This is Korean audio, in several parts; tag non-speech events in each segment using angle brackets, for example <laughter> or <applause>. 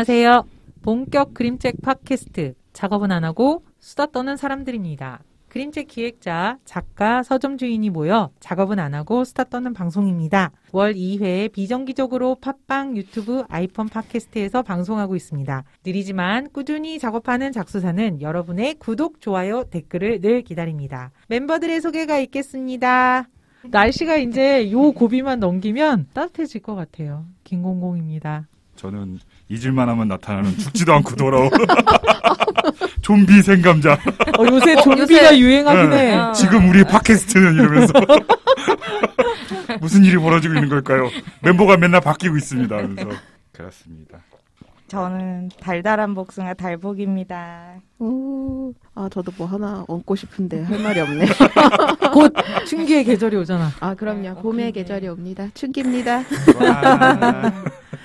안녕하세요. 본격 그림책 팟캐스트 작업은 안 하고 수다 떠는 사람들입니다. 그림책 기획자, 작가, 서점 주인이 모여 작업은 안 하고 수다 떠는 방송입니다. 월 2회 비정기적으로 팟빵, 유튜브, 아이폰 팟캐스트에서 방송하고 있습니다. 느리지만 꾸준히 작업하는 작수사는 여러분의 구독, 좋아요, 댓글을 늘 기다립니다. 멤버들의 소개가 있겠습니다. 날씨가 이제 요 고비만 넘기면 따뜻해질 것 같아요. 김공공입니다. 저는 잊을만 하면 나타나는 죽지도 않고 돌아오 <laughs> 좀비 생감자. 어, 요새 좀비가 요새- 유행하긴 네. 해. 어. 지금 우리 팟캐스트는 이러면서 <laughs> 무슨 일이 벌어지고 있는 걸까요? 멤버가 맨날 바뀌고 있습니다. 하면서 그렇습니다. 저는 달달한 복숭아 달복입니다. 오, 아 저도 뭐 하나 얹고 싶은데 할 말이 <laughs> 없네. 곧 춘기의 계절이 오잖아. 아 그럼요. 어, 봄의 근데. 계절이 옵니다. 춘기입니다.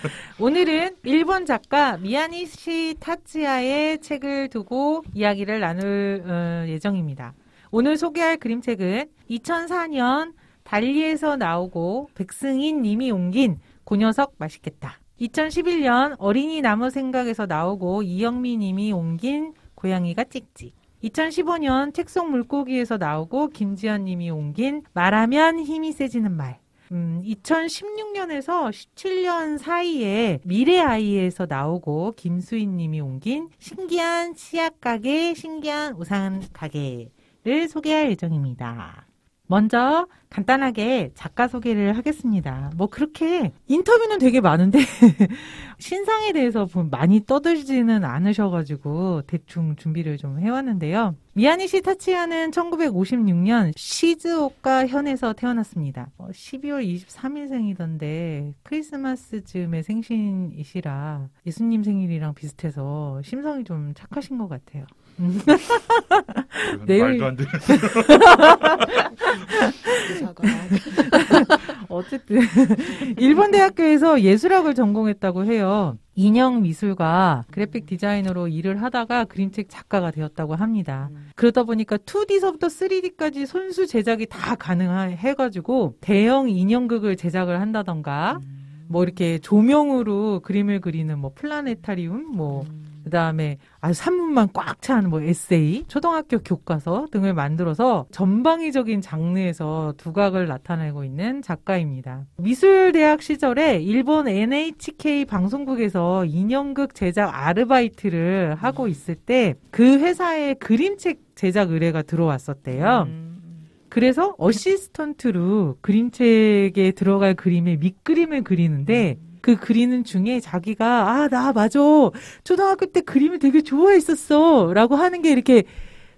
와. 오늘은 일본 작가 미야니시 타츠야의 책을 두고 이야기를 나눌 어, 예정입니다. 오늘 소개할 그림책은 2004년 달리에서 나오고 백승인 님이 옮긴 고녀석 맛있겠다. 2011년 어린이 나무 생각에서 나오고 이영미 님이 옮긴 고양이가 찍찍. 2015년 책 속 물고기에서 나오고 김지연 님이 옮긴 말하면 힘이 세지는 말. 음, 2016년에서 17년 사이에 미래 아이에서 나오고 김수인 님이 옮긴 신기한 치약 가게, 신기한 우산 가게를 소개할 예정입니다. 먼저 간단하게 작가 소개를 하겠습니다. 뭐 그렇게 인터뷰는 되게 많은데 <laughs> 신상에 대해서 보- 많이 떠들지는 않으셔가지고 대충 준비를 좀 해왔는데요. 미야니시 타치야는 1956년 시즈오카 현에서 태어났습니다. 어, 12월 23일생이던데 크리스마스 즈음에 생신이시라 예수님 생일이랑 비슷해서 심성이 좀 착하신 것 같아요. 내용이- 말도 안 되는. <laughs> 어쨌든 일본 대학교에서 예술학을 전공했다고 해요. 인형 미술과 그래픽 디자이너로 일을 하다가 그림책 작가가 되었다고 합니다. 그러다 보니까 2D서부터 3D까지 손수 제작이 다 가능해가지고 대형 인형극을 제작을 한다던가 뭐 이렇게 조명으로 그림을 그리는 뭐 플라네타리움 뭐 그다음에 아주 산문만 꽉 찬 뭐 에세이, 초등학교 교과서 등을 만들어서 전방위적인 장르에서 두각을 나타내고 있는 작가입니다. 미술대학 시절에 일본 NHK 방송국에서 인형극 제작 아르바이트를 하고 있을 때 그 회사에 그림책 제작 의뢰가 들어왔었대요. 그래서 어시스턴트로 그림책에 들어갈 그림의 밑그림을 그리는데 그 그리는 중에 자기가 아 나 맞아 초등학교 때 그림을 되게 좋아했었어 라고 하는 게 이렇게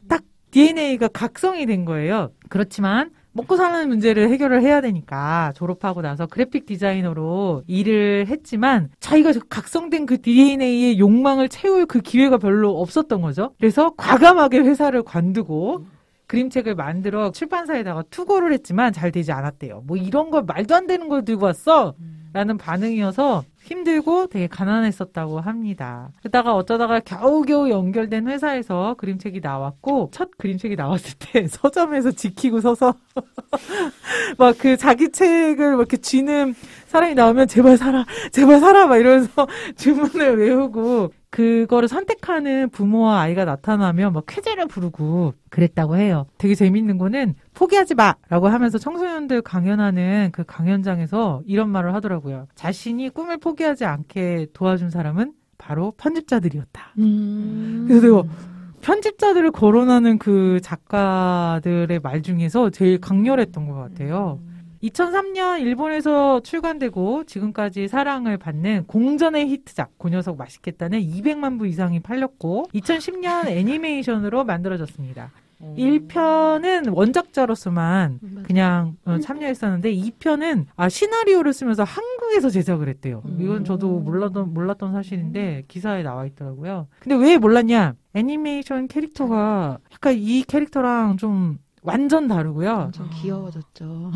딱 DNA가 각성이 된 거예요. 그렇지만 먹고 사는 문제를 해결을 해야 되니까 졸업하고 나서 그래픽 디자이너로 일을 했지만 자기가 저 각성된 그 DNA의 욕망을 채울 그 기회가 별로 없었던 거죠. 그래서 과감하게 회사를 관두고 그림책을 만들어 출판사에다가 투고를 했지만 잘 되지 않았대요. 뭐 이런 걸 말도 안 되는 걸 들고 왔어? 라는 반응이어서 힘들고 되게 가난했었다고 합니다. 그러다가 어쩌다가 겨우겨우 연결된 회사에서 그림책이 나왔고 첫 그림책이 나왔을 때 <laughs> 서점에서 지키고 서서 <laughs> 막 그 자기 책을 막 이렇게 쥐는 사람이 나오면 제발 사라 제발 사라 막 이러면서 <laughs> 주문을 외우고 그거를 선택하는 부모와 아이가 나타나면 막 쾌재를 부르고 그랬다고 해요. 되게 재밌는 거는 포기하지 마 라고 하면서 청소년들 강연하는 그 강연장에서 이런 말을 하더라고요. 자신이 꿈을 포기하지 않게 도와준 사람은 바로 편집자들이었다. 음. 그래서 내가 편집자들을 거론하는 그 작가들의 말 중에서 제일 강렬했던 것 같아요. 2003년 일본에서 출간되고 지금까지 사랑을 받는 공전의 히트작 고녀석 맛있겠다는 200만 부 이상이 팔렸고 2010년 <laughs> 애니메이션으로 만들어졌습니다. 1편은 원작자로서만 그냥 어, 참여했었는데 2편은 아 시나리오를 쓰면서 한국에서 제작을 했대요. 이건 저도 몰랐던 몰랐던 사실인데 기사에 나와 있더라고요. 근데 왜 몰랐냐? 애니메이션 캐릭터가 약간 이 캐릭터랑 좀 완전 다르고요. 엄청 귀여워졌죠.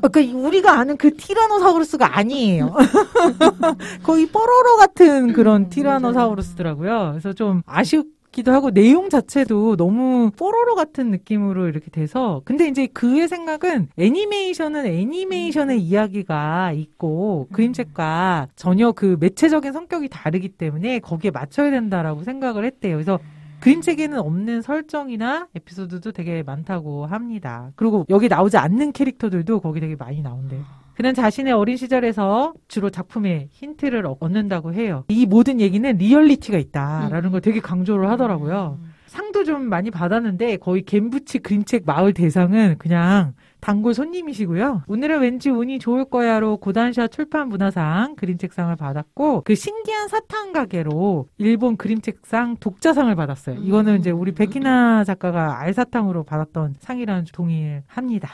그러니까 우리가 아는 그 티라노사우루스가 아니에요. <laughs> 거의 뽀로로 같은 그런 티라노사우루스더라고요. 그래서 좀 아쉬 기도 하고 내용 자체도 너무 뽀로로 같은 느낌으로 이렇게 돼서 근데 이제 그의 생각은 애니메이션은 애니메이션의 이야기가 있고 그림책과 전혀 그 매체적인 성격이 다르기 때문에 거기에 맞춰야 된다라고 생각을 했대요. 그래서 그림책에는 없는 설정이나 에피소드도 되게 많다고 합니다. 그리고 여기 나오지 않는 캐릭터들도 거기 되게 많이 나온대요. 그는 자신의 어린 시절에서 주로 작품에 힌트를 얻는다고 해요. 이 모든 얘기는 리얼리티가 있다라는 걸 되게 강조를 하더라고요. 상도 좀 많이 받았는데 거의 겐부치 그림책 마을 대상은 그냥 단골 손님이시고요. 오늘은 왠지 운이 좋을 거야로 고단샤 출판 문화상 그림책상을 받았고 그 신기한 사탕 가게로 일본 그림책상 독자상을 받았어요. 이거는 이제 우리 백희나 작가가 알사탕으로 받았던 상이라는 동일합니다.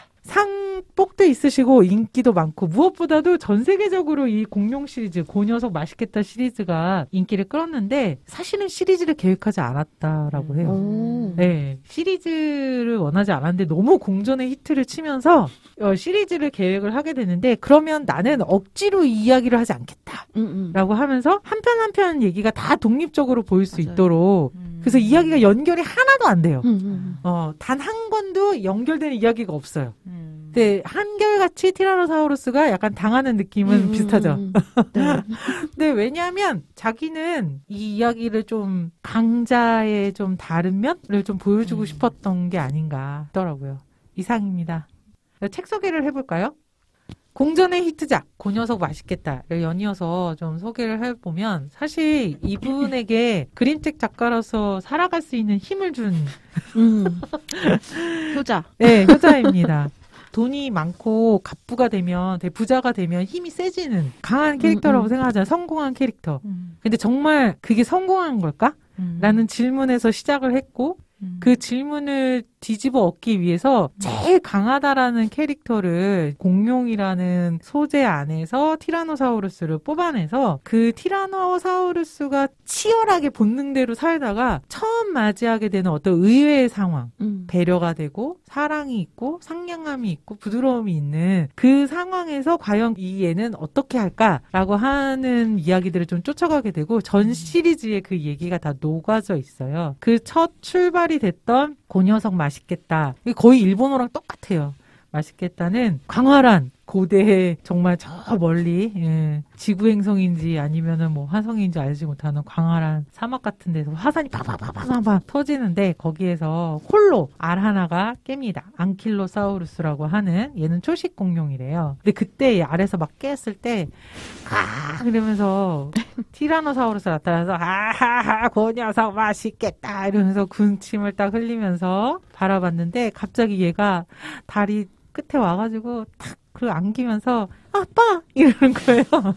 상복도 있으시고 인기도 많고 무엇보다도 전 세계적으로 이 공룡 시리즈 고녀석 맛있겠다 시리즈가 인기를 끌었는데 사실은 시리즈를 계획하지 않았다라고 해요. 오. 네, 시리즈를 원하지 않았는데 너무 공전의 히트를 치면서 어, 시리즈를 계획을 하게 되는데 그러면 나는 억지로 이 이야기를 하지 않겠다. 음, 음. 라고 하면서 한 편 한 편 얘기가 다 독립적으로 보일 수 맞아요. 있도록 그래서 이야기가 연결이 하나도 안 돼요. 음, 음, 어, 단한 권도 연결되는 이야기가 없어요. 음. 근데 한결같이 티라노사우루스가 약간 당하는 느낌은 음, 비슷하죠. 네. <laughs> 근데 왜냐하면 자기는 이 이야기를 좀 강자의 좀 다른 면을 좀 보여주고 음. 싶었던 게 아닌가 하더라고요. 이상입니다. 책 소개를 해볼까요? 공전의 히트작 고 녀석 맛있겠다를 연이어서 좀 소개를 해보면 사실 이분에게 <laughs> 그림책 작가로서 살아갈 수 있는 힘을 준 음. 효자. 네, 효자입니다. 돈이 많고 갑부가 되면 되게 부자가 되면 힘이 세지는 강한 캐릭터라고 음, 음. 생각하잖아요. 성공한 캐릭터. 음. 근데 정말 그게 성공한 걸까? 음. 라는 질문에서 시작을 했고 음. 그 질문을 뒤집어 얻기 위해서 제일 강하다라는 캐릭터를 공룡이라는 소재 안에서 티라노사우루스를 뽑아내서 그 티라노사우루스가 치열하게 본능대로 살다가 처음 맞이하게 되는 어떤 의외의 상황 음. 배려가 되고 사랑이 있고 상냥함이 있고 부드러움이 있는 그 상황에서 과연 이 애는 어떻게 할까라고 하는 이야기들을 좀 쫓아가게 되고 전 시리즈에 그 얘기가 다 녹아져 있어요. 그 첫 출발이 됐던 고녀석 맛있겠다. 거의 일본어랑 똑같아요. 맛있겠다는 광활한 고대의 정말 저 멀리 예, 지구 행성인지 아니면은 뭐 화성인지 알지 못하는 광활한 사막 같은 데서 화산이 팍팍팍팍팍 터지는데 거기에서 홀로 알 하나가 깹니다. 안킬로사우루스라고 하는 얘는 초식 공룡이래요. 근데 그때 이 알에서 막 깼을 때 아, 이러면서 티라노사우루스 나타나서 아하하 그 녀석 맛있겠다 이러면서 군침을 딱 흘리면서 바라봤는데 갑자기 얘가 다리 끝에 와가지고 탁 그 안기면서 아빠 이러는 거예요. <laughs>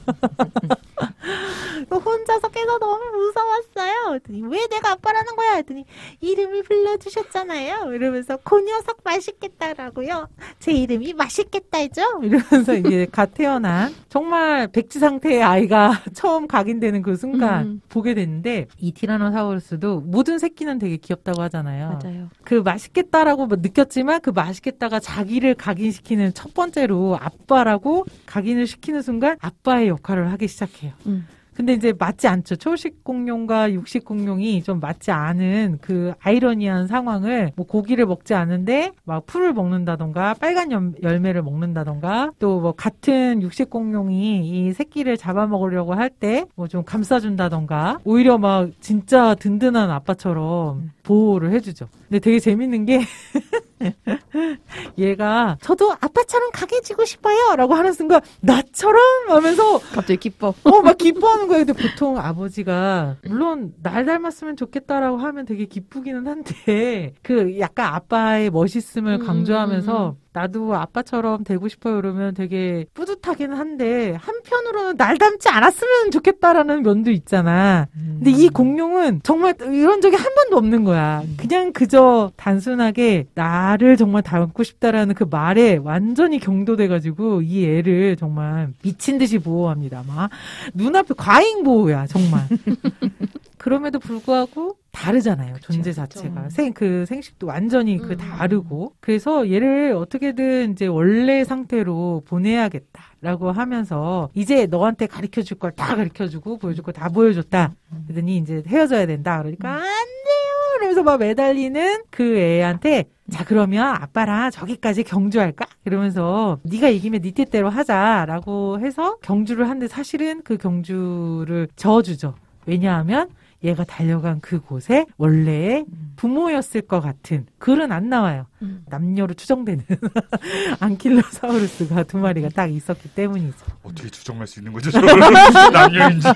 혼자서 깨서 너무 무서웠어요. 그랬더니 왜 내가 아빠라는 거야? 했더니 이름을 불러주셨잖아요. 이러면서 그 녀석 맛있겠다라고요. 제 이름이 맛있겠다죠. 이러면서 이게 <laughs> 갓 태어난 정말 백지 상태의 아이가 <laughs> 처음 각인되는 그 순간 음. 보게 됐는데 이 티라노사우루스도 모든 새끼는 되게 귀엽다고 하잖아요. 맞아요. 그 맛있겠다라고 뭐 느꼈지만 그 맛있겠다가 자기를 각인시키는 첫 번째로 아빠라고 각인을 시키는 순간 아빠의 역할을 하기 시작해요. 음. 근데 이제 맞지 않죠. 초식 공룡과 육식 공룡이 좀 맞지 않은 그 아이러니한 상황을 뭐 고기를 먹지 않은데 막 풀을 먹는다던가 빨간 열- 열매를 먹는다던가 또 뭐 같은 육식 공룡이 이 새끼를 잡아먹으려고 할 때 뭐 좀 감싸준다던가 오히려 막 진짜 든든한 아빠처럼 보호를 해주죠. 근데 되게 재밌는 게 <laughs> <laughs> 얘가 저도 아빠처럼 강해지고 싶어요 라고 하는 순간 나처럼 하면서 갑자기 기뻐. 어, 막 기뻐하는 거예요. 근데 보통 아버지가, 물론, 날 닮았으면 좋겠다라고 하면 되게 기쁘기는 한데, 그 약간 아빠의 멋있음을 음, 강조하면서, 음, 나도 아빠처럼 되고 싶어요. 그러면 되게 뿌듯하기는 한데, 한편으로는 날 닮지 않았으면 좋겠다라는 면도 있잖아. 근데 이 공룡은 정말 이런 적이 한 번도 없는 거야. 그냥 그저 단순하게 나를 정말 닮고 싶다라는 그 말에 완전히 경도돼가지고 이 애를 정말 미친 듯이 보호합니다. 막 눈앞에 과잉 보호야 정말. <laughs> 그럼에도 불구하고 다르잖아요. 존재 그쵸. 자체가 생그 생식도 완전히 그 음. 다르고 그래서 얘를 어떻게든 이제 원래 상태로 보내야겠다 라고 하면서 이제 너한테 가르쳐 줄 걸 다 가르쳐 주고 보여줄 걸 다 보여줬다. 그러더니 이제 헤어져야 된다. 그러니까 안 돼요. 이러면서 막 매달리는 그 애한테 자 그러면 아빠랑 저기까지 경주할까? 이러면서 네가 이기면 네 뜻대로 하자라고 해서 경주를 하는데 사실은 그 경주를 저어주죠. 왜냐하면 얘가 달려간 그곳에 원래 부모였을 것 같은 글은 안 나와요. 음. 남녀로 추정되는 <laughs> 안킬로사우루스가 두 마리가 딱 있었기 때문이죠. 어떻게 추정할 수 있는 거죠? 저 <laughs> 남녀인지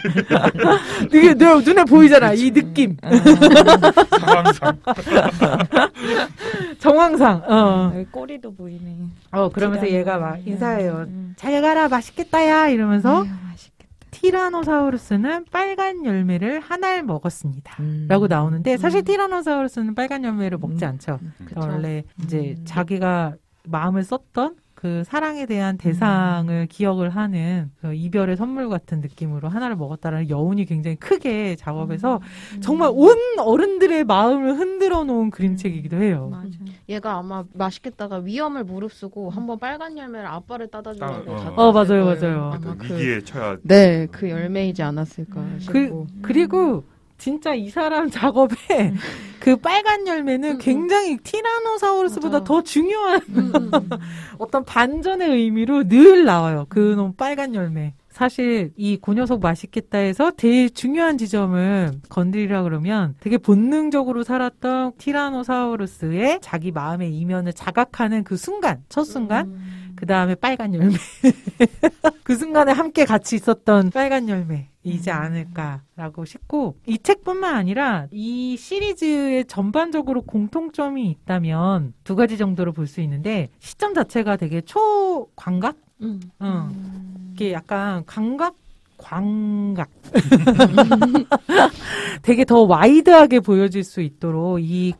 이게 내 눈에 보이잖아. 이 느낌. 상황상 <laughs> 정황상. 어. 여기 꼬리도 보이네. 어 그러면서 얘가 막 음. 인사해요. 잘 가라 맛있겠다야 이러면서 아유, 맛있겠다. 티라노사우루스는 빨간 열매를 한 알 먹었습니다. 음. 라고 나오는데 사실 티라노사우루스는 빨간 열매를 먹지 음. 않죠. 그쵸. 원래 이제 음. 자기가 마음을 썼던 그 사랑에 대한 대상을 기억을 하는 그 이별의 선물 같은 느낌으로 하나를 먹었다라는 여운이 굉장히 크게 작업해서 음. 정말 온 어른들의 마음을 흔들어 놓은 그림책이기도 해요. 맞아. 얘가 아마 맛있겠다가 위험을 무릅쓰고 한번 빨간 열매를 아빠를 따다 어. 갖다 어, 줬을 맞아요, 거예요. 맞아요. 아마 그, 위기에 처야 네, 그 열매이지 않았을까 싶고. 그, 그리고 진짜 이 사람 작업에 그 빨간 열매는 음, 음. 굉장히 티라노사우루스보다 맞아. 더 중요한 음, 음, 음. <laughs> 어떤 반전의 의미로 늘 나와요. 그놈 빨간 열매. 사실 이 고녀석 맛있겠다 해서 되게 중요한 지점을 건드리라 그러면 되게 본능적으로 살았던 티라노사우루스의 자기 마음의 이면을 자각하는 그 순간, 첫 순간, 음. 그 다음에 빨간 열매. <laughs> 그 순간에 함께 같이 있었던 빨간 열매 이지 않을까라고 싶고, 이 책뿐만 아니라 이 시리즈의 전반적으로 공통점이 있다면 두 가지 정도로 볼 수 있는데, 시점 자체가 되게 초광각? 음. 응. 이게 약간 광각? 광각. <laughs> 되게 더 wide하게 보여질 수 있도록 이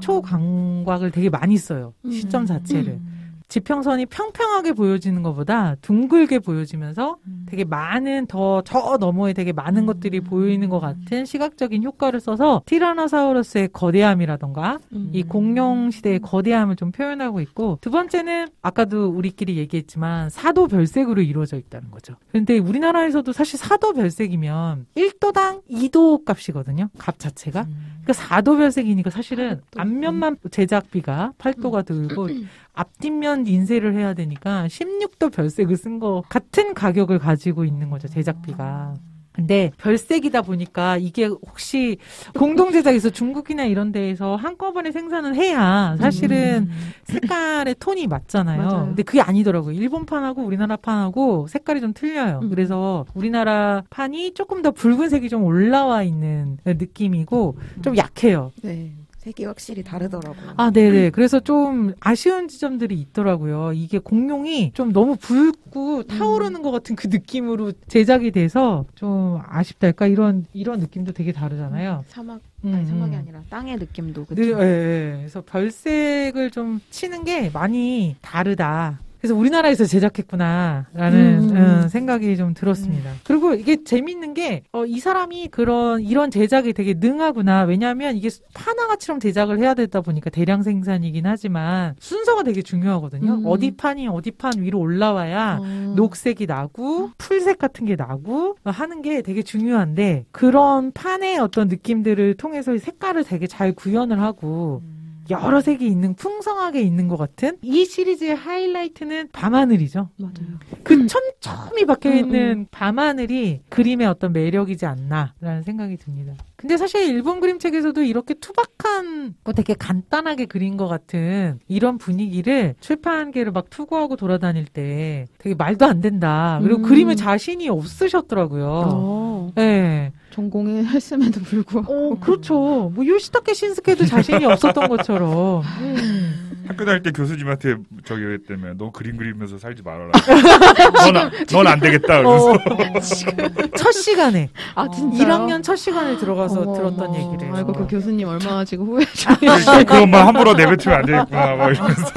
초광각을 되게 많이 써요. 시점 음. 자체를. 지평선이 평평하게 보여지는 것보다 둥글게 보여지면서 음. 되게 많은 더 저 너머에 되게 많은 것들이 보이는 것 같은 시각적인 효과를 써서 티라노사우루스의 거대함이라던가 음. 이 공룡 시대의 거대함을 좀 표현하고 있고 두 번째는 아까도 우리끼리 얘기했지만 사도 별색으로 이루어져 있다는 거죠. 근데 우리나라에서도 사실 사도 별색이면 1도당 2도 값이거든요. 값 자체가. 그러니까 4도 별색이니까 사실은 또. 앞면만 제작비가 8도가 들고 <clears throat> 앞뒷면 인쇄를 해야 되니까 16도 별색을 쓴 거 같은 가격을 가지고 있는 거죠. 제작비가. 근데 별색이다 보니까 이게 혹시 공동 제작에서 중국이나 이런 데에서 한꺼번에 생산을 해야 사실은 색깔의 톤이 맞잖아요. 맞아요. 근데 그게 아니더라고요. 일본판하고 우리나라 판하고 색깔이 좀 틀려요. 음. 그래서 우리나라 판이 조금 더 붉은색이 좀 올라와 있는 느낌이고 좀 약해요. 네. 색이 확실히 다르더라고요. 아, 네네. 그래서 좀 아쉬운 지점들이 있더라고요. 이게 공룡이 좀 너무 붉고 타오르는 것 같은 그 느낌으로 제작이 돼서 좀 아쉽달까? 이런, 이런 느낌도 되게 다르잖아요. 사막 음, 아니 사막이 음. 아니라 땅의 느낌도 네, 그쵸. 예, 예. 그래서 별색을 좀 치는 게 많이 다르다. 그래서 우리나라에서 제작했구나라는 음. 음, 생각이 좀 들었습니다. 그리고 이게 재밌는 게, 어, 이 사람이 그런, 이런 제작이 되게 능하구나. 왜냐하면 이게 판화가처럼 제작을 해야 되다 보니까 대량 생산이긴 하지만 순서가 되게 중요하거든요. 음. 어디 판이 어디 판 위로 올라와야 어. 녹색이 나고 풀색 같은 게 나고 하는 게 되게 중요한데 그런 판의 어떤 느낌들을 통해서 색깔을 되게 잘 구현을 하고 여러 색이 있는 풍성하게 있는 것 같은 이 시리즈의 하이라이트는 밤하늘이죠. 맞아요. 그 촘촘히 박혀 음, 있는 밤하늘이 그림의 어떤 매력이지 않나라는 생각이 듭니다. 근데 사실 일본 그림책에서도 이렇게 투박한 거 되게 간단하게 그린 것 같은 이런 분위기를 출판계를 막 투구하고 돌아다닐 때 되게 말도 안 된다. 그리고 음. 그림에 자신이 없으셨더라고요. 어. 네. 전공을 했음에도 불구하고. 어, 그렇죠. 뭐 요시타케 신스케도 자신이 없었던 것처럼. <laughs> 음. 학교 다닐 때 교수님한테 저기 했다며 너 그림 그리면서 살지 말아라. <laughs> 넌 안 되겠다. 그래서 <laughs> 어, 첫 시간에 아 어. 진짜. 1학년 첫 시간에 들어가서 어머, 들었던 어머. 얘기를. 아이고 그 교수님 얼마나 지금 후회 중. 그것만 함부로 내뱉으면 안 되겠구나. 막 이러면서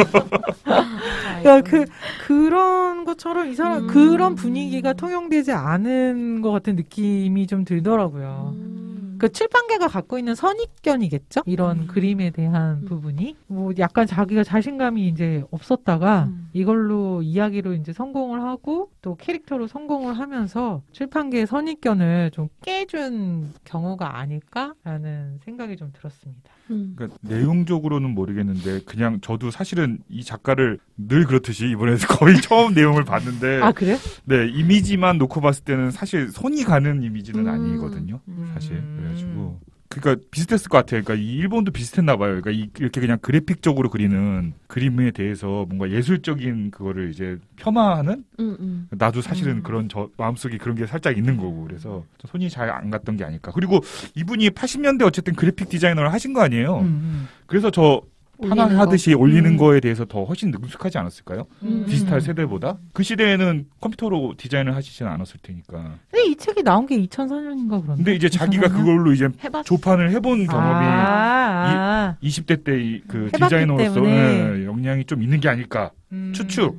그러니까 그 그런 것처럼 이 사람 음. 그런 분위기가 통용되지 않은 것 같은 느낌이 좀 들더라고요. 하더라고요. 음. 그 출판계가 갖고 있는 선입견이겠죠? 이런 음. 그림에 대한 음. 부분이 뭐 약간 자기가 자신감이 이제 없었다가 음. 이걸로 이야기로 이제 성공을 하고 또 캐릭터로 성공을 하면서 출판계의 선입견을 좀 깨준 경우가 아닐까라는 생각이 좀 들었습니다. 음. 그러니까 내용적으로는 모르겠는데 그냥 저도 사실은 이 작가를 늘 그렇듯이 이번에 <laughs> 거의 처음 내용을 봤는데 아 그래? 네 이미지만 놓고 봤을 때는 사실 손이 가는 이미지는 음. 아니거든요. 사실 음. 그래가지고 그러니까 비슷했을 것 같아요. 그러니까 이 일본도 비슷했나 봐요. 그러니까 이- 이렇게 그냥 그래픽적으로 그리는 그림에 대해서 뭔가 예술적인 그거를 이제 폄하하는 음, 음. 나도 사실은 음. 그런 저 마음속에 그런 게 살짝 있는 거고 그래서 손이 잘 안 갔던 게 아닐까. 그리고 이분이 80년대 어쨌든 그래픽 디자이너를 하신 거 아니에요. 음, 그래서 저 하나 올리는 하듯이 거. 올리는 음. 거에 대해서 더 훨씬 능숙하지 않았을까요? 음. 디지털 세대보다 그 시대에는 컴퓨터로 디자인을 하시지는 않았을 테니까. 근데 이 책이 나온 게 2004년인가 그런데. 근데 이제 자기가 그걸로 이제 해봤. 조판을 해본 경험이 아, 아. 20대 때 그 디자이너로서. 예, 역량이 좀 있는 게 아닐까. 음. 추측.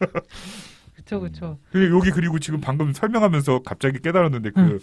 <laughs> 그쵸 그쵸. 그리고 여기 그리고 지금 방금 설명하면서 갑자기 깨달았는데 그 응.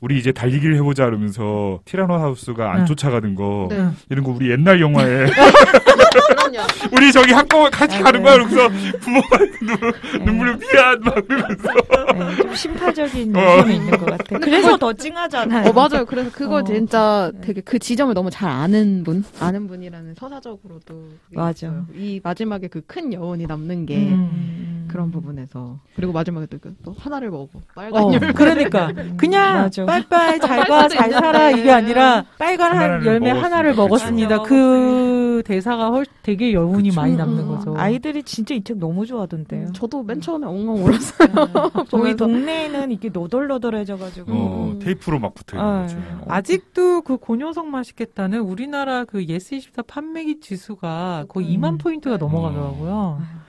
우리 이제 달리기를 해보자 그러면서 티라노하우스가 안 응. 쫓아가는 거 네. 응. 이런 거 우리 옛날 영화에 그럼요. 우리 저기 한꺼번에 같이 아, 가는 네. 거야 그래서 부모가 눈- 네. 눈물을 미안 막 그러면서 네, 좀 심파적인 어. 느낌이 있는 것 같아요. 그래서 더 찡하잖아요. 어 맞아요. 그래서 그거 어. 진짜 네. 되게 그 지점을 너무 잘 아는 분, 아는 분이라는 서사적으로도 그게 맞아. 있어요. 이 마지막에 그 큰 여운이 남는 게 음. 그런 부분에서 그리고 마지막에 또, 그- 또 하나를 먹어 빨간 어. 그러니까 <laughs> 그냥 맞아. <laughs> 빨빨 잘가할 수도 잘 살아. 이게 아니라 빨간 한 열매 먹었습니다. 하나를 그쵸. 먹었습니다. 그 대사가 헐 되게 여운이 그쵸. 많이 음, 남는 음. 거죠. 아이들이 진짜 이 책 너무 좋아하던데요. 저도 맨 처음에 엉엉 울었어요. 저희 <laughs> 보면서. 동네에는 이게 노돌노돌해져가지고 어, 음. 테이프로 막 붙어 있는 아, 거죠. 어. 아직도 그 고녀석 맛있겠다는 우리나라 그 예스24 판매기 지수가 거의 음. 2만 포인트가 넘어가더라고요. 부럽네.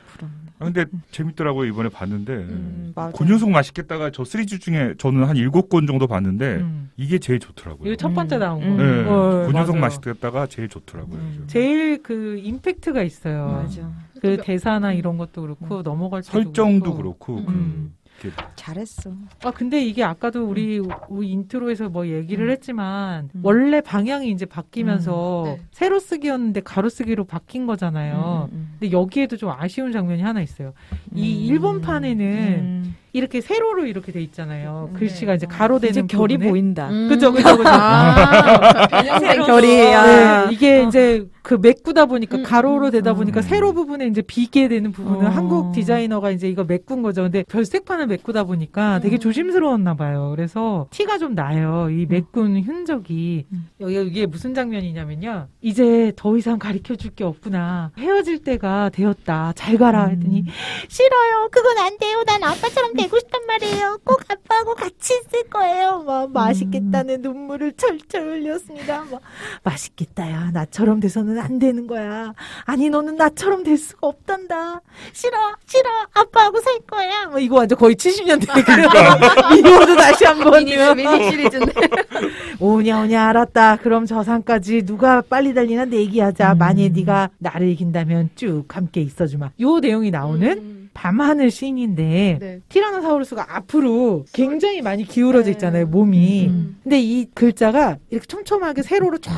아, 근데 재밌더라고요 이번에 봤는데 음. 고녀석 맛있겠다가 저 시리즈 중에 저는 한 일곱 권 정도 봤는데 음. 이게 제일 좋더라고요. 이게 첫 번째 음. 나온 거. 음. 네, 어, 고녀석 맞아요. 맛있겠다가 제일 좋더라고요. 음. 제일 그 임팩트가 있어요. 맞아. 그 대사나 이런 것도 그렇고 넘어갈 때도 설정도 그렇고. 그렇고 음. 그 잘했어. 아 근데 이게 아까도 우리, 우리 인트로에서 뭐 얘기를 음. 했지만 음. 원래 방향이 이제 바뀌면서 음. 네. 세로 쓰기였는데 가로 쓰기로 바뀐 거잖아요. 음, 음, 근데 여기에도 좀 아쉬운 장면이 하나 있어요. 이 음. 일본판에는 음. 이렇게 세로로 이렇게 돼 있잖아요. 음, 글씨가 네. 이제 가로되는 이제 결이 부분에. 보인다. 음. 그죠, 그죠, 그죠. 아, 변형된 새로. 결이. 아. 네, 이게 어. 이제 그 메꾸다 보니까 음, 가로로 음, 되다 음. 보니까 세로 부분에 이제 비게 되는 부분은 어. 한국 디자이너가 이제 이거 메꾼 거죠. 근데 별색판을 메꾸다 보니까 되게 음. 조심스러웠나 봐요. 그래서 티가 좀 나요. 이 메꾼 흔적이. 음. 여기 이게 무슨 장면이냐면요. 이제 더 이상 가르쳐 줄 게 없구나. 헤어질 때가 되었다. 잘 가라 음. 했더니 싫어요. 그건 안 돼요. 난 아빠처럼 되고 싶단 말이에요. 꼭 아빠하고 같이 있을 거예요. 막 맛있겠다는 눈물을 철철 흘렸습니다. 막 맛있겠다야. 나처럼 돼서는 안 되는 거야. 아니 너는 나처럼 될 수가 없단다. 싫어, 싫어. 아빠하고 살 거야. 뭐 이거 완전 거의 70년대 <laughs> 미워도 다시 한번 미니, 미니 시리즈인데. <laughs> 오냐 오냐 알았다. 그럼 저 산까지 누가 빨리 달리나 내기하자. 음. 만약 네가 나를 이긴다면 쭉 함께 있어주마. 요 내용이 나오는 음. 밤하늘 씬인데 네. 티라노사우루스가 앞으로 굉장히 많이 기울어져 네. 있잖아요. 몸이. 음. 근데 이 글자가 이렇게 촘촘하게 세로로 쫙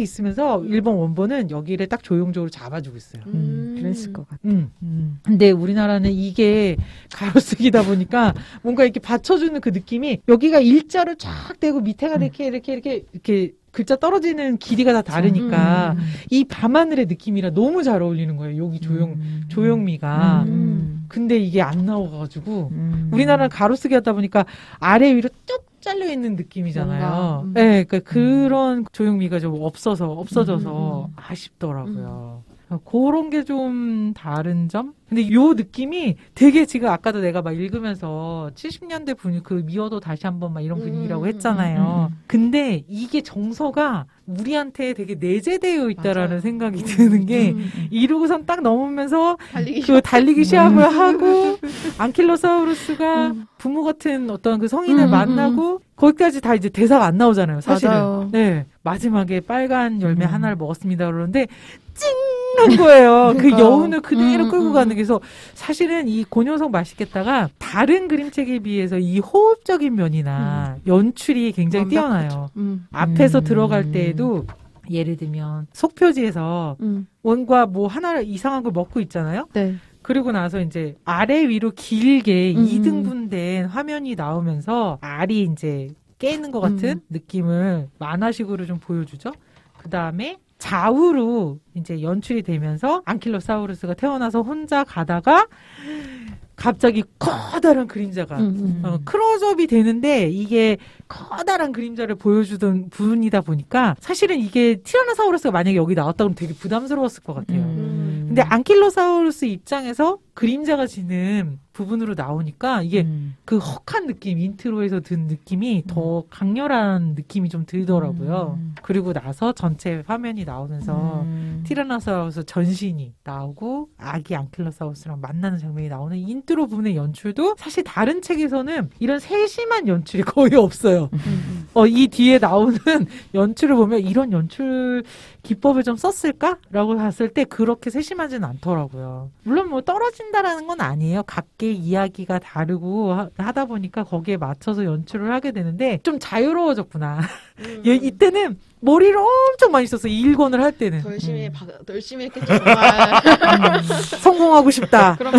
있으면서 일본 원본은 여기를 딱 조용적으로 잡아주고 있어요. 음, 그랬을 것 같아. 음. 음. 근데 우리나라는 이게 가로쓰기다 보니까 뭔가 이렇게 받쳐주는 그 느낌이 여기가 일자로 쫙 되고 밑에가 음. 이렇게 이렇게 이렇게 이렇게 글자 떨어지는 길이가 다 다르니까 음. 이 밤하늘의 느낌이라 너무 잘 어울리는 거예요. 여기 조용 음. 조용미가. 음. 근데 이게 안 나와가지고 음. 우리나라는 가로쓰기 하다 보니까 아래 위로 뚝 잘려 있는 느낌이잖아요. 음. 네, 그러니까 그런 조용미가 좀 없어서 없어져서 음, 음, 아쉽더라고요. 그런 게 좀 다른 점? 근데 요 느낌이 되게 지금 아까도 내가 막 읽으면서 70년대 분위 그 미워도 다시 한번 막 이런 분위기라고 음, 했잖아요. 음, 근데 이게 정서가 우리한테 되게 내재되어 있다라는 맞아요. 생각이 음, 드는 게 음. 이루고선 딱 넘으면서 달리기 그 달리기 시합을 하고 안킬로사우루스가 부모 같은 어떤 그 성인을 음, 음, 만나고 거기까지 다 이제 대사가 안 나오잖아요. 사실은. 맞아요. 네 마지막에 빨간 열매 음. 하나를 먹었습니다. 그러는데 찡한 거예요. 그. 여운을 그대로 음, 끌고 음. 가는 게 그래서 사실은 이 고녀석 맛있겠다가 다른 그림책에 비해서 이 호흡적인 면이나 연출이 굉장히. 뛰어나요. 음. 앞에서 음. 들어갈 때에도 예를 들면 속표지에서 음. 원과 뭐 하나 이상한 걸 먹고 있잖아요. 네. 그리고 나서 이제 아래 위로 길게 음. 2등분된 화면이 나오면서 알이 이제 깨는 것 같은 음. 느낌을 만화식으로 좀 보여주죠. 그 다음에 좌우로 이제 연출이 되면서 안킬로사우루스가 태어나서 혼자 가다가 갑자기 커다란 그림자가 음, 음. 어, 클로즈업이 되는데 이게 커다란 그림자를 보여주던 부분이다 보니까 사실은 이게 티라노사우루스가 만약에 여기 나왔다 그러면 되게 부담스러웠을 것 같아요. 음. 근데 안킬로사우루스 입장에서 그림자가 지는 부분으로 나오니까 이게 음. 그 헉한 느낌 인트로에서 든 느낌이 더 강렬한 느낌이 좀 들더라고요. 음. 그리고 나서 전체 화면이 나오면서 음. 티라노사우루스 전신이 나오고 아기 안킬로사우루스랑 만나는 장면이 나오는 인트로 부분의 연출도 사실 다른 책에서는 이런 세심한 연출이 거의 없어요. 음. 어, 이 뒤에 나오는 <laughs> 연출을 보면 이런 연출 기법을 좀 썼을까라고 봤을 때 그렇게 세심하지는 않더라고요. 물론 뭐 떨어진다라는 건 아니에요. 각기 이야기가 다르고 하, 하다 보니까 거기에 맞춰서 연출을 하게 되는데 좀 자유로워졌구나. 음. <laughs> 예, 이때는 머리를 엄청 많이 썼어. 이 1권을 할 때는. 더 열심히 음. 바, 더 열심히 했겠죠 정말. <laughs> 성공하고 싶다. <laughs> 그럼요.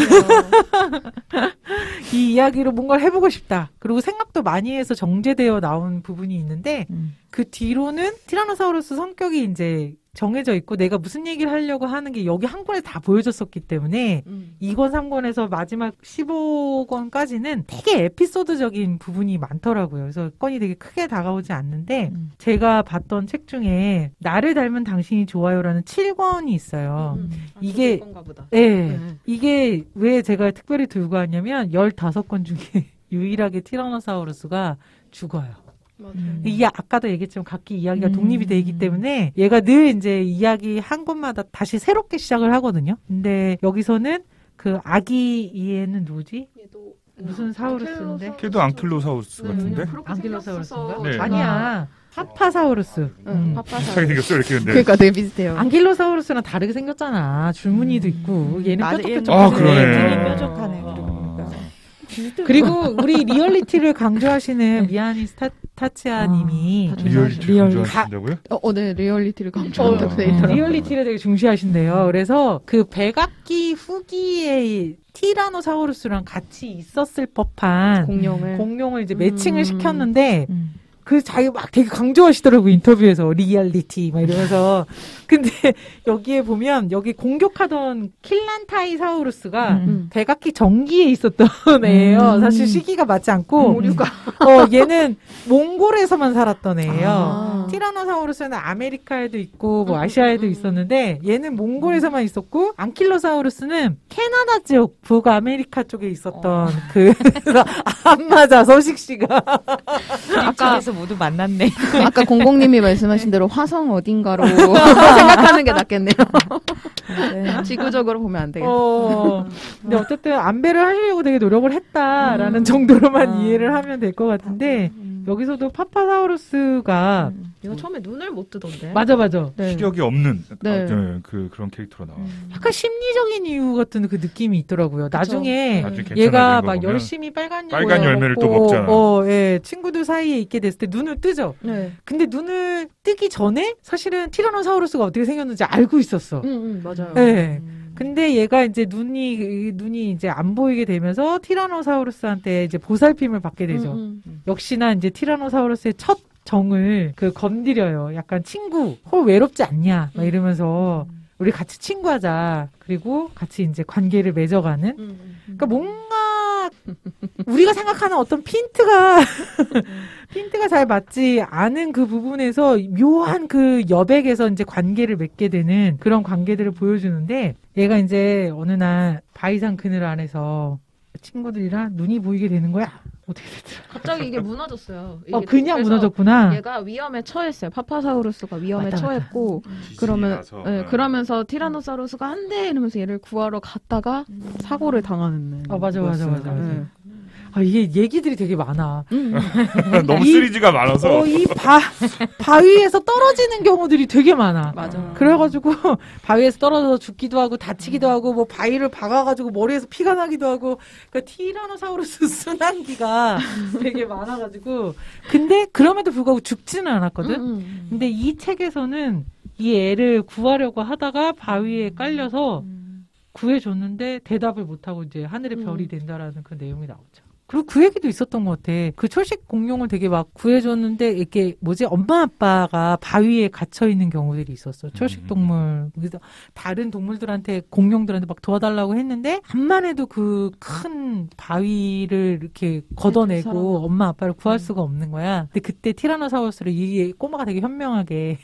이 이야기로 뭔가를 해보고 싶다. 그리고 생각도 많이 해서 정제되어 나온 부분이 있는데 음. 그 뒤로는 티라노사우루스 성격이 이제 정해져 있고 내가 무슨 얘기를 하려고 하는 게 여기 한 권에 다 보여줬었기 때문에 음. 2권, 3권에서 마지막 15권까지는 되게 에피소드적인 부분이 많더라고요. 그래서 건이 되게 크게 다가오지 않는데 음. 제가 봤던 책 중에 나를 닮은 당신이 좋아요라는 7권이 있어요. 음. 이게- 건가 보다. 예. 네. 이게 왜 제가 특별히 들고 왔냐면 15권 중에 <laughs> 유일하게 티라노사우루스가 죽어요. 맞아요. 음. 이게 아까도 얘기했지만 각기 이야기가 음. 독립이 돼 있기 때문에 얘가 늘 이제 이야기 한 권마다 다시 새롭게 시작을 하거든요. 근데 여기서는 그 아기 이해는 누구지? 얘도 무슨 사우루스인데? 걔도 안킬로사우루스 네, 같은데? 그렇게 안킬로사우루스인가? 생겼어서 네. 아니야. 파파사우루스. 응, 음. 파파사. 비슷하게 생겼어 이렇게 근데. 그러니까 되게 비슷해요. 안킬로사우루스랑 다르게 생겼잖아. 줄무늬도 있고 얘는 맞아, 뾰족뾰족. 아, 그러네. 뾰족하네. 그리고 우리 리얼리티를 강조하시는 미야니시 타, 타츠야님이 아, 리얼리티 리얼- 강조하신다고요? 어, 어, 네, 리얼리티를 강조한다고 돼 있더라고요. 리얼리티를 되게 중시하신대요. 그래서 그 백악기 후기에 티라노사우루스랑 같이 있었을 법한 공룡을. 공룡을 이제 매칭을 음. 시켰는데 음. 그 자기 막 되게 강조하시더라고 인터뷰에서 리얼리티 막 이러면서 <laughs> 근데 여기에 보면 여기 공격하던 킬란타이사우루스가 음. 백악기 전기에 있었던 애예요. 음. 사실 시기가 맞지 않고 오류가. 어 얘는 몽골에서만 살았던 애예요. 아. 티라노사우루스는 아메리카에도 있고 뭐 아시아에도 있었는데 얘는 몽골에서만 있었고 안킬로사우루스는 캐나다 쪽 북아메리카 쪽에 있었던 그 <laughs> 안 맞아 서식지가 아까에서 모두 만났네. <laughs> 아까 공공님이 말씀하신 대로 화성 어딘가로 <laughs> 생각하는 게 낫겠네요. 네. 지구적으로 보면 안 되겠네요. 어 근데 어쨌든 안배를 하려고 되게 노력을 했다라는 정도로만 아. 이해를 하면 될 것 같은데 음. 여기서도 파파사우루스가 음. 얘가 처음에 눈을 못 뜨던데. 맞아 맞아 네. 시력이 없는 네. 아, 네, 그 그런 캐릭터로 나와. 음. 약간 심리적인 이유 같은 그 느낌이 있더라고요. 나중에 나중에 괜찮아지는 얘가 거막 열심히 빨간, 빨간 열매를 또 먹고, 먹잖아. 어, 예, 친구들 사이에 있게 됐을 때 눈을 뜨죠. 네. 근데 눈을 뜨기 전에 사실은 티라노사우루스가 어떻게 생겼는지 알고 있었어. 음, 음, 맞아요. 예. 음. 근데 얘가 이제 눈이 이 눈이 이제 안 보이게 되면서 티라노사우루스한테 이제 보살핌을 받게 되죠. 음, 음. 역시나 이제 티라노사우루스의 첫 정을 그 건드려요. 약간 친구, 어 외롭지 않냐, 막 이러면서 우리 같이 친구하자. 그리고 같이 이제 관계를 맺어가는. 음, 음. 그러니까 뭔가 우리가 생각하는 어떤 핀트가 <laughs> 핀트가 잘 맞지 않은 그 부분에서 묘한 그 여백에서 이제 관계를 맺게 되는 그런 관계들을 보여주는데 얘가 이제 어느 날 바이산 그늘 안에서 친구들이랑 눈이 보이게 되는 거야. 어떻게 됐더라? 갑자기 이게 무너졌어요. 이게 어, 그냥 무너졌구나. 얘가 위험에 처했어요. 파파사우루스가 위험에 맞다, 맞다. 처했고 그러면 예, 그러면서 티라노사우루스가 안 돼 이러면서 얘를 구하러 갔다가 사고를 당하는. 어, 맞아, 맞아. 맞아, 맞아. 네. 아, 이게 얘기들이 되게 많아. 음, <laughs> 너무 이- 시리즈가 많아서 어, 이 바, 바위에서 떨어지는 경우들이 되게 많아. 맞아. 그래가지고 <laughs> 바위에서 떨어져서 죽기도 하고 다치기도 하고 뭐 바위를 박아가지고 머리에서 피가 나기도 하고 그러니까 티라노사우루스 <laughs> 순환기가 되게 많아가지고 근데 그럼에도 불구하고 죽지는 않았거든. 음, 음. 근데 이 책에서는 이 애를 구하려고 하다가 바위에 깔려서 구해줬는데 대답을 못하고 이제 하늘의 음. 별이 된다라는 그 내용이 나오죠. 그리고 그 얘기도 있었던 것 같아. 그 초식 공룡을 되게 막 구해줬는데 이렇게 뭐지 엄마 아빠가 바위에 갇혀 있는 경우들이 있었어. 초식 음. 동물. 그래서 다른 동물들한테 공룡들한테 막 도와달라고 했는데 암만 해도 그 큰 바위를 이렇게 걷어내고 사람. 엄마 아빠를 구할 음. 수가 없는 거야. 근데 그때 티라노사우루스를 이 꼬마가 되게 현명하게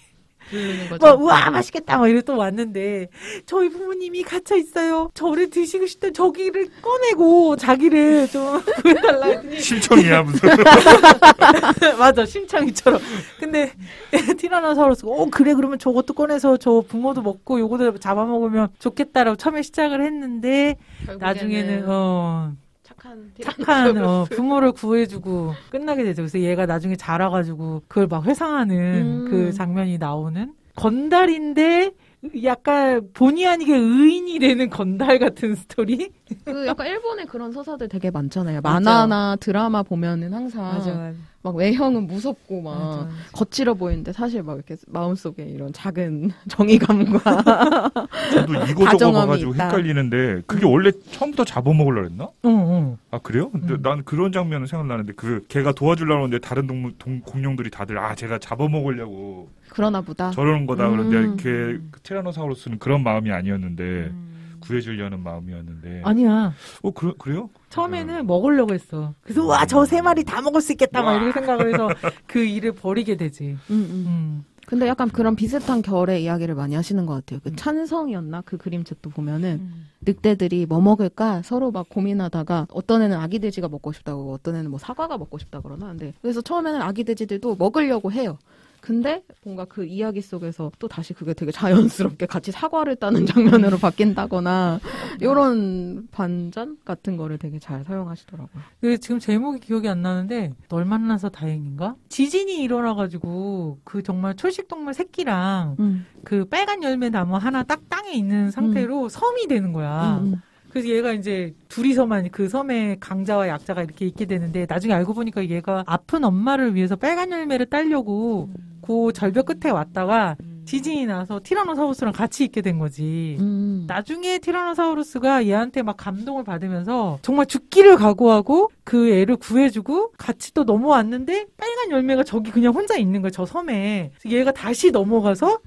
거죠. 막 우와 맛있겠다 막 이러고 또 왔는데 저희 부모님이 갇혀 있어요. 저를 드시고 싶다 저기를 꺼내고 자기를 좀 <laughs> 구해달라 했더니 실청이야 무슨. <laughs> 맞아 심창이처럼. 근데 <laughs> 티라노사우루스가 어 그래 그러면 저것도 꺼내서 저 붕어도 먹고 요거도 잡아먹으면 좋겠다라고 처음에 시작을 했는데 나중에는 어 착한 착한 어, 부모를 구해주고 끝나게 되죠. 그래서 얘가 나중에 자라가지고 그걸 막 회상하는 음. 그 장면이 나오는 건달인데 약간 본의 아니게 의인이 되는 건달 같은 스토리? 그 약간 일본에 그런 서사들 되게 많잖아요. 만화나 드라마 보면은 항상 맞아. 막 외형은 무섭고 막 맞아. 거칠어 보이는데 사실 막 이렇게 마음속에 이런 작은 <laughs> 정의감과 저도 이거 저거 봐가지고 있다. 헷갈리는데 그게 원래 처음부터 잡아먹으려 했나? 응, 응. 아 그래요? 근데 음. 난 그런 장면은 생각나는데 그 걔가 도와주려고 하는데 다른 동물 동, 공룡들이 다들 아 제가 잡아먹으려고 그러나 보다. 저러는 거다 그런데 음. 걔 티라노사우루스는 그런 마음이 아니었는데 음. 구해주려는 마음이었는데 아니야. 어 그, 그래요? 처음에는 먹으려고 했어. 그래서 와 저 세 마리 다 먹을 수 있겠다 막 이렇게 생각을 해서 <laughs> 그 일을 버리게 되지. 음, 음. 음. 근데 약간 그런 비슷한 결의 이야기를 많이 하시는 것 같아요. 그 찬성이었나 그 그림책도 보면은 음. 늑대들이 뭐 먹을까 서로 막 고민하다가 어떤 애는 아기 돼지가 먹고 싶다고 어떤 애는 뭐 사과가 먹고 싶다 그러나 근데 그래서 처음에는 아기 돼지들도 먹으려고 해요. 근데 뭔가 그 이야기 속에서 또 다시 그게 되게 자연스럽게 같이 사과를 따는 <laughs> 장면으로 바뀐다거나 이런 반전 같은 거를 되게 잘 사용하시더라고요. 그 지금 제목이 기억이 안 나는데 널 만나서 다행인가? 지진이 일어나가지고 그 정말 초식 동물 새끼랑 음. 그 빨간 열매 나무 하나 딱 땅에 있는 상태로 섬이 되는 거야. 음, 음. 그래서 얘가 이제 둘이서만 그 섬에 강자와 약자가 이렇게 있게 되는데 나중에 알고 보니까 얘가 아픈 엄마를 위해서 빨간 열매를 따려고 그 절벽 끝에 왔다가 지진이 나서 티라노사우루스랑 같이 있게 된 거지. 음. 나중에 티라노사우루스가 얘한테 막 감동을 받으면서 정말 죽기를 각오하고 그 애를 구해주고 같이 또 넘어왔는데 빨간 열매가 저기 그냥 혼자 있는 거야 저 섬에 얘가 다시 넘어가서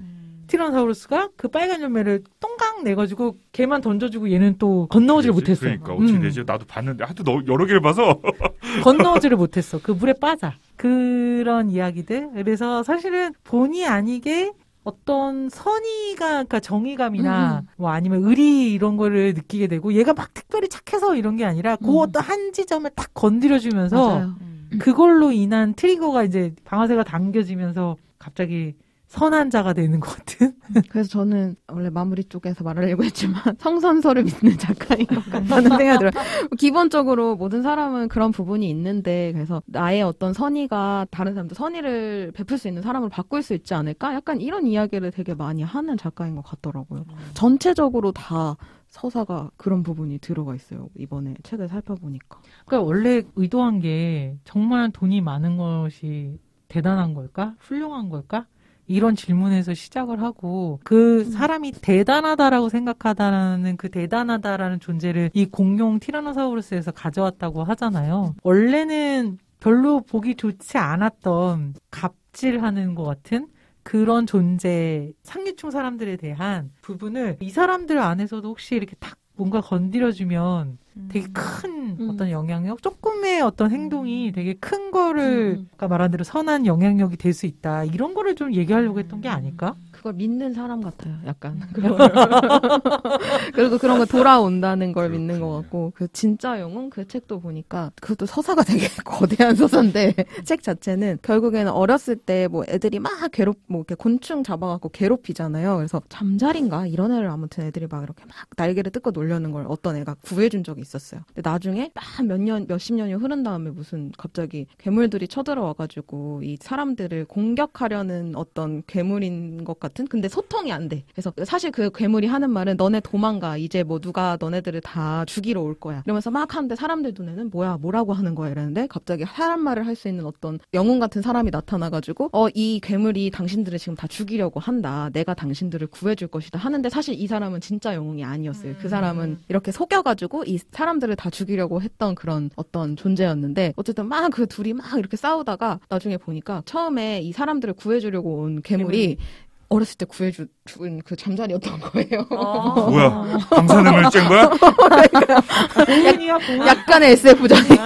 티라노사우루스가 그 빨간 열매를 똥강 내가지고 걔만 던져주고 얘는 또 건너오지를? 못했어 그러니까 어떻게 음. 되지? 나도 봤는데 하도 너, 여러 개를 봐서 <laughs> 건너오지를 못했어 그 물에 빠져 그런 이야기들 그래서 사실은 본의 아니게 어떤 선의가 그러니까 정의감이나 음. 뭐 아니면 의리 이런 거를 느끼게 되고 얘가 막 특별히 착해서 이런 게 아니라 그 음. 어떤 한 지점을 딱 건드려 주면서 맞아요. 그걸로 인한 트리거가 이제 방아쇠가 당겨지면서 갑자기 선한 자가 되는 것 같은 그래서 저는 원래 마무리 쪽에서 말하려고 했지만 <laughs> 성선설을 믿는 작가인 것 같다는 <laughs> 생각이 들어요. 기본적으로 모든 사람은 그런 부분이 있는데 그래서 나의 어떤 선의가 다른 사람들 선의를 베풀 수 있는 사람으로 바꿀 수 있지 않을까? 약간 이런 이야기를 되게 많이 하는 작가인 것 같더라고요. 전체적으로 다 서사가 그런 부분이 들어가 있어요. 이번에 책을 살펴보니까. 그러니까 원래 의도한 게 정말 돈이 많은 것이 대단한 걸까? 훌륭한 걸까? 이런 질문에서 시작을 하고 그 사람이 대단하다라고 생각하다라는 그 대단하다라는 존재를 이 공룡 티라노사우루스에서 가져왔다고 하잖아요. 원래는 별로 보기 좋지 않았던 갑질하는 것 같은 그런 존재 상류층 사람들에 대한 부분을 이 사람들 안에서도 혹시 이렇게 탁 뭔가 건드려주면 되게 큰 음. 어떤 영향력, 조금의 어떤 행동이 되게 큰 거를 음. 아까 말한 대로 선한 영향력이 될 수 있다. 이런 거를 좀 얘기하려고 했던 게 아닐까? 그걸 믿는 사람 같아요. 약간. <laughs> 그리고 그런 거 돌아온다는 걸 믿는 것 같고 그 진짜 영웅 그 책도 보니까 그것도 서사가 되게 <laughs> 거대한 서사인데 <laughs> 책 자체는 결국에는 어렸을 때 뭐 애들이 막 괴롭 뭐 이렇게 곤충 잡아갖고 괴롭히잖아요. 그래서 잠자리인가 이런 애를 아무튼 애들이 막 이렇게 막 날개를 뜯고 놀려는 걸 어떤 애가 구해준 적이 적이 있었어요. 근데 나중에 막 몇 년, 몇십 년이 흐른 다음에 무슨 갑자기 괴물들이 쳐들어와가지고 이 사람들을 공격하려는 어떤 괴물인 것 같 은? 근데 소통이 안 돼. 그래서 사실 그 괴물이 하는 말은 너네 도망가. 이제 뭐 누가 너네들을 다 죽이러 올 거야. 이러면서 막 하는데 사람들 눈에는 뭐야, 뭐라고 하는 거야 이러는데 갑자기 사람 말을 할 수 있는 어떤 영웅 같은 사람이 나타나가지고 어, 이 괴물이 당신들을 지금 다 죽이려고 한다. 내가 당신들을 구해줄 것이다. 하는데 사실 이 사람은 진짜 영웅이 아니었어요. 그 사람은 이렇게 속여가지고 이 사람들을 다 죽이려고 했던 그런 어떤 존재였는데 어쨌든 막 그 둘이 막 이렇게 싸우다가 나중에 보니까 처음에 이 사람들을 구해주려고 온 괴물이 어렸을 때 구해준 그 잠자리였던 <laughs> 거예요. 뭐야? 방사능을 쬐은 거야? 공원. 약간의 SF적인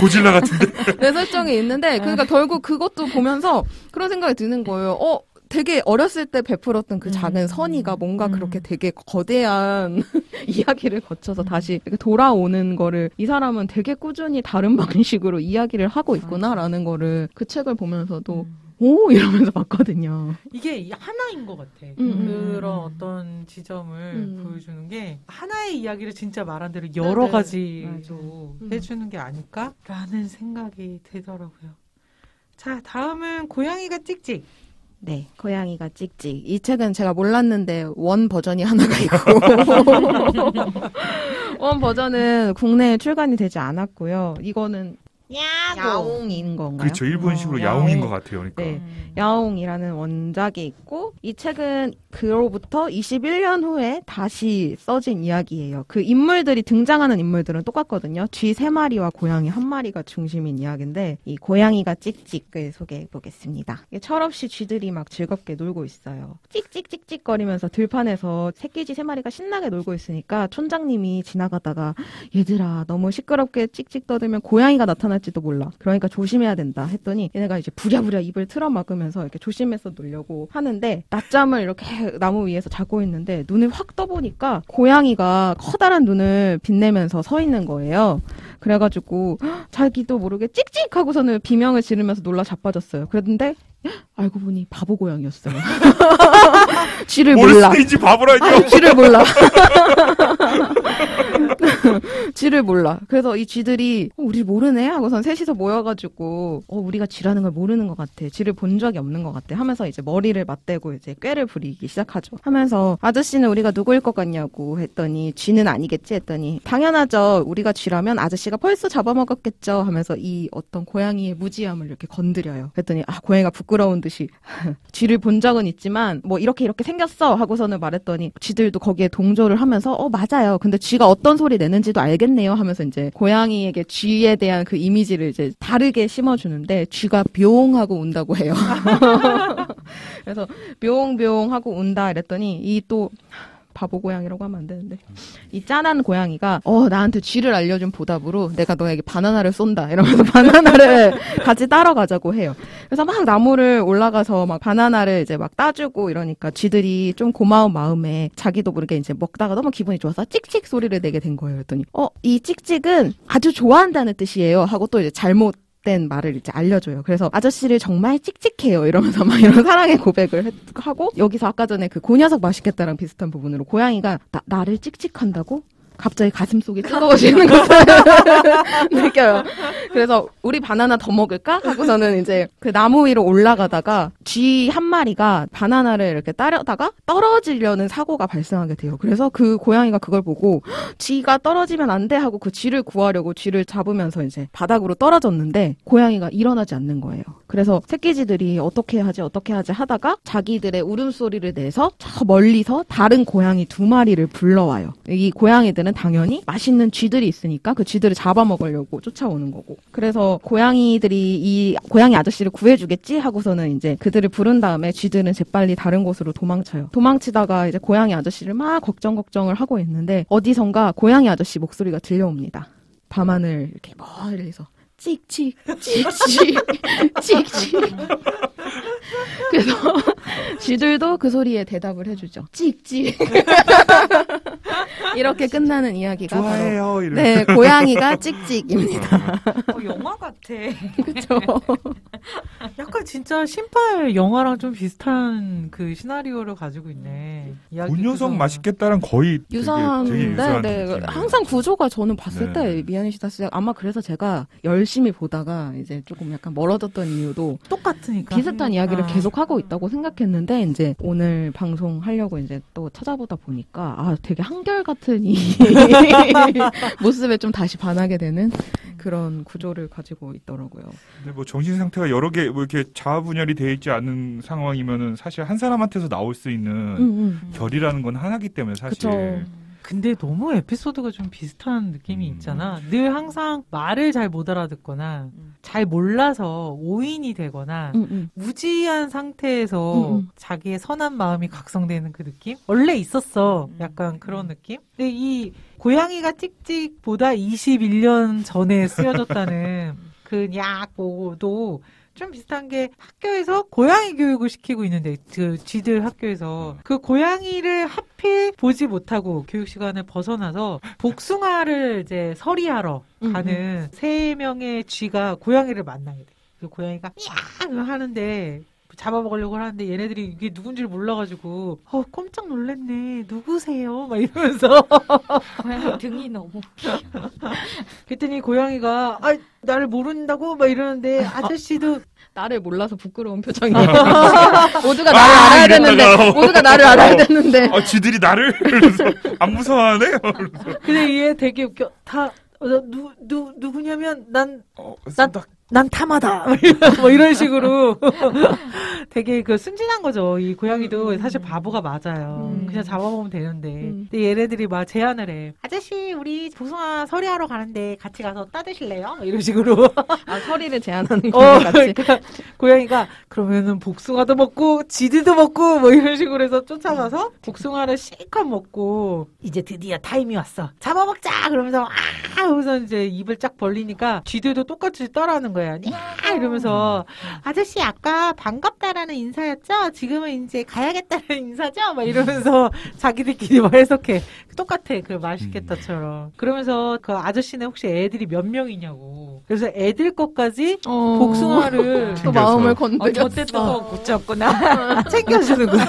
고질라 같은데. 내 설정이 있는데 그러니까 결국 그것도 보면서 그런 생각이 드는 거예요. 어 되게 어렸을 때 베풀었던 그 작은 음. 선의가 뭔가 음. 그렇게 되게 거대한 <laughs> 이야기를 거쳐서 다시 이렇게 돌아오는 거를 이 사람은 되게 꾸준히 다른 방식으로 이야기를 하고 있구나라는 거를 그 책을 보면서도 음. 오 이러면서 봤거든요. 이게 이 하나인 것 같아. 음, 그런 음. 어떤 지점을 음. 보여주는 게 하나의 이야기를 진짜 말한 대로 여러 네, 가지로 맞아요. 음. 해주는 게 아닐까라는 생각이 들더라고요. 자, 다음은 고양이가 찍찍. 네, 고양이가 찍찍. 이 책은 제가 몰랐는데 원 버전이 하나가 있고 <laughs> <laughs> 원 버전은 국내에 출간이 되지 않았고요. 이거는 야옹. 야옹 인 건가요? 그렇죠. 일본식으로 어, 야옹인 야옹. 것 같아요. 그러니까. 네. 야옹이라는 원작이 있고 이 책은 그로부터 21년 후에 다시 써진 이야기예요. 그 인물들이 등장하는 인물들은 똑같거든요. 쥐 세 마리와 고양이 한 마리가 중심인 이야기인데 이 고양이가 찍찍을 소개해 보겠습니다. 철없이 쥐들이 막 즐겁게 놀고 있어요. 찍찍찍찍거리면서 들판에서 새끼쥐 세 마리가 신나게 놀고 있으니까 촌장님이 지나가다가 얘들아 너무 시끄럽게 찍찍 떠들면 고양이가 나타날 지도 몰라. 그러니까 조심해야 된다 했더니 얘네가 이제 부랴부랴 입을 틀어 막으면서 이렇게 조심해서 놀려고 하는데 낮잠을 이렇게 나무 위에서 자고 있는데 눈을 확 떠보니까 고양이가 커다란 눈을 빛내면서 서 있는 거예요. 그래가지고 헉, 자기도 모르게 찍찍 하고서는 비명을 지르면서 놀라 자빠졌어요. 헉, 알고 보니 바보 고양이였어요. <laughs> 쥐를 뭘 몰라. 바보라뇨. 아, 쥐를 몰라. <laughs> 쥐를 몰라. 그래서 이 쥐들이 어, 우리 모르네 하고선 셋이서 모여가지고 어 우리가 쥐라는 걸 모르는 것 같아. 쥐를 본 적이 없는 것 같아. 하면서 이제 머리를 맞대고 이제 꾀를 부리기 시작하죠. 하면서 아저씨는 우리가 누구일 것 같냐고 했더니 쥐는 아니겠지 했더니 당연하죠. 우리가 쥐라면 아저씨가 벌써 잡아먹었겠죠. 하면서 이 어떤 고양이의 무지함을 이렇게 건드려요. 그랬더니 아 고양이가 부끄 러운 듯이 <laughs> 쥐를 본 적은 있지만 뭐 이렇게 이렇게 생겼어 하고서는 말했더니 쥐들도 거기에 동조를 하면서 어 맞아요. 근데 쥐가 어떤 소리 내는지도 알겠네요 하면서 이제 고양이에게 쥐에 대한 그 이미지를 이제 다르게 심어주는데 쥐가 뿅하고 운다고 해요. <laughs> 그래서 뿅뿅 하고 운다 이랬더니 이또 바보 고양이라고 하면 안 되는데 이 짠한 고양이가 어 나한테 쥐를 알려준 보답으로 내가 너에게 바나나를 쏜다 이러면서 <laughs> 바나나를 같이 따라가자고 해요. 그래서 막 나무를 올라가서 막 바나나를 이제 막 따주고 이러니까 쥐들이 좀 고마운 마음에 자기도 모르게 이제 먹다가 너무 기분이 좋아서 찍찍 소리를 내게 된 거예요. 그랬더니 어 이 찍찍은 아주 좋아한다는 뜻이에요. 하고 또 이제 잘못 된 말을 이제 알려줘요. 그래서 아저씨를 정말 찍찍해요. 이러면서 막 이런 <laughs> 사랑의 고백을 했- 하고 여기서 아까 전에 그 고녀석 맛있겠다랑 비슷한 부분으로 고양이가 나, 나를 찍찍한다고? 갑자기 가슴 속이 뜨거워지는 것을 느껴요. 그래서 우리 바나나 더 먹을까? 하고서는 이제 그 나무 위로 올라가다가 쥐 한 마리가 바나나를 이렇게 따려다가 떨어지려는 사고가 발생하게 돼요. 그래서 그 고양이가 그걸 보고 쥐가 떨어지면 안 돼 하고 그 쥐를 구하려고 쥐를 잡으면서 이제 바닥으로 떨어졌는데 고양이가 일어나지 않는 거예요. 그래서 새끼쥐들이 어떻게 하지 어떻게 하지 하다가 자기들의 울음소리를 내서 저 멀리서 다른 고양이 두 마리를 불러와요. 이 고양이들 은 당연히 맛있는 쥐들이 있으니까 그 쥐들을 잡아먹으려고 쫓아오는 거고. 그래서 고양이들이 이 고양이 아저씨를 구해주겠지 하고서는 이제 그들을 부른 다음에 쥐들은 재빨리 다른 곳으로 도망쳐요. 도망치다가 이제 고양이 아저씨를 막 걱정 걱정을 하고 있는데 어디선가 고양이 아저씨 목소리가 들려옵니다. 밤하늘 이렇게 멀리서 찍찍 찍찍 찍찍 그래서 쥐들도 그 소리에 대답을 해주죠. 찍찍 이렇게 끝나는 이야기가 좋아해요. 이런. 네 고양이가 찍찍입니다. 어, 영화 같아. 그렇죠. 약간 진짜 신발 영화랑 좀 비슷한 그 시나리오를 가지고 있네. 이야기 본여성 구성은. 맛있겠다랑 거의 유사한데, 되게 유사한 네, 느낌이에요. 항상 구조가 저는 봤을 네. 때 미야니시다 씨 아마 그래서 제가 열심 히 보다가 이제 조금 약간 멀어졌던 이유도 똑같으니까 비슷한 이야기를 아. 계속 하고 있다고 생각했는데 이제 오늘 방송 하려고 이제 또 찾아보다 보니까 아 되게 한결 같은 이 <laughs> 모습에 좀 다시 반하게 되는 그런 구조를 가지고 있더라고요. 근데 뭐 정신 상태가 여러 개 뭐 이렇게 자아 분열이 되어 있지 않은 상황이면은 사실 한 사람한테서 나올 수 있는 음, 음. 결이라는 건 하나기 때문에 사실 그쵸. 근데 너무 에피소드가 좀 비슷한 느낌이 음. 있잖아. 늘 항상 말을 잘 못 알아듣거나 음. 잘 몰라서 오인이 되거나 음, 음. 무지한 상태에서 음, 음. 자기의 선한 마음이 각성되는 그 느낌? 원래 있었어. 음. 약간 그런 느낌? 근데 이 고양이가 찍찍보다 21년 전에 쓰여졌다는 그 약 보고도 좀 비슷한 게 학교에서 고양이 교육을 시키고 있는데 그 쥐들 학교에서. 그 고양이를 하필 보지 못하고 교육 시간을 벗어나서 복숭아를 이제 서리하러 음, 가는 세 명의 쥐가 고양이를 만나게 돼. 그 고양이가 야! 하는데 잡아먹으려고 하는데 얘네들이 이게 누군지를 몰라가지고 어 깜짝 놀랐네. 누구세요? 막 이러면서. <laughs> 고양이 등이 너무. 그랬더니 고양이가 아 나를 모른다고? 막 이러는데 아저씨도 나를 몰라서 부끄러운 표정이에요. <laughs> 모두가 나를 아, 알아야 이랬다가. 되는데. 모두가 나를 알아야 되는데. 아 쥐들이 나를? 그래서. 안 무서워하네. 그러면서, 근데 얘 되게 웃겨. 다누누 누구냐면 난 어, 난- 딱 난 타마다 <laughs> 뭐 이런 식으로 <laughs> 되게 그 순진한 거죠. 이 고양이도 사실 바보가 맞아요. 음. 그냥 잡아보면 되는데. 음. 근데 얘네들이 막 제안을 해. 아저씨 우리 복숭아 서리하러 가는데 같이 가서 따드실래요? 뭐 이런 식으로. <laughs> 아 서리를 제안하는 어, 거 같이. 그러니까 고양이가 그러면은 복숭아도 먹고 지들도 먹고 뭐 이런 식으로 해서 쫓아가서 복숭아를 실컷 먹고 이제 드디어 타임이 왔어. 잡아먹자 그러면서 아 하면서 이제 입을 쫙 벌리니까 쥐들도 똑같이 따라하는 거야. 야 이러면서 아저씨 아까 반갑다라는 인사였죠? 지금은 이제 가야겠다는 인사죠? 막 이러면서 <laughs> 자기들끼리 막 해석해. 똑같아 그 맛있겠다처럼. 그러면서 그 아저씨는 혹시 애들이 몇 명이냐고. 그래서 애들 것까지 어. 복숭아를 또 마음을 어, 건드렸어. 저때 또 고쳤구나. 챙겨주는 거야.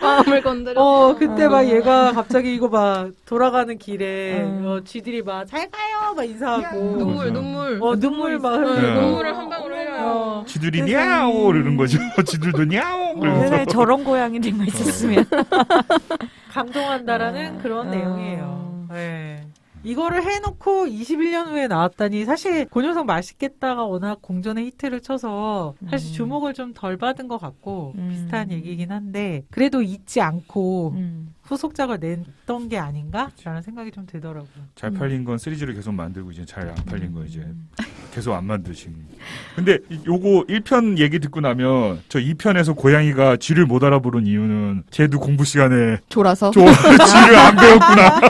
마음을 건드렸어. 어, 그때 막 얘가 갑자기 이거 막 돌아가는 길에 음. 어, 쥐들이 막 잘 가요 막 인사하고 눈물 눈물. 어 눈물 막 네, 흘리고 눈물을 한 방울 흘려요. 어. 쥐들이 냐오 이러는 거죠. <laughs> 쥐들도 냐오 그러면서 세상에 저런 고양이들만 있었으면. <laughs> 감동한다라는 그런 어. 내용이에요. 네. 이거를 해놓고 21년 후에 나왔다니 사실 권효성 맛있겠다가 워낙 공전의 히트를 쳐서 사실 음. 주목을 좀 덜 받은 것 같고 음. 비슷한 얘기긴 한데 그래도 잊지 않고 음. 후속작을 냈던 게 아닌가라는 생각이 좀 들더라고요. 잘 팔린 건 시리즈를 계속 만들고 이제 잘 안 팔린 거 이제 계속 안 만드신. 근데 이- 요거 1편 얘기 듣고 나면 저 2편에서 고양이가 쥐를 못 알아보는 이유는 쟤도 공부 시간에 졸아서. 좀 쥐를 안 배웠구나.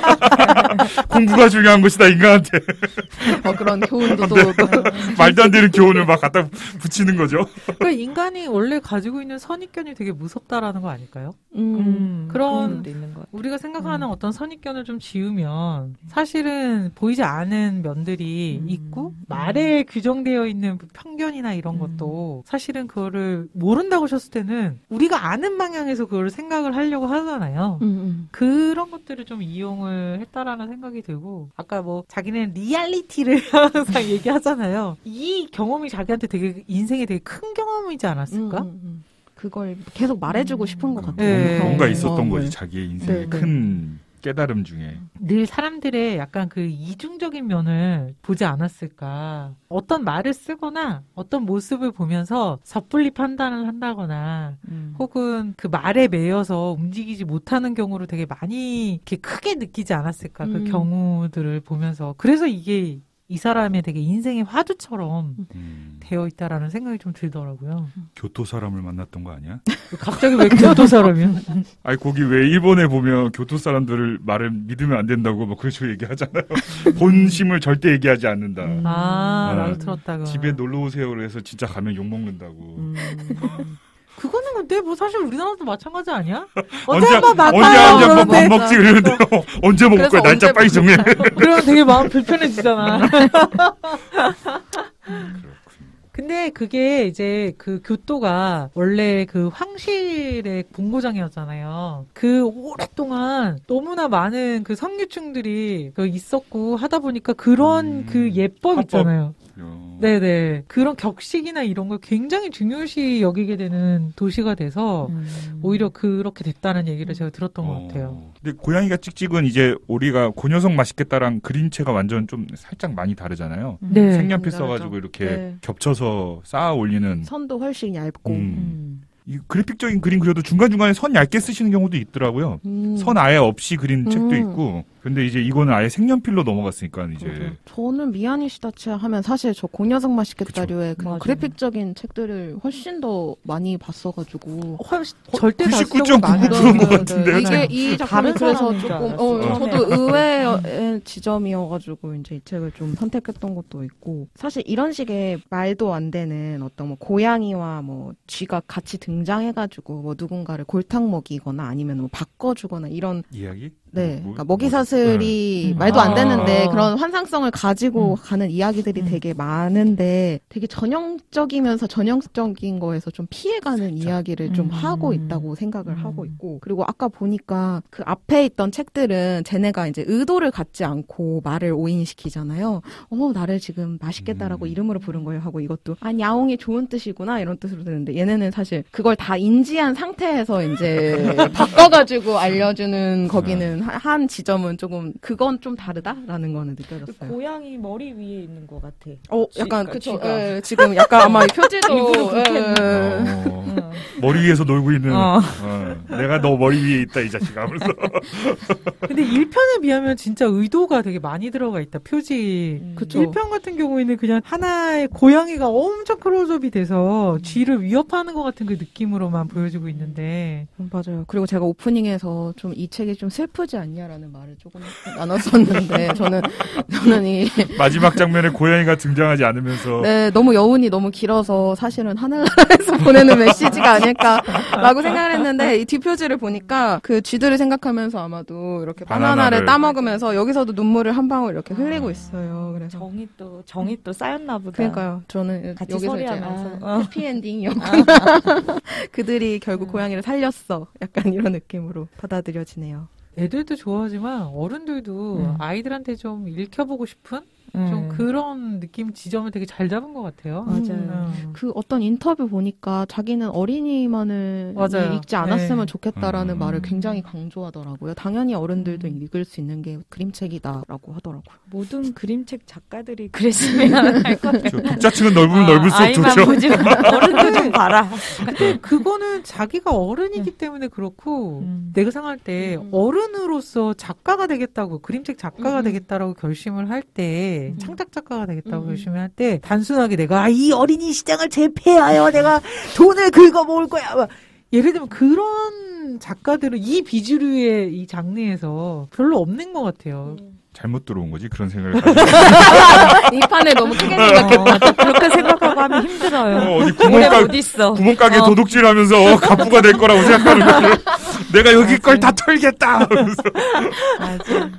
<laughs> 공부가 중요한 것이다 인간한테 어, 그런 교훈도 또. 말도 안 되는 교훈을 막 갖다 붙이는 거죠. 그 인간이 원래 가지고 있는 선입견이 되게 무섭다라는 거 아닐까요? 음. 그런 것도 있는 것 같아. 우리가 생각하는 어떤 선입견을 좀 지우면 사실은 보이지 않은 면들이 음. 있고 말에 규정되어 있는 편견이나 이런 음. 것도 사실은 그거를 모른다고 하셨을 때는 우리가 아는 방향에서 그걸 생각을 하려고 하잖아요. 음, 음. 그런 것들을 좀 이용을 했다라는 생각이 들고 아까 뭐 자기는 리얼리티를 <laughs> 항상 얘기하잖아요. 이 경험이 자기한테 되게 인생에 되게 큰 경험이지 않았을까? 음, 음, 음. 그걸 계속 말해주고 싶은 것 같아요. 네. 뭔가 어, 있었던 어, 거지 네. 자기의 인생의 네, 네. 큰 깨달음 중에. 늘 사람들의 약간 그 이중적인 면을 보지 않았을까. 어떤 말을 쓰거나 어떤 모습을 보면서 섣불리 판단을 한다거나 음. 혹은 그 말에 매여서 움직이지 못하는 경우를 되게 많이 이렇게 크게 느끼지 않았을까. 음. 그 경우들을 보면서. 그래서 이게 이 사람의 되게 인생의 화두처럼 음, 되어 있다라는 생각이 좀 들더라고요. 교토 사람을 만났던 거 아니야? 갑자기 왜 교토 사람이야? <laughs> 아니 거기 왜 일본에 보면 교토 사람들을 말을 믿으면 안 된다고 막 그런 식으로 얘기하잖아요. <laughs> 본심을 절대 얘기하지 않는다. 아, 네. 나도 들었다가. 집에 놀러 오세요 그래서 진짜 가면 욕 먹는다고. 음. 그거는 근데 뭐 사실 우리나라도 마찬가지 아니야? <laughs> 언제 한번 언제. 언제 한번 밥 먹지 그러는데 <laughs> 언제 먹을 거야 날짜 빨리 정해. <laughs> 그러면 되게 마음 불편해지잖아. 그렇군요. 근데 그게 이제 그 교토가 원래 그 황실의 본고장이었잖아요. 그 오랫동안 너무나 많은 그 성유충들이 그 있었고 하다 보니까 그런 음, 그 예법 합법. 있잖아요. 어. 네네. 그런 격식이나 이런 걸 굉장히 중요시 여기게 되는 도시가 돼서 음. 오히려 그렇게 됐다는 얘기를 제가 들었던 것 어. 같아요. 근데 고양이가 찍찍은 이제 우리가 고녀석 맛있겠다랑 그림체가 완전 좀 살짝 많이 다르잖아요. 네. 색연필 다르죠. 써가지고 이렇게 네. 겹쳐서 쌓아 올리는 선도 훨씬 얇고. 음. 이 그래픽적인 그림 그려도 중간 중간에 선 얇게 쓰시는 경우도 있더라고요. 음. 선 아예 없이 그린 책도 음. 있고. 근데 이제 이거는 아예 색연필로 넘어갔으니까 이제. 저는 미야니 시다치 하면 사실 저 공녀석 맛있겠다류의. 그래픽적인 책들을 훨씬 더 많이 봤어가지고 훨씬 절대 99.9 많이 그런 것 네, 같은데. 네. 이게 이 작품이 다른 그래서 조금 어. 저도 의외의 <laughs> 지점이어가지고 이제 이 책을 좀 선택했던 것도 있고 사실 이런 식의 말도 안 되는 어떤 뭐 고양이와 뭐 쥐가 같이 등 장해가지고 뭐 누군가를 골탕 먹이거나 아니면 뭐 바꿔주거나 이런 이야기? 네, 뭐, 그러니까 먹이 사슬이 음. 말도 안 아. 되는데 그런 환상성을 가지고 음. 가는 이야기들이 음. 되게 많은데 되게 전형적이면서 전형적인 거에서 좀 피해가는 이야기를 좀 음. 하고 있다고 생각을 음. 하고 있고 그리고 아까 보니까 그 앞에 있던 책들은 쟤네가 이제 의도를 갖지 않고 말을 오인시키잖아요. 어 나를 지금 맛있겠다라고 음. 이름으로 부른 거예요 하고 이것도 아 야옹이 좋은 뜻이구나 이런 뜻으로 듣는데 얘네는 사실 그걸 다 인지한 상태에서 이제 <laughs> 바꿔가지고 알려주는 거기는 하- 한 지점은 조금 그건 좀 다르다라는 거는 그 느껴졌어요. 고양이 머리 위에 있는 것 같아. 어 쥐- 약간 그러니까 그쵸. 예, 지금 약간 아마 이 표지도 <laughs> 예, 예. 어, 머리 위에서 놀고 있는 어. 어, 내가 너 머리 위에 있다 이 자식아 하면서 <laughs> 근데 1편에 비하면 진짜 의도가 되게 많이 들어가 있다. 표지. 음. 그쵸. 1편 같은 경우에는 그냥 하나의 고양이가 엄청 클로즈업이 돼서 쥐를 위협하는 것 같은 그 느낌으로만 보여지고 있는데 음, 맞아요. 그리고 제가 오프닝에서 좀 이 책이 좀 슬프 지 않냐라는 말을 조금 나눴었는데 <laughs> 저는 저는 이 마지막 장면에 고양이가 등장하지 않으면서 네, 너무 여운이 너무 길어서 사실은 하늘나라에서 <laughs> 보내는 메시지가 아닐까라고 생각을 했는데 이 뒷표지를 보니까 그 쥐들을 생각하면서 아마도 이렇게 바나나를, 바나나를. 따먹으면서 여기서도 눈물을 한 방울 이렇게 흘리고 있어요. 그래서 정이 또 정이 또 쌓였나 보다. 그러니까요. 저는 같이 여기서 이제 소리하면서. 아, 어. <laughs> 해피 엔딩이었구나. 그들이 결국 고양이를 살렸어. 약간 이런 느낌으로 받아들여지네요. 애들도 좋아하지만 어른들도 음. 아이들한테 좀 읽혀보고 싶은 음. 좀 그런 느낌 지점을 되게 잘 잡은 것 같아요. 맞아요. 음. 그 어떤 인터뷰 보니까 자기는 어린이만을 맞아요. 읽지 않았으면 네. 좋겠다라는 음. 말을 굉장히 강조하더라고요. 당연히 어른들도 음. 읽을 수 있는 게 그림책이다라고 하더라고요. 모든 그림책 작가들이 <laughs> 그랬으면 할것 같아. 저 독자층은 넓으면 아, 넓을수록 좋죠. 보지 마. <laughs> 어른도 좀 봐라. 근데 그거는 자기가 어른이기 때문에 그렇고 음. 내가 생각할 때 음. 어른으로서 작가가 되겠다고 그림책 작가가 음. 되겠다라고 결심을 할때 음. 창작 작가가 되겠다고 음. 결심을 할때 단순하게 내가 아, 이 어린이 시장을 제패하여 내가 돈을 긁어 모을 거야 막 예를 들면 그런 작가들은 이 비주류의 이 장르에서 별로 없는 것 같아요. 잘못 들어온 거지 그런 생각을 <laughs> 이 판을 너무 크게 생각했다. 어, 그렇게 생각하고 하면 힘들어요. 어, 어디 구멍가. 구멍가게 어. 도둑질하면서 어, 가부가 될 거라고 생각하는 거죠. <laughs> 내가 여기 걸 다 털겠다. <laughs> 맞아.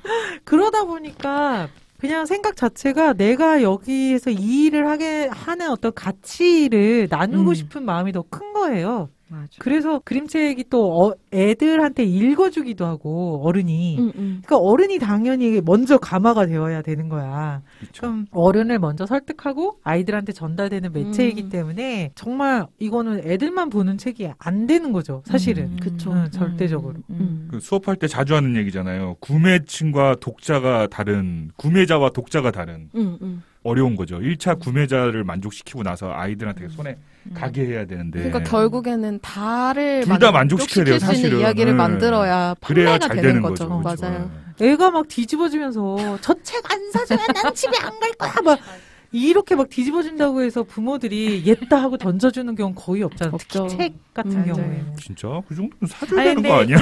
그러다 보니까 그냥 생각 자체가 내가 여기에서 이 일을 하게 하는 어떤 가치를 나누고 음. 싶은 마음이 더 큰 거예요. 맞아. 그래서 그림책이 또 어- 애들한테 읽어주기도 하고 어른이 음, 음. 그러니까 어른이 당연히 먼저 감화가 되어야 되는 거야. 그쵸. 그럼 어른을 먼저 설득하고 아이들한테 전달되는 매체이기 음. 때문에 정말 이거는 애들만 보는 책이 안 되는 거죠. 사실은 음. 그쵸. 응, 절대적으로. 음. 그 수업할 때 자주 하는 얘기잖아요. 구매층과 독자가 다른 구매자와 독자가 다른 음, 음. 어려운 거죠. 1차 구매자를 만족시키고 나서 아이들한테 손에 가게 해야 되는데 그러니까 결국에는 다를 둘 다 만족시켜야 돼요, 만족시킬 수 있는 사실은. 이야기를 네. 만들어야 그래야 판매가 잘 되는 되는 거죠. 거죠. 그렇죠. 맞아요. 애가 막 뒤집어지면서 저 책 안 사주면 난 집에 안 갈 거야. 막 이렇게 막 뒤집어진다고 해서 부모들이 옛다 하고 던져주는 경우 거의 없잖아. 없죠. 특히 책 같은 맞아요. 경우에는. 진짜 그 정도는 사줘야 아니, 되는 근데 거 아니야?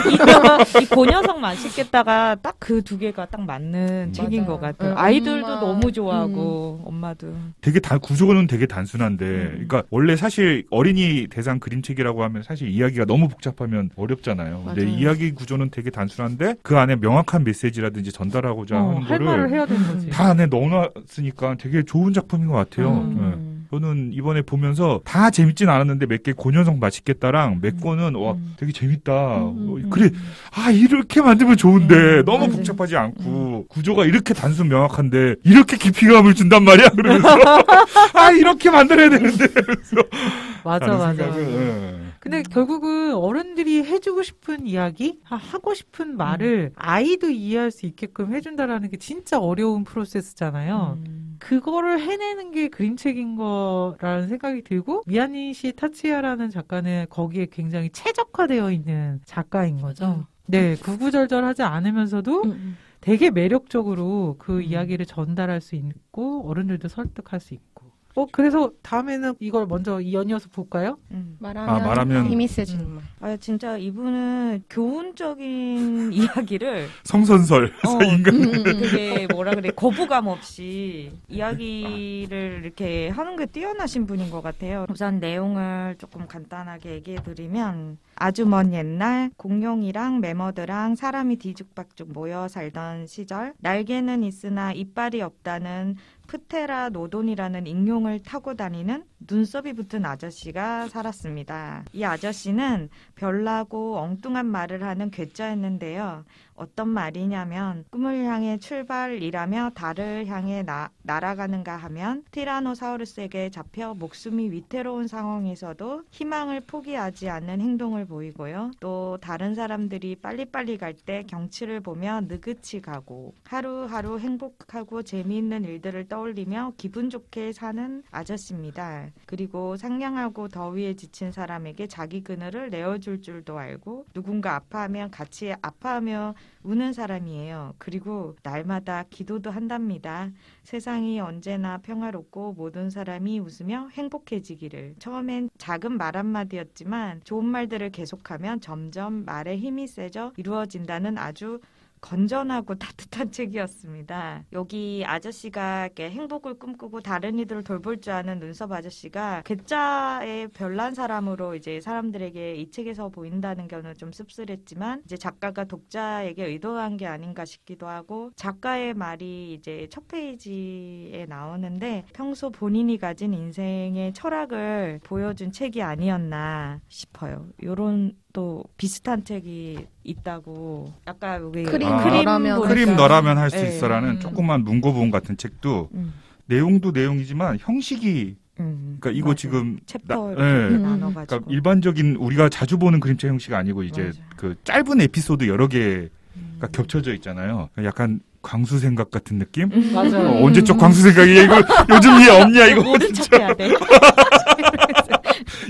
이, 이 고녀석 맛있겠다가 딱 그 두 개가 딱 맞는 책인 맞아요. 것 같아요. 응, 아이들도 엄마, 너무 좋아하고 엄마도. 되게 다 구조는 되게 단순한데, 음. 그러니까 원래 사실 어린이 대상 그림책이라고 하면 사실 이야기가 너무 복잡하면 어렵잖아요. 근데 맞아요. 이야기 구조는 되게 단순한데 그 안에 명확한 메시지라든지 전달하고자 어, 하는 할 거를 말을 해야 되는 거지. 다 안에 넣어놨으니까 되게 좋은 작품인 것 같아요. 음. 네. 저는 이번에 보면서 다 재밌진 않았는데 몇 개 고년성 맛있겠다랑 몇 권은 와 음. 되게 재밌다. 음, 어, 음. 그래 아 이렇게 만들면 좋은데 음, 너무. 복잡하지 않고 구조가 이렇게 단순 명확한데 이렇게 깊이감을 준단 말이야. 그러면서 <laughs> 아 이렇게 만들어야 되는데. <laughs> 맞아, 맞아. 생각은, 예. 근데 결국은 어른들이 해주고 싶은 이야기, 하- 하고 싶은 말을 아이도 이해할 수 있게끔 해준다라는 게 진짜 어려운 프로세스잖아요. 음. 그거를 해내는 게 그림책인 거라는 생각이 들고 미야니시 타치야라는 작가는 거기에 굉장히 최적화되어 있는 작가인 거죠. 네, 구구절절하지 않으면서도 음. 되게 매력적으로 그 음. 이야기를 전달할 수 있고 어른들도 설득할 수 있고. 어 그래서 다음에는 이걸 먼저 이연이어서 볼까요? 음. 말하면, 아, 말하면- 힘이 세지는 말. 아 진짜 이분은 교훈적인 <laughs> 이야기를 성선설 어, <laughs> 인간 음, 음, 음. 되게 뭐라 그래 거부감 없이 이야기를 이렇게 하는 게 뛰어나신 분인 것 같아요. 우선 내용을 조금 간단하게 얘기해 드리면 아주 먼 옛날 공룡이랑 매머드랑 사람이 뒤죽박죽 모여 살던 시절 날개는 있으나 이빨이 없다는 프테라 노돈이라는 익룡을 타고 다니는 눈썹이 붙은 아저씨가 살았습니다. 이 아저씨는 별나고 엉뚱한 말을 하는 괴짜였는데요. 어떤 말이냐면 꿈을 향해 출발이라며 달을 향해 나, 날아가는가 하면 티라노사우루스에게 잡혀 목숨이 위태로운 상황에서도 희망을 포기하지 않는 행동을 보이고요. 또 다른 사람들이 빨리빨리 갈 때 경치를 보며 느긋이 가고 하루하루 행복하고 재미있는 일들을 떠올리며 기분 좋게 사는 아저씨입니다. 그리고 상냥하고 더위에 지친 사람에게 자기 그늘을 내어줄 줄도 알고 누군가 아파하면 같이 아파하며 우는 사람이에요. 그리고 날마다 기도도 한답니다. 세상이 언제나 평화롭고 모든 사람이 웃으며 행복해지기를. 처음엔 작은 말 한마디였지만 좋은 말들을 계속하면 점점 말의 힘이 세져 이루어진다는 아주 건전하고 따뜻한 책이었습니다. 여기 아저씨가 행복을 꿈꾸고 다른 이들을 돌볼 줄 아는 눈썹 아저씨가 괴짜의 별난 사람으로 이제 사람들에게 이 책에서 보인다는 거는 좀 씁쓸했지만 이제 작가가 독자에게 의도한 게 아닌가 싶기도 하고 작가의 말이 이제 첫 페이지에 나오는데 평소 본인이 가진 인생의 철학을 보여준 책이 아니었나 싶어요. 요런 또 비슷한 책이 있다고 아까 여기 크림 아, 너라면 크림 너라면 할수 네. 있어라는 음. 조그만 문고본 같은 책도 음, 내용도 내용이지만 형식이 음, 그러니까 이거 맞아요. 지금 챕터 나- 이렇게 예. 나눠가지고 그러니까 일반적인 우리가 자주 보는 그림책 형식이 아니고 이제 맞아요. 그 짧은 에피소드 여러 개가 음. 겹쳐져 있잖아요. 약간 광수 생각 같은 느낌? 맞아요. 어, 언제적 광수 생각이야 이거 <laughs> 요즘 얘 없냐 이거 모른 진짜 척 해야 돼. <laughs>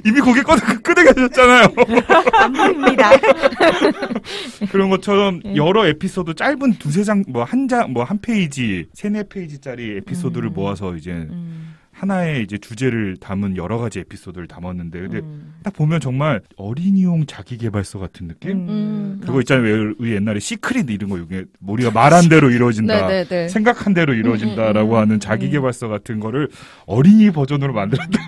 이미 고개 꺼 끄덕 계셨잖아요. 안 보입니다. 그런 것처럼 예. 여러 에피소드 짧은 두세 장 뭐 한 장 뭐 한 페이지 세네 페이지짜리 에피소드를 음. 모아서 이제 음, 하나의 이제 주제를 담은 여러 가지 에피소드를 담았는데 근데 음. 딱 보면 정말 어린이용 자기개발서 같은 느낌? 음. 그거 있잖아요. 왜 우리 옛날에 시크릿 이런 거 이게 우리가 말한 대로 이루어진다. 네네네. 생각한 대로 이루어진다라고 음, 음, 하는 음. 자기개발서 같은 거를 어린이 버전으로 음. 만들었다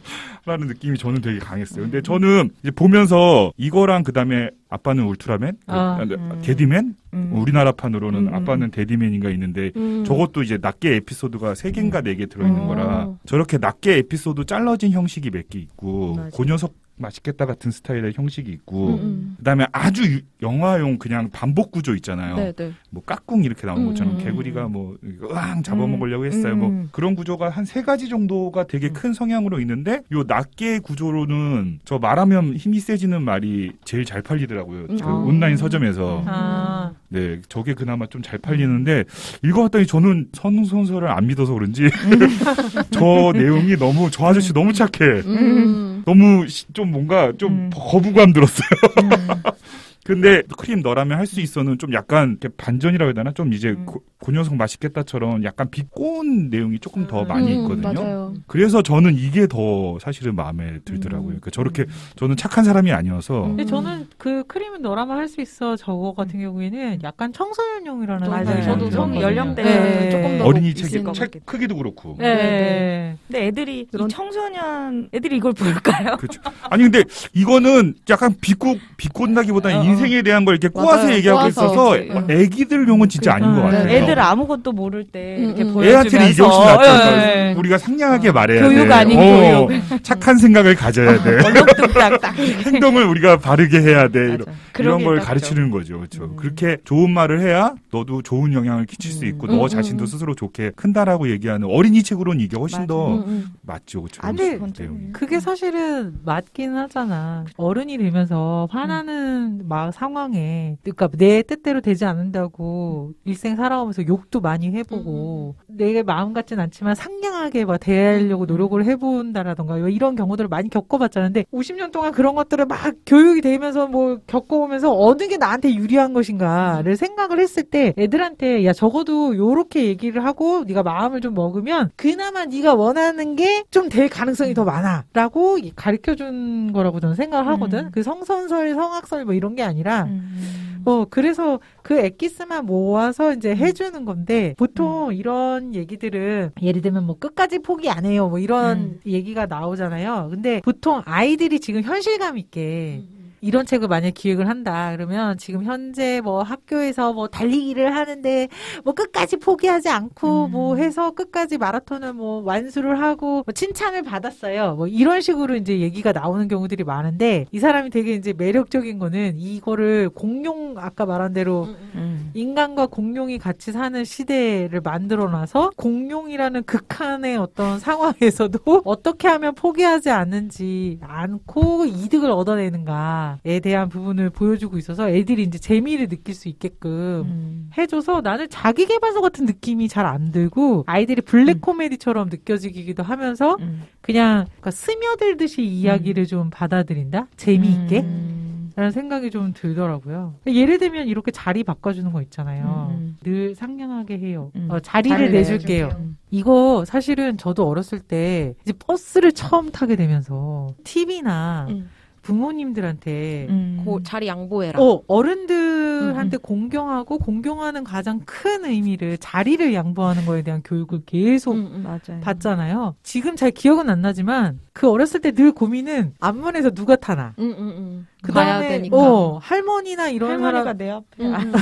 <laughs> 라는 느낌이 저는 되게 강했어요. 근데 저는 이제 보면서 이거랑 그 다음에 아빠는 울트라맨, 아, 그, 음. 데디맨, 음. 우리나라판으로는 음, 아빠는 데디맨인가 있는데 음. 저것도 이제 낮게 에피소드가 세 개인가 네 개 들어있는 음. 거라 저렇게 낮게 에피소드 잘라진 형식이 몇 개 있고 맞아요. 그 녀석 맛있겠다 같은 스타일의 형식이 있고 음, 음. 그다음에 아주 유- 영화용 그냥 반복 구조 있잖아요. 네네. 뭐 까꿍 이렇게 나오는 것처럼 음. 개구리가 뭐 으앙 잡아먹으려고 했어요. 음. 뭐 그런 구조가 한 세 가지 정도가 되게 음. 큰 성향으로 있는데 요 낮게 구조로는 저 말하면 힘이 세지는 말이 제일 잘 팔리더라고요. 음. 그 아. 온라인 서점에서 아, 네 저게 그나마 좀 잘 팔리는데 읽어봤더니 저는 선송선설을 안 믿어서 그런지 <laughs> 저 내용이 너무 저 아저씨 너무 착해. 음. 너무 시- 좀 뭔가 좀 음. 거부감 들었어요. <laughs> 근데 크림 너라면 할 수 있어는 좀 약간 반전이라고 해야 되나? 좀 이제 음. 고, 그 녀석 맛있겠다처럼 약간 비꼬은 내용이 조금 더 많이 음, 있거든요. 맞아요. 그래서 저는 이게 더 사실은 마음에 들더라고요. 그러니까 저렇게 저는 착한 사람이 아니어서 근데 음. 저는 그 크림은 너라면 할 수 있어 저거 같은 경우에는 약간 청소년용이라는 맞아요. 저도. 성 연령대가 네. 조금 더 어린이 있을 책, 크기도 그렇고. 네. 네. 근데 애들이 이 그런- 청소년 애들이 이걸 볼까요? 그렇죠. 아니 근데 이거는 약간 비꼬 비꼰다기보다는 어, 어. 인생에 대한 걸 이렇게 꼬아서 맞아요. 얘기하고 꼬아서. 있어서 음. 애기들용은 진짜 아닌 것 음. 같아요. 네. 애들 아무것도 모를 때 음, 이렇게 음. 보여주면서 애한테는 이게 훨씬 낫죠. 예, 예. 우리가 상냥하게 말해야 교육 돼. 아닌 어, 착한 생각을 가져야 돼. 얼렁뚱땅 <laughs> 행동을 우리가 바르게 해야 돼. 이런. 이런 걸딱 가르치는 거죠. 그렇죠. 음. 그렇게 좋은 말을 해야 너도 좋은 영향을 끼칠 수 있고 음, 너 음, 자신도 음. 스스로 좋게 큰다라고 얘기하는 어린이 책으로는 이게 훨씬 맞아. 더 음, 음. 맞죠. 그렇죠. 기본적인. 그게 사실은 맞긴 하잖아. 어른이 되면서 화나는 막 상황에, 그러니까 내 뜻대로 되지 않는다고 일생 살아오면서 욕도 많이 해보고, 내 마음 같진 않지만 상냥하게 막 대하려고 노력을 해본다라던가 이런 경우들을 많이 겪어봤잖아. 근데 50년 동안 그런 것들을 막 교육이 되면서 뭐 겪어오면서 어느 게 나한테 유리한 것인가를 생각을 했을 때 애들한테 야 적어도 요렇게 얘기를 하고 네가 마음을 좀 먹으면 그나마 네가 원하는 게 좀 될 가능성이 더 많아라고 가르쳐 준 거라고 저는 생각을 하거든. 음. 그 성선설, 성악설 뭐 이런 게 아니라 음. 어, 그래서 그 엑기스만 모아서 이제 해주는 건데, 보통 이런 얘기들은, 예를 들면 뭐 끝까지 포기 안 해요. 뭐 이런 음. 얘기가 나오잖아요. 근데 보통 아이들이 지금 현실감 있게, 이런 책을 만약 기획을 한다 그러면 지금 현재 뭐 학교에서 뭐 달리기를 하는데 뭐 끝까지 포기하지 않고 음. 뭐 해서 끝까지 마라톤을 뭐 완수를 하고 뭐 칭찬을 받았어요. 뭐 이런 식으로 이제 얘기가 나오는 경우들이 많은데 이 사람이 되게 이제 매력적인 거는 이거를 공룡 아까 말한 대로 음. 인간과 공룡이 같이 사는 시대를 만들어놔서 공룡이라는 극한의 어떤 상황에서도 <laughs> 어떻게 하면 포기하지 않는지 않고 이득을 얻어내는가 에 대한 부분을 보여주고 있어서 애들이 이제 재미를 느낄 수 있게끔 음. 해줘서 나는 자기계발서 같은 느낌이 잘 안 들고 아이들이 블랙 코미디처럼 느껴지기도 하면서 음. 그냥 그러니까 스며들듯이 이야기를 좀 받아들인다 재미있게 음. 라는 생각이 좀 들더라고요. 예를 들면 이렇게 자리 바꿔주는 거 있잖아요. 음. 늘 상냥하게 해요. 음. 어, 자리를 자리를 내줄게요. 내줄게요. 이거 사실은 저도 어렸을 때 이제 버스를 처음 타게 되면서 TV나 음. 부모님들한테 음. 고, 자리 양보해라. 어, 어른들 한테 음, 공경하고 공경하는 가장 큰 의미를 자리를 양보하는 거에 대한 교육을 계속 음, 음. 맞아요. 받잖아요. 지금 잘 기억은 안 나지만 그 어렸을 때 늘 고민은 앞문에서 누가 타나. 음, 음, 음. 그 가야 다음에 되니까. 어, 할머니나 이런 할머니가 사람 내 앞에 음, 음.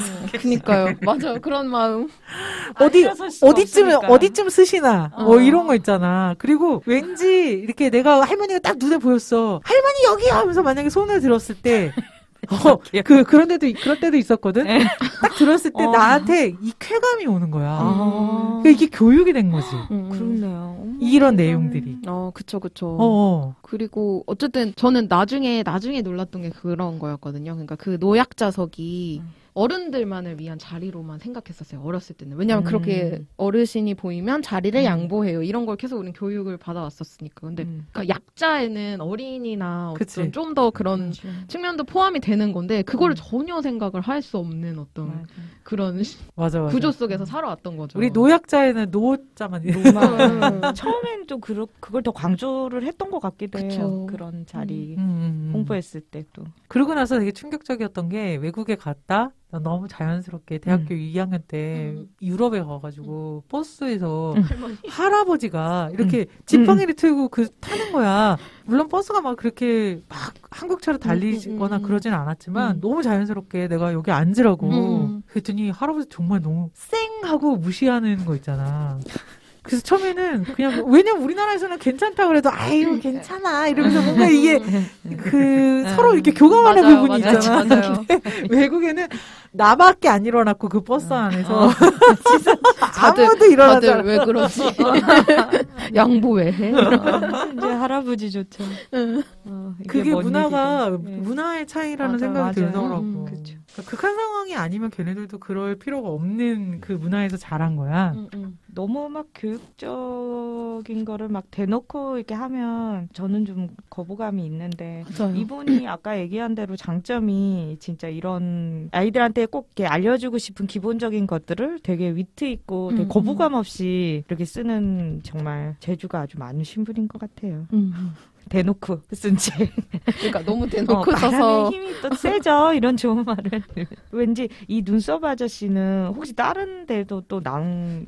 그니까요. 맞아요. 그런 마음. <laughs> 어디 앉아설 수가 어디쯤 없으니까. 어디쯤 쓰시나 뭐 어. 이런 거 있잖아. 그리고 왠지 이렇게 내가 할머니가 딱 눈에 보였어. 할머니 여기요 하면서 만약에 손을 들었을 때. 어, <laughs> 그, 그런 데도, 그럴 때도 있었거든? 딱 들었을 때 어. 나한테 이 쾌감이 오는 거야. 아. 그러니까 이게 교육이 된 거지. 음, 음. 그렇네요. 이런. 내용들이. 어, 그쵸, 그쵸. 어, 어. 그리고 어쨌든 저는 나중에 나중에 놀랐던 게 그런 거였거든요. 그러니까 그 노약자석이 음. 어른들만을 위한 자리로만 생각했었어요. 어렸을 때는. 왜냐면 음. 그렇게 어르신이 보이면 자리를 음. 양보해요. 이런 걸 계속 우리는 교육을 받아왔었으니까. 근데 음. 그러니까 약자에는 어린이나 그치. 어떤 좀 더 그런 맞아. 측면도 포함이 되는 건데 그거를 음. 전혀 생각을 할 수 없는 어떤 맞아. 그런 <laughs> 맞아, 맞아. 구조 속에서 살아왔던 거죠. 우리 노약자에는 노자만. 로마. <laughs> 처음엔 좀 그러, 그걸 더 강조를 했던 것 같기도 해요. 그쵸. 그런 자리 음, 음, 음. 홍보했을 때도. 그러고 나서 되게 충격적이었던 게 외국에 갔다 나 너무 자연스럽게 대학교 음. 2학년 때 음. 유럽에 가가지고 버스에서 음. 할아버지가 이렇게 지팡이를 틀고 그 타는 거야. 물론 버스가 막 그렇게 막 한국차로 달리거나 음, 음, 음. 그러진 않았지만 음. 너무 자연스럽게 내가 여기 앉으라고 음. 그랬더니 할아버지 정말 너무 쌩 하고 무시하는 거 있잖아. 그래서 처음에는 그냥 왜냐면 우리나라에서는 괜찮다 그래도 아유 괜찮아 이러면서 뭔가 이게 그 서로 이렇게 교감하는 맞아요, 부분이 맞아요, 있잖아. 맞아요. <laughs> 외국에는 나밖에 안 일어났고 그 버스 안에서 <laughs> 다들- 아무도 일어나지 다들 않아. 왜 그러지? 양보 왜 해? 이제 할아버지조차. 어, 그게 뭔 문화가 얘기지? 네. 문화의 차이라는 맞아, 생각이 맞아요. 들더라고. 음, 그 쵸. 극한 상황이 아니면 걔네들도 그럴 필요가 없는 그 문화에서 자란 거야. 음, 음. 너무 막 교육적인 거를 막 대놓고 이렇게 하면 저는 좀 거부감이 있는데 맞아요. 이분이 아까 얘기한 대로 장점이 진짜 이런 아이들한테 꼭 이렇게 알려주고 싶은 기본적인 것들을 되게 위트 있고 되게 음, 거부감 없이 이렇게 쓰는 정말 재주가 아주 많으신 분인 것 같아요. 음, 음. 대놓고 쓴 책. 그러니까 너무 어, 대놓고 말하는 써서 힘이 또 세죠. 이런 좋은 말을. 왠지 이 눈썹 아저씨는 혹시 다른 데도 또 나온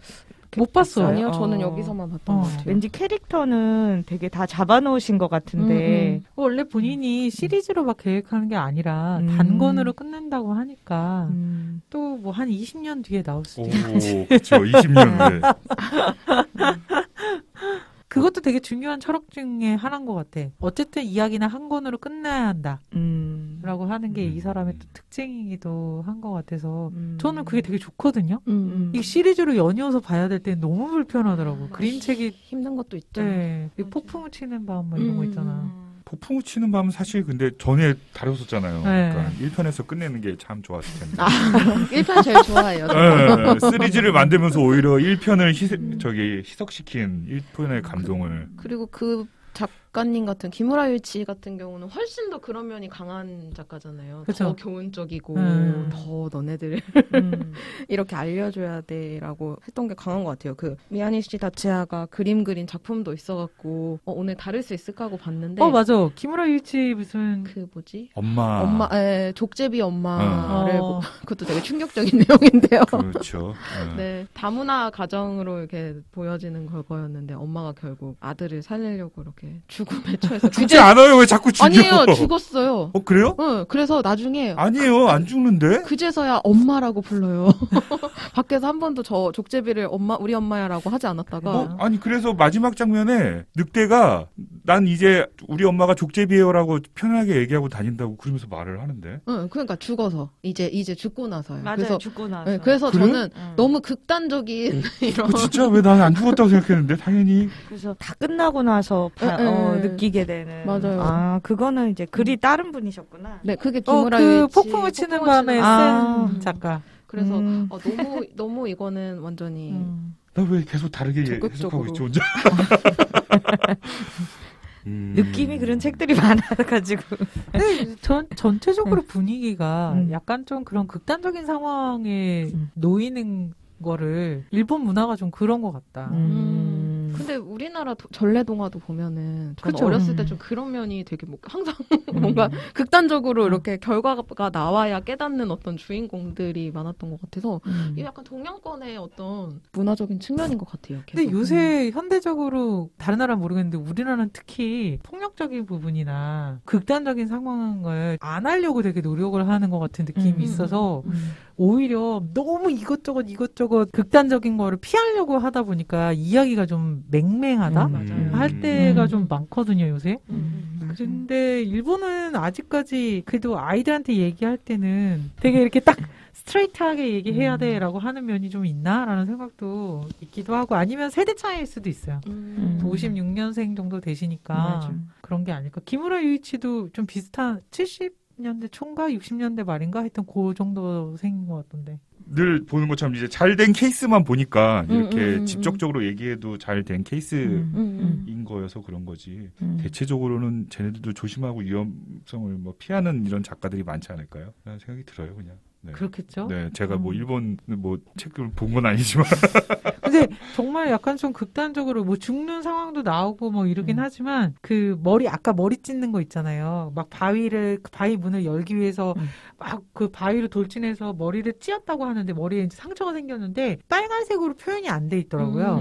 못 봤어요. 아니요, 저는 어. 여기서만 봤던 어. 것 같아요. 왠지 캐릭터는 되게 다 잡아놓으신 것 같은데 원래 본인이 시리즈로 막 계획하는 게 아니라 음. 단권으로 끝낸다고 하니까 음. 또뭐 한 20년 뒤에 나올 수도 오, 있고 그렇죠. 20년 네. 그것도 되게 중요한 철학 중에 하나인 것 같아. 어쨌든 이야기는 한 권으로 끝나야 한다. 음. 라고 하는 게이 음. 사람의 또 특징이기도 한 것 같아서 음. 저는 그게 되게 좋거든요. 음, 이 시리즈로 연이어서 봐야 될때 너무 불편하더라고. 음. 그림책이 힘든 것도 있죠. 네, 이 폭풍을 치는 밤뭐 이런 거 음. 있잖아. 폭풍우 치는 밤은 사실 근데 전에 다뤘었잖아요. 네. 그러니까 1편에서 끝내는 게 참 좋았을 텐데. 아, <laughs> 1편 제일 좋아해요. 네, 시리즈를 만들면서 오히려 1편을 희, 음. 저기 희석시킨 1편의 감동을. 그리고 그 작 가님 같은 김우라 유치 같은 경우는 훨씬 더 그런 면이 강한 작가잖아요. 그쵸. 더 교훈적이고 음. 더 너네들 음. <laughs> 이렇게 알려줘야 돼라고 했던 게 강한 것 같아요. 그 미야니시 다치아가 그림 그린 작품도 있어갖고 어, 오늘 다를 수 있을까 하고 봤는데 어 맞아. 김우라 유치 무슨 그 뭐지? 엄마. 엄마, 에, 족제비 엄마를 어. 보- <laughs> 그것도 되게 충격적인 <laughs> 내용인데요. 그렇죠. 네. 네, 다문화 가정으로 이렇게 보여지는 그거였는데 엄마가 결국 아들을 살리려고 이렇게 죽음의 처해서 <laughs> 죽지 않아요. 왜 자꾸 죽여? 아니에요, 죽었어요. 어 그래요? 응, 그래서 나중에 아니에요. 안 죽는데? 그제서야 엄마라고 불러요. <laughs> 밖에서 한 번도 저 족제비를 엄마 우리 엄마야라고 하지 않았다가 어? 아니 그래서 마지막 장면에 늑대가 난 이제 우리 엄마가 족제비예요라고 편하게 얘기하고 다닌다고 그러면서 말을 하는데. 응, 그러니까 죽어서 이제 이제 죽고 나서요. 맞아요. 그래서 죽고 나서. 네, 그래서 그래? 저는 음. 너무 극단적인 <laughs> 이런 어, 진짜 왜 나는 안 죽었다고 생각했는데 당연히 그래서 다 끝나고 나서 바- 에, 에. 어, 느끼게 되는. 맞아요. 아 그거는 이제 글이 다른 분이셨구나. 네, 그게 어, 김우라 그 유이치 폭풍을 치는 밤에 치는 쓴 아. 작가. 그래서 음. 어, 너무 너무 이거는 완전히 음. 나왜 계속 다르게 적극적으로. 해석하고 있지 혼자? <laughs> 음. 느낌이 그런 책들이 많아가지고. 근데 전 전체적으로 분위기가 음. 약간 좀 그런 극단적인 상황에 음. 놓이는 거를 일본 문화가 좀 그런 것 같다. 음. 근데 우리나라 도- 전래동화도 보면은 저는 그쵸. 어렸을 때 음. 좀 그런 면이 되게 뭐 항상 <laughs> 뭔가 극단적으로 이렇게 결과가 나와야 깨닫는 어떤 주인공들이 많았던 것 같아서 음. 이게 약간 동양권의 어떤 문화적인 측면인 것 같아요. 계속. 근데 요새 현대적으로 다른 나라는 모르겠는데 우리나라는 특히 폭력적인 부분이나 극단적인 상황을 안 하려고 되게 노력을 하는 것 같은 느낌이 음, 있어서 음. 오히려 너무 이것저것 이것저것 극단적인 거를 피하려고 하다 보니까 이야기가 좀 맹맹하다 음, 맞아요. 할 때가 음. 좀 많거든요 요새. 음. 근데 일본은 아직까지 그래도 아이들한테 얘기할 때는 되게 이렇게 딱 스트레이트하게 얘기해야 음. 돼라고 하는 면이 좀 있나라는 생각도 있기도 하고 아니면 세대 차이일 수도 있어요. 음. 음. 56년생 정도 되시니까 맞아. 그런 게 아닐까. 기무라 유이치도 좀 비슷한 70 년대 초인가 60년대 말인가 하여튼 그 정도 생긴 것 같던데. 늘 보는 것처럼 이제 잘 된 케이스만 보니까 음, 이렇게 음, 음, 직접적으로 얘기해도 잘 된 케이스인 음. 음. 거여서 그런 거지. 음. 대체적으로는 쟤네들도 조심하고 위험성을 뭐 피하는 이런 작가들이 많지 않을까요? 라는 생각이 들어요, 그냥. 네. 그렇겠죠? 네, 제가 뭐 음. 일본 뭐 책을 본 건 아니지만 <laughs> 근데 정말 약간 좀 극단적으로 뭐 죽는 상황도 나오고 뭐 이러긴 음. 하지만 그 머리 아까 머리 찢는 거 있잖아요. 막 바위를 그 바위 문을 열기 위해서 음. 막그 바위로 돌진해서 머리를 찧었다고 하는데 머리에 이제 상처가 생겼는데 빨간색으로 표현이 안 돼 있더라고요.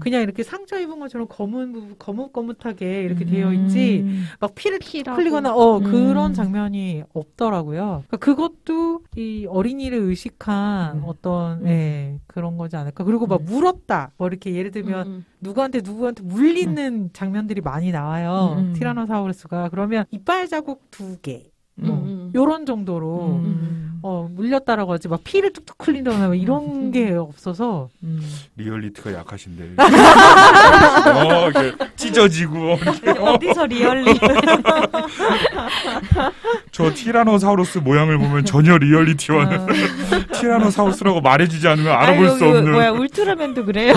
음. 그냥 이렇게 상처 입은 것처럼 검은 거뭇거뭇하게 이렇게 되어 있지 음. 막 피를 피라고. 흘리거나 어 음. 그런 장면이 없더라고요. 그러니까 그것도 이 어린이를 의식한 음. 어떤 음. 예, 그런 거지 않을까. 그리고 막 음. 물었다. 뭐 이렇게 예를 들면 음. 누구한테 누구한테 물리는 장면들이 많이 나와요. 음. 티라노사우루스가 그러면 이빨 자국 두 개. 음. 뭐 음. 요런 정도로 음. 어, 물렸다라고 하지, 막 피를 뚝뚝 흘린다거나 막 이런 음. 게 없어서, 리얼리티가 약하신데. <laughs> 어, 이렇게 찢어지고. <laughs> 어디서 리얼리 <laughs> 저 티라노사우루스 모양을 보면 전혀 리얼리티와는 어, 티라노사우루스라고 말해주지 않으면 알아볼 아이고, 수 없는. 뭐야 울트라맨도 그래요.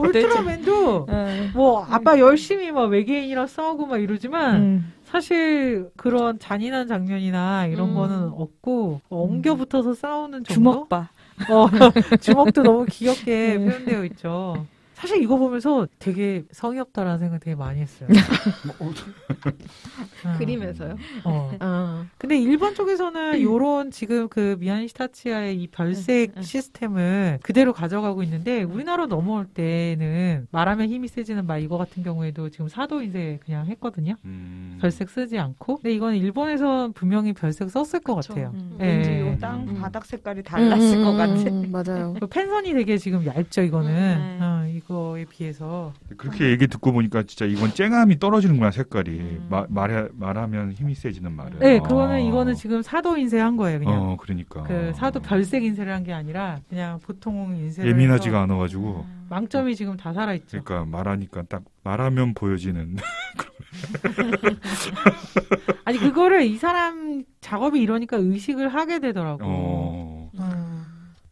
울트라맨도, 네. 뭐, 아빠 열심히 막 외계인이랑 싸우고 막 이러지만, 음. 사실 그런 잔인한 장면이나 이런 음. 거는 없고, 엉겨 붙어서 싸우는 정도? 주먹 봐. 어, <laughs> 주먹도 너무 귀엽게 음. 표현되어 있죠. 사실 이거 보면서 되게 성의 없다라는 생각 되게 많이 했어요. <laughs> 음. 그림에서요. 어. 아. 근데 일본 쪽에서는 요런 지금 그 미야니시타치아의 이 별색 시스템을 그대로 가져가고 있는데 우리나라 넘어올 때는 말하면 힘이 세지는 말 이거 같은 경우에도 지금 사도 인쇄 그냥 했거든요. 음. 별색 쓰지 않고. 근데 이건 일본에서 분명히 별색 썼을 것 그쵸. 같아요. 음. 예. 왠지 요땅 음. 바닥 색깔이 달랐을 음, 것 음, 같아. 음, 맞아요. 그 펜선이 되게 지금 얇죠 이거는 음, 네. 어, 이거 에 비해서. 그렇게 얘기 듣고 보니까 진짜 이건 쨍함이 떨어지는구나 색깔이. 음. 마- 말해 말하면 힘이 세지는 말은. 네 아. 그거는 이거는 지금 사도 인쇄한 거예요 그냥. 어 그러니까. 그 사도 별색 인쇄를 한 게 아니라 그냥 보통 인쇄를 예민하지가 않아가지고. 망점이 지금 다 살아있죠. 그러니까 말하니까 딱 말하면 보여지는. <laughs> 아니 그거를 이 사람 작업이 이러니까 의식을 하게 되더라고. 어. 음.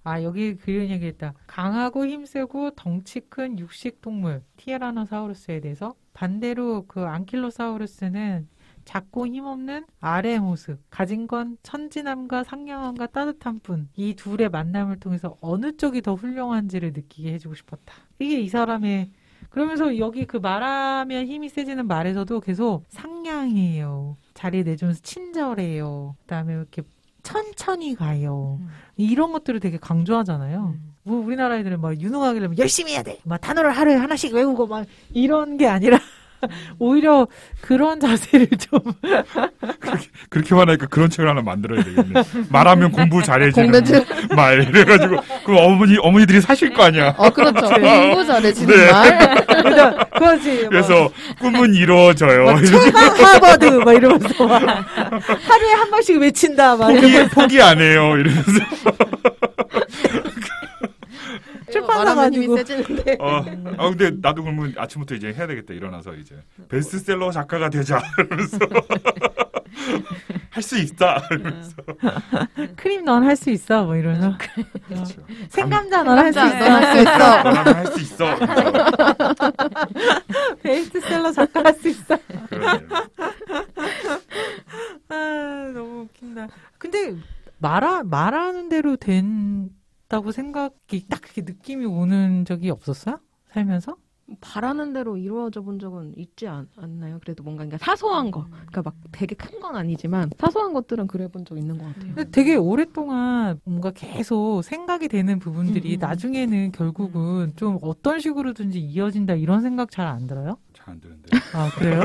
아 여기 그런 얘기했다. 강하고 힘세고 덩치 큰 육식 동물 티에라노사우루스에 대해서 반대로 그 안킬로사우루스는 작고 힘없는 아래의 모습 가진 건 천진함과 상냥함과 따뜻한 뿐 이 둘의 만남을 통해서 어느 쪽이 더 훌륭한지를 느끼게 해주고 싶었다. 이게 이 사람의 그러면서 여기 그 말하면 힘이 세지는 말에서도 계속 상냥해요. 자리 내주면서 친절해요. 그다음에 이렇게 천천히 가요 음. 이런 것들을 되게 강조하잖아요. 음. 뭐 우리나라 애들은 막 유능하기려면 열심히 해야 돼. 막 단어를 하루에 하나씩 외우고 막 이런 게 아니라 <laughs> 오히려 그런 자세를 좀 <laughs> 그렇게 말하니까 그런 책을 하나 만들어야 되겠네. 말하면 공부 잘해지는. <laughs> 말 이래가지고 그 어머니 어머니들이 사실 거 아니야. 어, 그렇죠. 공부 잘해지는 네. 말. 그러니까 그거지. 막 그래서 꿈은 이루어져요. 막 최강 하버드 막 이러면서 막 하루에 한 번씩 외친다 막 포기 포기 안 해요. 이러면서 출판사 말하면 힘이 가지고. 세지는데. 어, 아 근데 나도 그러면 아침부터 이제 해야 되겠다 일어나서 이제 베스트셀러 작가가 되자 <laughs> 이러면서 <laughs> 할 수 있다 이러면서 크림 넌 할 수 있어 뭐 이러면서 그렇죠. 생감자 넌 할 수 있어. 넌 할 수 있어. 너라면 할수 있어. <laughs> 베스트셀러 작가 할 수 있어. 그러네요. 아, 너무 웃긴다. 근데 말하 말하는 대로 된 다고 생각이 딱 그렇게 느낌이 오는 적이 없었어요? 살면서? 바라는 대로 이루어져 본 적은 있지 않, 않나요? 그래도 뭔가 그러니까 사소한 거. 그러니까 막 되게 큰 건 아니지만 사소한 것들은 그래 본 적 있는 것 같아요. 근데 되게 오랫동안 뭔가 계속 생각이 되는 부분들이 음, 음. 나중에는 결국은 좀 어떤 식으로든지 이어진다 이런 생각 잘 안 들어요? 잘 안 되는데. 아 그래요?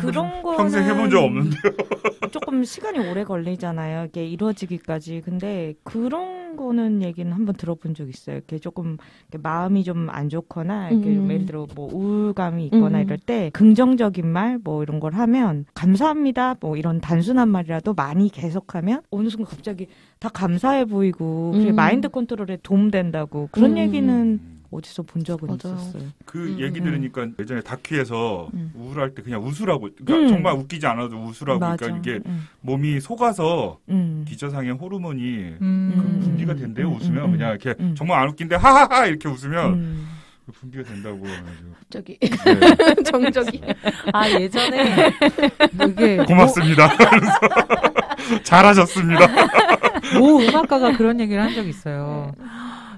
그런 거는 평생 해본 적 없는데. <laughs> 조금 시간이 오래 걸리잖아요. 이게 이루어지기까지. 근데 그런 거는 얘기는 한번 들어본 적 있어요. 이렇게 조금 이렇게 마음이 좀 안 좋거나 이렇게 음. 예를 들어 뭐 우울감이 있거나 음. 이럴 때 긍정적인 말 뭐 이런 걸 하면 감사합니다 뭐 이런 단순한 말이라도 많이 계속하면 어느 순간 갑자기 다 감사해 보이고 음. 마인드 컨트롤에 도움된다고 그런 음. 얘기는 어디서 본 적은 맞아요. 있었어요. 그 음, 얘기 음. 들으니까 예전에 다큐에서 음. 우울할 때 그냥 웃으라고. 그러니까 음. 정말 웃기지 않아도 웃으라고. 맞아. 그러니까 이게 음. 몸이 속아서 음. 기저상의 호르몬이 음. 음. 분비가 된대요. 음, 웃으면 음, 그냥 이렇게 음. 정말 안 웃긴데 하하하 이렇게 웃으면 음. 분비가 된다고. 갑자기 네. <laughs> 정적이. 아 예전에 <laughs> 이게 고맙습니다. <laughs> 잘하셨습니다. 모 음악가가 그런 얘기를 한 적이 있어요.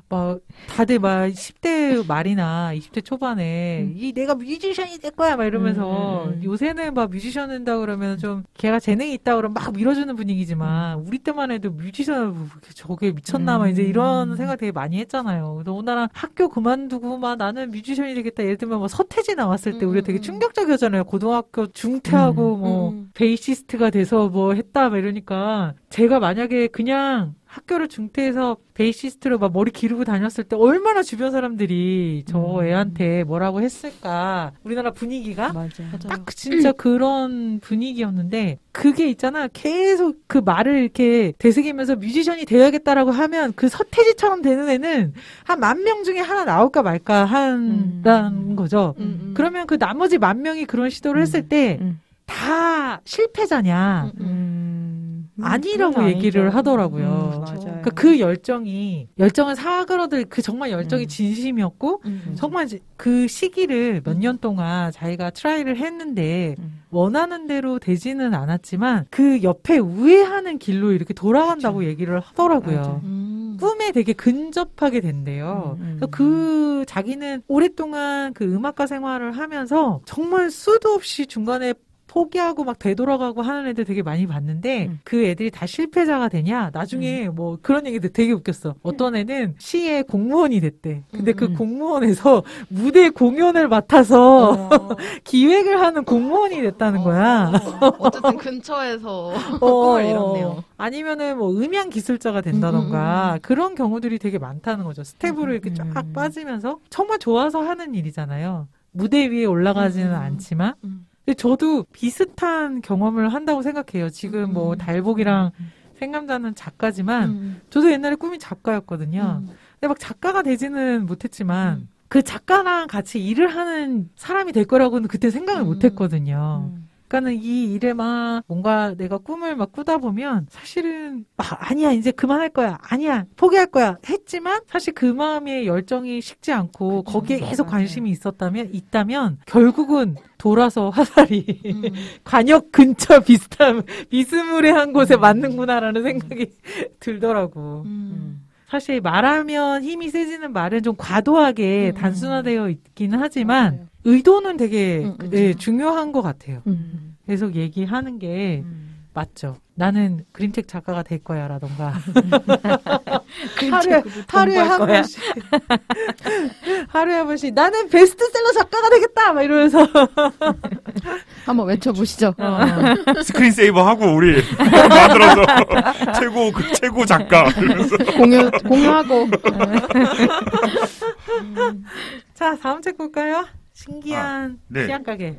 막 다들 막 10대 말이나 20대 초반에 이 내가 뮤지션이 될 거야 막 이러면서 음, 음, 음. 요새는 막 뮤지션 된다 그러면 좀 걔가 재능이 있다 그러면 막 밀어주는 분위기지만 우리 때만 해도 뮤지션 뭐 저게 미쳤나 막 이제 이런 음. 생각 되게 많이 했잖아요. 그래서 오나라 학교 그만두고 막 나는 뮤지션이 되겠다. 예를 들면 뭐 서태지 나왔을 때 음, 우리가 되게 음. 충격적이었잖아요. 고등학교 중퇴하고 뭐 음. 베이시스트가 돼서 뭐 했다 막 이러니까 제가 만약에 그냥 학교를 중퇴해서 베이시스트로 막 머리 기르고 다녔을 때 얼마나 주변 사람들이 저 음. 애한테 뭐라고 했을까. 우리나라 분위기가 맞아요. 딱 진짜 그런 분위기였는데 그게 있잖아 계속 그 말을 이렇게 되새기면서 뮤지션이 되어야겠다라고 하면 그 서태지처럼 되는 애는 한 만 명 중에 하나 나올까 말까 한다는 거죠. 음, 음. 그러면 그 나머지 만 명이 그런 시도를 했을 때 음. 다 실패자냐? 음. 아니라고 얘기를. 하더라고요. 음. 맞아요. 그러니까 그 열정이 열정을 사그러들 그 정말 열정이 음. 진심이었고 음. 정말 그 시기를 몇 년 동안 자기가 try를 했는데 음. 원하는 대로 되지는 않았지만 그 옆에 우회하는 길로 이렇게 돌아간다고 얘기를 하더라고요. 음. 꿈에 되게 근접하게 된대요. 음, 음. 그래서 그 자기는 오랫동안 그 음악가 생활을 하면서 정말 수도 없이 중간에 포기하고 막 되돌아가고 하는 애들 되게 많이 봤는데 음. 그 애들이 다 실패자가 되냐? 나중에 뭐 그런 얘기들 되게 웃겼어. 어떤 애는 시의 공무원이 됐대. 근데 그 음. 공무원에서 <laughs> 무대 공연을 맡아서 어. <laughs> 기획을 하는 공무원이 됐다는 거야. 어, <laughs> 어쨌든 근처에서 어, 꿈을 이뤘네요. 아니면은 뭐 음향 기술자가 된다던가 그런 경우들이 되게 많다는 거죠. 스텝으로 이렇게 쫙 음. 빠지면서 정말 좋아서 하는 일이잖아요. 무대 위에 올라가지는 음. 않지만. 음. 저도 비슷한 경험을 한다고 생각해요. 지금 뭐 음. 달복이랑 생감자는 작가지만 음. 저도 옛날에 꿈이 작가였거든요. 음. 근데 막 작가가 되지는 못했지만 음. 그 작가랑 같이 일을 하는 사람이 될 거라고는 그때 생각을 음. 못했거든요. 음. 그러니까는 이 일에 막 뭔가 내가 꿈을 막 꾸다 보면 사실은 아, 아니야 이제 그만할 거야 아니야 포기할 거야 했지만 사실 그 마음의 열정이 식지 않고 거기에 계속. 관심이 있었다면 있다면 결국은 돌아서 화살이 음. <laughs> 관역 근처 비슷한 비스무리한 곳에 맞는구나라는 생각이 <laughs> 들더라고. 음. 사실 말하면 힘이 세지는 말은 좀 과도하게 음. 단순화되어 있기는 하지만 맞아요. 의도는 되게 음, 음. 예, 중요한 것 같아요. 음. 계속 얘기하는 게 음. 맞죠. 나는 그림책 작가가 될 거야 라던가 <laughs> 하루에 하루에 한 거야. 번씩 <laughs> 하루에 한 번씩 나는 베스트셀러 작가가 되겠다 막 이러면서 <laughs> 한번 외쳐보시죠. 어. 스크린 세이버 하고 우리 만들어서 최고 그 최고 작가 이러면서 공유 공유하고 자 다음 책 볼까요? 신기한 네. 시안 가게.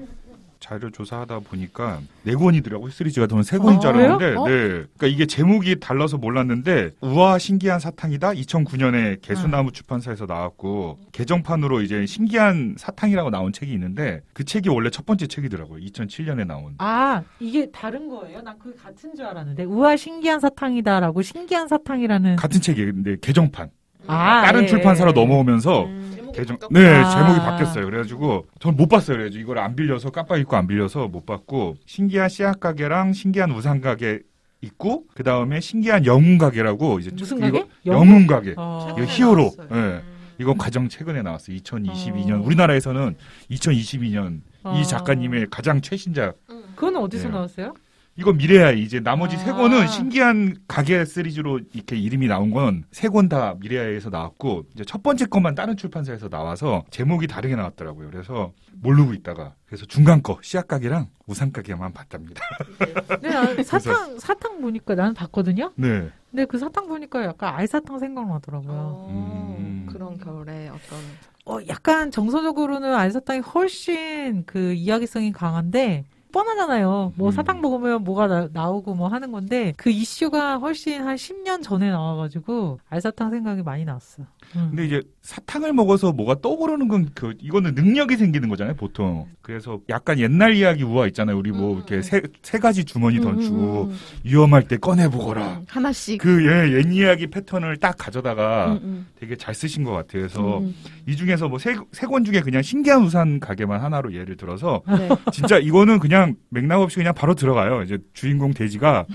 자료 조사하다 보니까 네 권이더라고요. 시리즈가 저는 세 권인 줄 아? 알았는데, 어? 네. 그러니까 이게 제목이 달라서 몰랐는데 우와 신기한 사탕이다. 2009년에 개수나무 출판사에서 나왔고 개정판으로 이제 신기한 사탕이라고 나온 책이 있는데 그 책이 원래 첫 번째 책이더라고요. 2007년에 나온. 아 이게 다른 거예요? 난 그게 같은 줄 알았는데 우와 신기한 사탕이다라고 신기한 사탕이라는 같은 책인데 개정판. 아, 다른 예. 출판사로 넘어오면서 음. 개정 네 아. 제목이 바뀌었어요. 그래가지고 전 못 봤어요. 그래가지고 이걸 안 빌려서 깜빡 잊고 안 빌려서 못 봤고 신기한 씨앗 가게랑 신기한 우산 가게 있고 그 다음에 신기한 영웅 가게라고 이제 무슨 이거- 가게? 영웅 가게. 어. 이거 히어로. 예. 이거 가장 최근에 나왔어요. 2022년 어. 우리나라에서는 2022년 어. 이 작가님의 가장 최신작. 그건 어디서 네. 나왔어요? 이거 미래아이 이제 나머지 세 아. 권은 신기한 가게 시리즈로 이렇게 이름이 나온 건 세 권 다 미래아이에서 나왔고 이제 첫 번째 것만 다른 출판사에서 나와서 제목이 다르게 나왔더라고요. 그래서 모르고 있다가 그래서 중간 거 씨앗 가게랑 우산 가게만 봤답니다. <laughs> 네, 나 사탕 사탕 보니까 나는 봤거든요. 네. 근데 그 사탕 보니까 약간 알사탕 생각나더라고요. 어, 음. 그런 결의 어떤 어, 약간 정서적으로는 알사탕이 훨씬 그 이야기성이 강한데 뻔하잖아요. 뭐 음. 사탕 먹으면 뭐가 나, 오고뭐 하는 건데 그 이슈가 훨씬 한 10년 전에 나와가지고 알사탕 생각이 많이 났어. 음. 근데 이제 사탕을 먹어서 뭐가 떠오르는 건 그 이거는 능력이 생기는 거잖아요, 보통. 그래서 약간 옛날 이야기 우화 있잖아요. 우리 뭐 음, 이렇게 음. 세, 세 가지 주머니 음, 던지고 음, 음, 위험할 때 꺼내 보거라. 음. 하나씩 그 예, 옛 이야기 패턴을 딱 가져다가 음, 음. 되게 잘 쓰신 것 같아요. 그래서 음, 이 중에서 뭐세권 중에 그냥 신기한 우산 가게만 하나로 예를 들어서 음. 네. <laughs> 진짜 이거는 그냥 맥락 없이 그냥 바로 들어가요. 이제 주인공 돼지가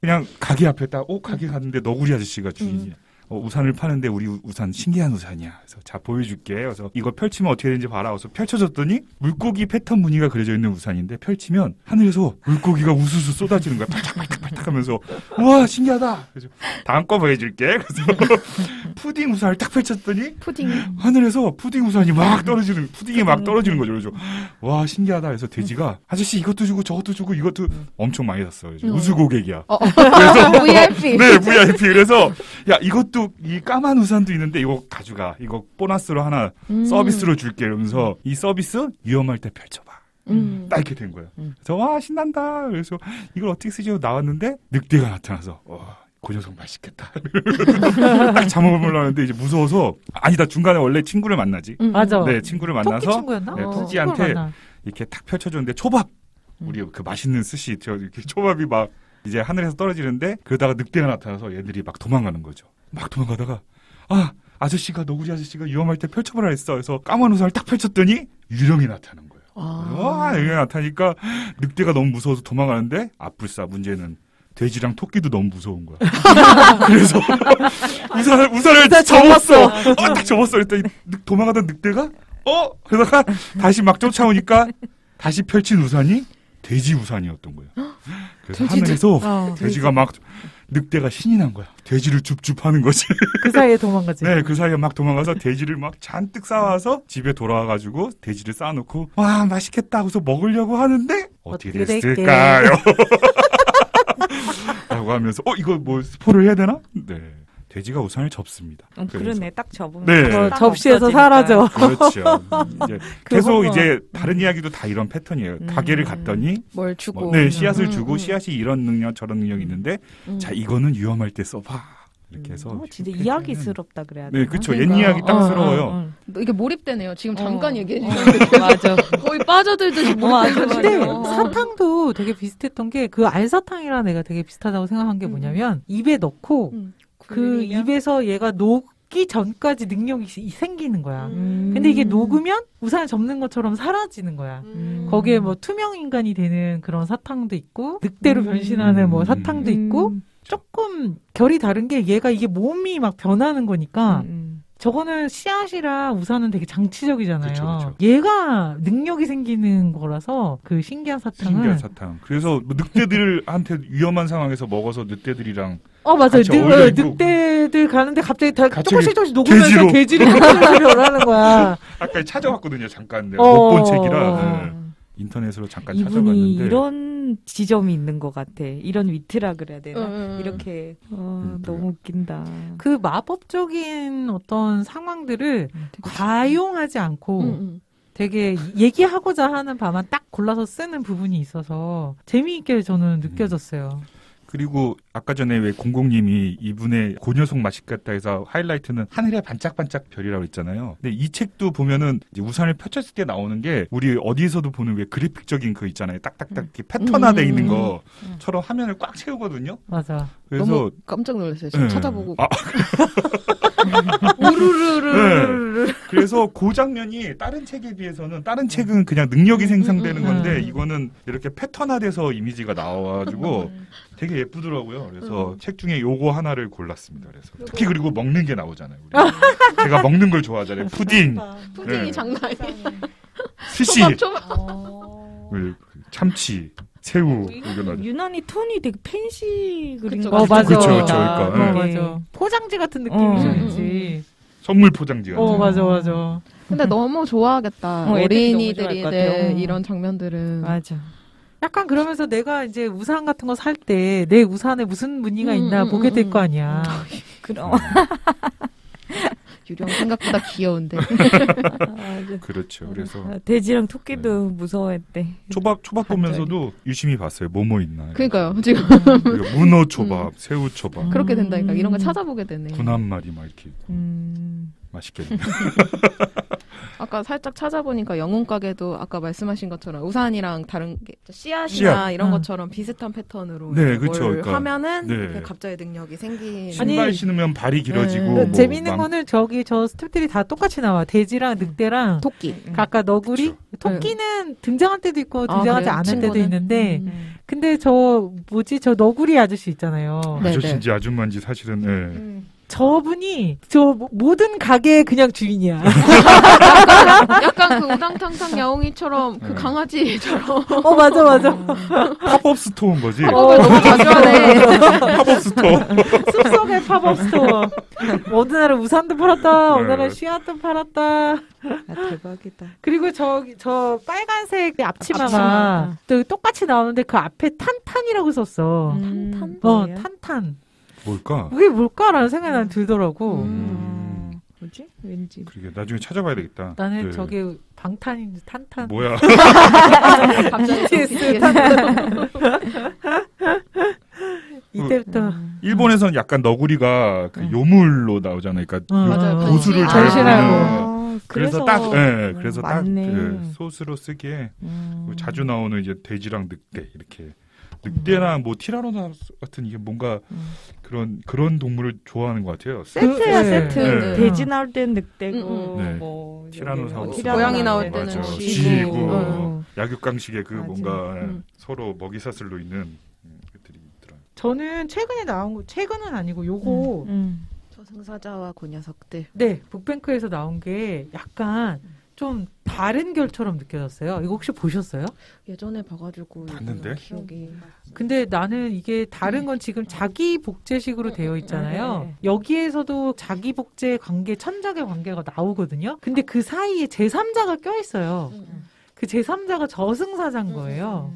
그냥 가게 앞에 딱, 어, 가게 갔는데 너구리 아저씨가 주인이야. 어, 우산을 파는데 우리 우- 우산 신기한 우산이야. 그래서 자, 보여줄게. 그래서 이거 펼치면 어떻게 되는지 봐라. 그래서 펼쳐줬더니 물고기 패턴 무늬가 그려져 있는 우산인데 펼치면 하늘에서 물고기가 우수수 쏟아지는 거야. 팔딱팔딱팔딱 하면서 우와, 신기하다. 그래서 다음 거 보여줄게. 그래서 푸딩 우산을 딱 펼쳤더니 푸딩. 하늘에서 푸딩 우산이 막 떨어지는 푸딩이 막 떨어지는 거죠. 그래서 와 신기하다 해서 돼지가 아저씨 이것도 주고 저것도 주고 이것도 엄청 많이 샀어. 그래서 어. 우수 고객이야. 어, 어. 그래서 <laughs> VIP. <laughs> 네 VIP 그래서 야 이것도 이 까만 우산도 있는데 이거 가져가 이거 보너스로 하나 음. 서비스로 줄게 이러면서 이 서비스 위험할 때 펼쳐봐. 음. 딱 이렇게 된 거예요. 음. 그래서 와 신난다. 그래서 이걸 어떻게 쓰지 나왔는데 늑대가 나타나서 와. 그 녀석 맛있겠다. <laughs> 딱 잡아보려고 하는데 이제 무서워서 아니다 중간에 원래 친구를 만나지. 음. 맞아. 네 친구를 만나서 친구였나? 네, 어, 토끼한테 만나. 이렇게 탁 펼쳐줬는데 초밥 음. 우리 그 맛있는 스시 저 이렇게 초밥이 막 이제 하늘에서 떨어지는데 그러다가 늑대가 나타나서 얘들이 막 도망가는 거죠. 막 도망가다가 아 아저씨가 너구리 아저씨가 위험할 때 펼쳐보라 했어. 그래서 까만 우산을 딱 펼쳤더니 유령이 나타나는 거예요. 아. 와 유령이 나타나니까 늑대가 너무 무서워서 도망가는데 아뿔싸 문제는 돼지랑 토끼도 너무 무서운 거야. <laughs> 그래서 <laughs> 우산을 우산을 접었어. 어, 딱 접었어. 늑- 도망가던 늑대가 어 그러다가 다시 막 쫓아오니까 다시 펼친 우산이 돼지 우산이었던 거예요. <gasps> 그래서 하늘에서 어, 돼지가 막 늑대가 신이 난 거야. 돼지를 줍줍하는 거지. <laughs> 그 사이에 도망가지. 네, 그 사이에 막 도망가서 돼지를 막 잔뜩 쌓아와서 집에 돌아와가지고 돼지를 쌓아놓고 와 맛있겠다 하고서 먹으려고 하는데 어떻게 어떻게 됐을까요? 라고 하면서 어 이거 뭐 스포를 해야 되나? 네, 돼지가 우산을 접습니다. 어, 그래서. 그러네. 딱 접으면. 네. 어, 딱 접시에서. 사라져. 그렇죠. 이제 <laughs> 계속 그거. 이제 다른 이야기도 다 이런 패턴이에요. 음. 가게를 갔더니 뭘 주고. 뭐, 네 씨앗을 음, 주고 음. 씨앗이 이런 능력 저런 능력이 있는데 음. 자 이거는 위험할 때 써봐 이렇게 해서 어, 진짜 이야기스럽다 그래야 되나? 네, 그렇죠. 옛. 이야기 딱스러워요. 어, 어, 이게 몰입되네요. 지금 잠깐 어. 얘기해 어. 주셨는데 맞아. <laughs> 거의 빠져들듯이 몰입되는. 근데. 사탕도 되게 비슷했던 게 그 알사탕이랑 내가 되게 비슷하다고 생각한 게 음. 뭐냐면 입에 넣고 음. 그? 입에서 얘가 녹기 전까지 능력이 시- 생기는 거야. 음. 근데 이게 녹으면 우산을 접는 것처럼 사라지는 거야. 음. 거기에 뭐 투명 인간이 되는 그런 사탕도 있고 늑대로 음. 변신하는 뭐 사탕도 있고 음. 조금 결이 다른 게 얘가 이게 몸이 막 변하는 거니까 음. 저거는 씨앗이랑 우산은 되게 장치적이잖아요. 그쵸, 그쵸. 얘가 능력이 생기는 거라서 그 신기한 사탕은 신기한 사탕. 그래서 뭐 늑대들한테 위험한 상황에서 먹어서 늑대들이랑 어 맞아요. 늑, 어. 늑대들 가는데 갑자기 다 조금씩 조금씩 녹으면서. 돼지로 돼지로 <laughs> 변하는 거야. 아까 찾아봤거든요. 잠깐 내가 어. 못본 책이라 어. 네. 인터넷으로 잠깐 이분이 찾아봤는데 이런 지점이 있는 것 같아. 이런 위트라 그래야 되나? 음. 이렇게 어, 음, 너무 웃긴다. 그 마법적인 어떤 상황들을 음, 과용하지 않고 음, 음. 되게 얘기하고자 하는 바만 딱 골라서 쓰는 부분이 있어서 재미있게 저는 느껴졌어요. 그리고 아까 전에 왜 공공님이 이분의 고녀석 맛있겠다 해서 하이라이트는 하늘에 반짝반짝 별이라고 했잖아요. 근데 이 책도 보면은 이제 우산을 펼쳤을 때 나오는 게 우리 어디에서도 보는 왜 그래픽적인 그 있잖아요. 딱딱딱 이렇게 패턴화돼 음, 있는 음, 것처럼 화면을 꽉 채우거든요. 맞아. 그래서 너무 깜짝 놀랐어요. 지금 네. 찾아보고 아, <laughs> 우르르르르. 그래서 그 장면이 다른 책에 비해서는 다른 책은 그냥 능력이 생성되는 음, 음, 건데 음. 이거는 이렇게 패턴화돼서 이미지가 나와가지고 되게 예쁘더라고요. 그래서 책 중에 요거 하나를 골랐습니다. 그래서 특히 그리고 먹는 게 나오잖아요. 우리. <laughs> 제가 먹는 걸 좋아하잖아요. 푸딩, 푸딩이 네. 장난 아니에요. 스시, 초밥 초밥. 그 참치, 새우 나. 유난히 톤이 되게 fancy 그린 것어 맞아. 그쵸, 그쵸. 그러니까, 어, 네. 맞아. 포장지 같은 어, 느낌이죠, 음, 왠지. 선물 포장지 같은. 어 맞아 맞아. 근데 너무 좋아하겠다. 어, 어린이들이 네. 이런 장면들은 맞아. 약간 그러면서 내가 이제 우산 같은 거 살 때 내 우산에 무슨 무늬가 음, 있나 음, 보게 음, 될 음. 거 아니야. <laughs> 그럼. 유령 생각보다 귀여운데. <laughs> 그렇죠. 그래서 아, 돼지랑 토끼도 무서워했대. 초밥 초밥 갑자기. 보면서도 유심히 봤어요. 뭐뭐 있나. 그러니까요. 지금 문어 초밥, 새우 초밥, 그렇게 된다니까 이런 거 음. 찾아보게 되네. 군한 마리 막 이렇게 있고 음. 맛있겠네. <laughs> 아까 살짝 찾아보니까 영웅 가게도 아까 말씀하신 것처럼 우산이랑 다른 게 씨앗이나 씨앗. 이런 응. 것처럼 비슷한 패턴으로 네. 뭘 그러니까. 하면은 네. 그 갑자기 능력이 아니, 신발 신으면 발이 길어지고 네. 뭐그 재밌는 망- 거는 저기 저 스탭들이 다 똑같이 나와. 돼지랑 늑대랑 토끼. 아까 너구리, 그쵸. 토끼는 등장할 때도 있고 아, 등장하지 그래요? 않을 때도 친구는? 있는데, 음. 근데 저 뭐지 저 너구리 아저씨 있잖아요. 네, 아저씨인지 아줌마인지 사실은 예. 음. 저분이 저 모- 모든 가게의 그냥 주인이야. <laughs> 약간 그 우당탕탕 야옹이처럼 그 네. 강아지처럼 어 맞아 맞아. pop-up store인 거지. pop-up을 너무 자주 하네. <laughs> pop-up store. 숲속의 pop-up store. 어느 날은 우산도 팔았다. 어느 네. 날은 씨앗도 팔았다. 아, 대박이다. 그리고 저, 저 빨간색 앞치마가 앞치마. 또 똑같이 나오는데 그 앞에 탄탄이라고 썼어. 음, 어, 뭐예요? 탄탄. 뭘까? 그게 뭘까라는 생각이 난 들더라고. 음. 뭐지? 왠지. 그러게 나중에 찾아봐야 되겠다. 나는 그, 저게 방탄인지 탄탄. 뭐야? 갑자기 BTS 이때부터 음. 일본에서는 약간 너구리가 그 응. 요물로 나오잖아요. 그러니까 응, 요-. 고수를 아, 잘. 부리는. 아, 그래서 딱, 예, 음, 그래서 딱 맞네. 그 소스로 쓰기에 음. 그 자주 나오는 이제 돼지랑 늑대 이렇게 늑대나 뭐 티라노사우루스 같은 이게 뭔가 음. 그런 그런 동물을 좋아하는 것 같아요. 세트야 그, 세트. 네. 돼지 나올 땐 늑대고 음, 음. 네. 뭐 티라노사우루스. 뭐 고양이 나올 때는 맞아. 쥐고. 어. 약육강식의 그 맞아. 뭔가 음. 서로 먹이사슬로 있는 음, 것들이 있더라. 저는 최근에 나온 거 최근은 아니고 요거 음. 저승사자와 그 녀석들. 네 북뱅크에서 나온 게 약간 좀 다른 결처럼 느껴졌어요. 이거 혹시 보셨어요? 예전에 봐가지고 봤는데? 기억이 근데 나는 이게 다른 건 지금 자기 복제식으로 되어 있잖아요. 여기에서도 자기 복제 관계, 천작의 관계가 나오거든요. 근데 그 사이에 제3자가 껴 있어요. 그 제3자가 저승사자인 거예요.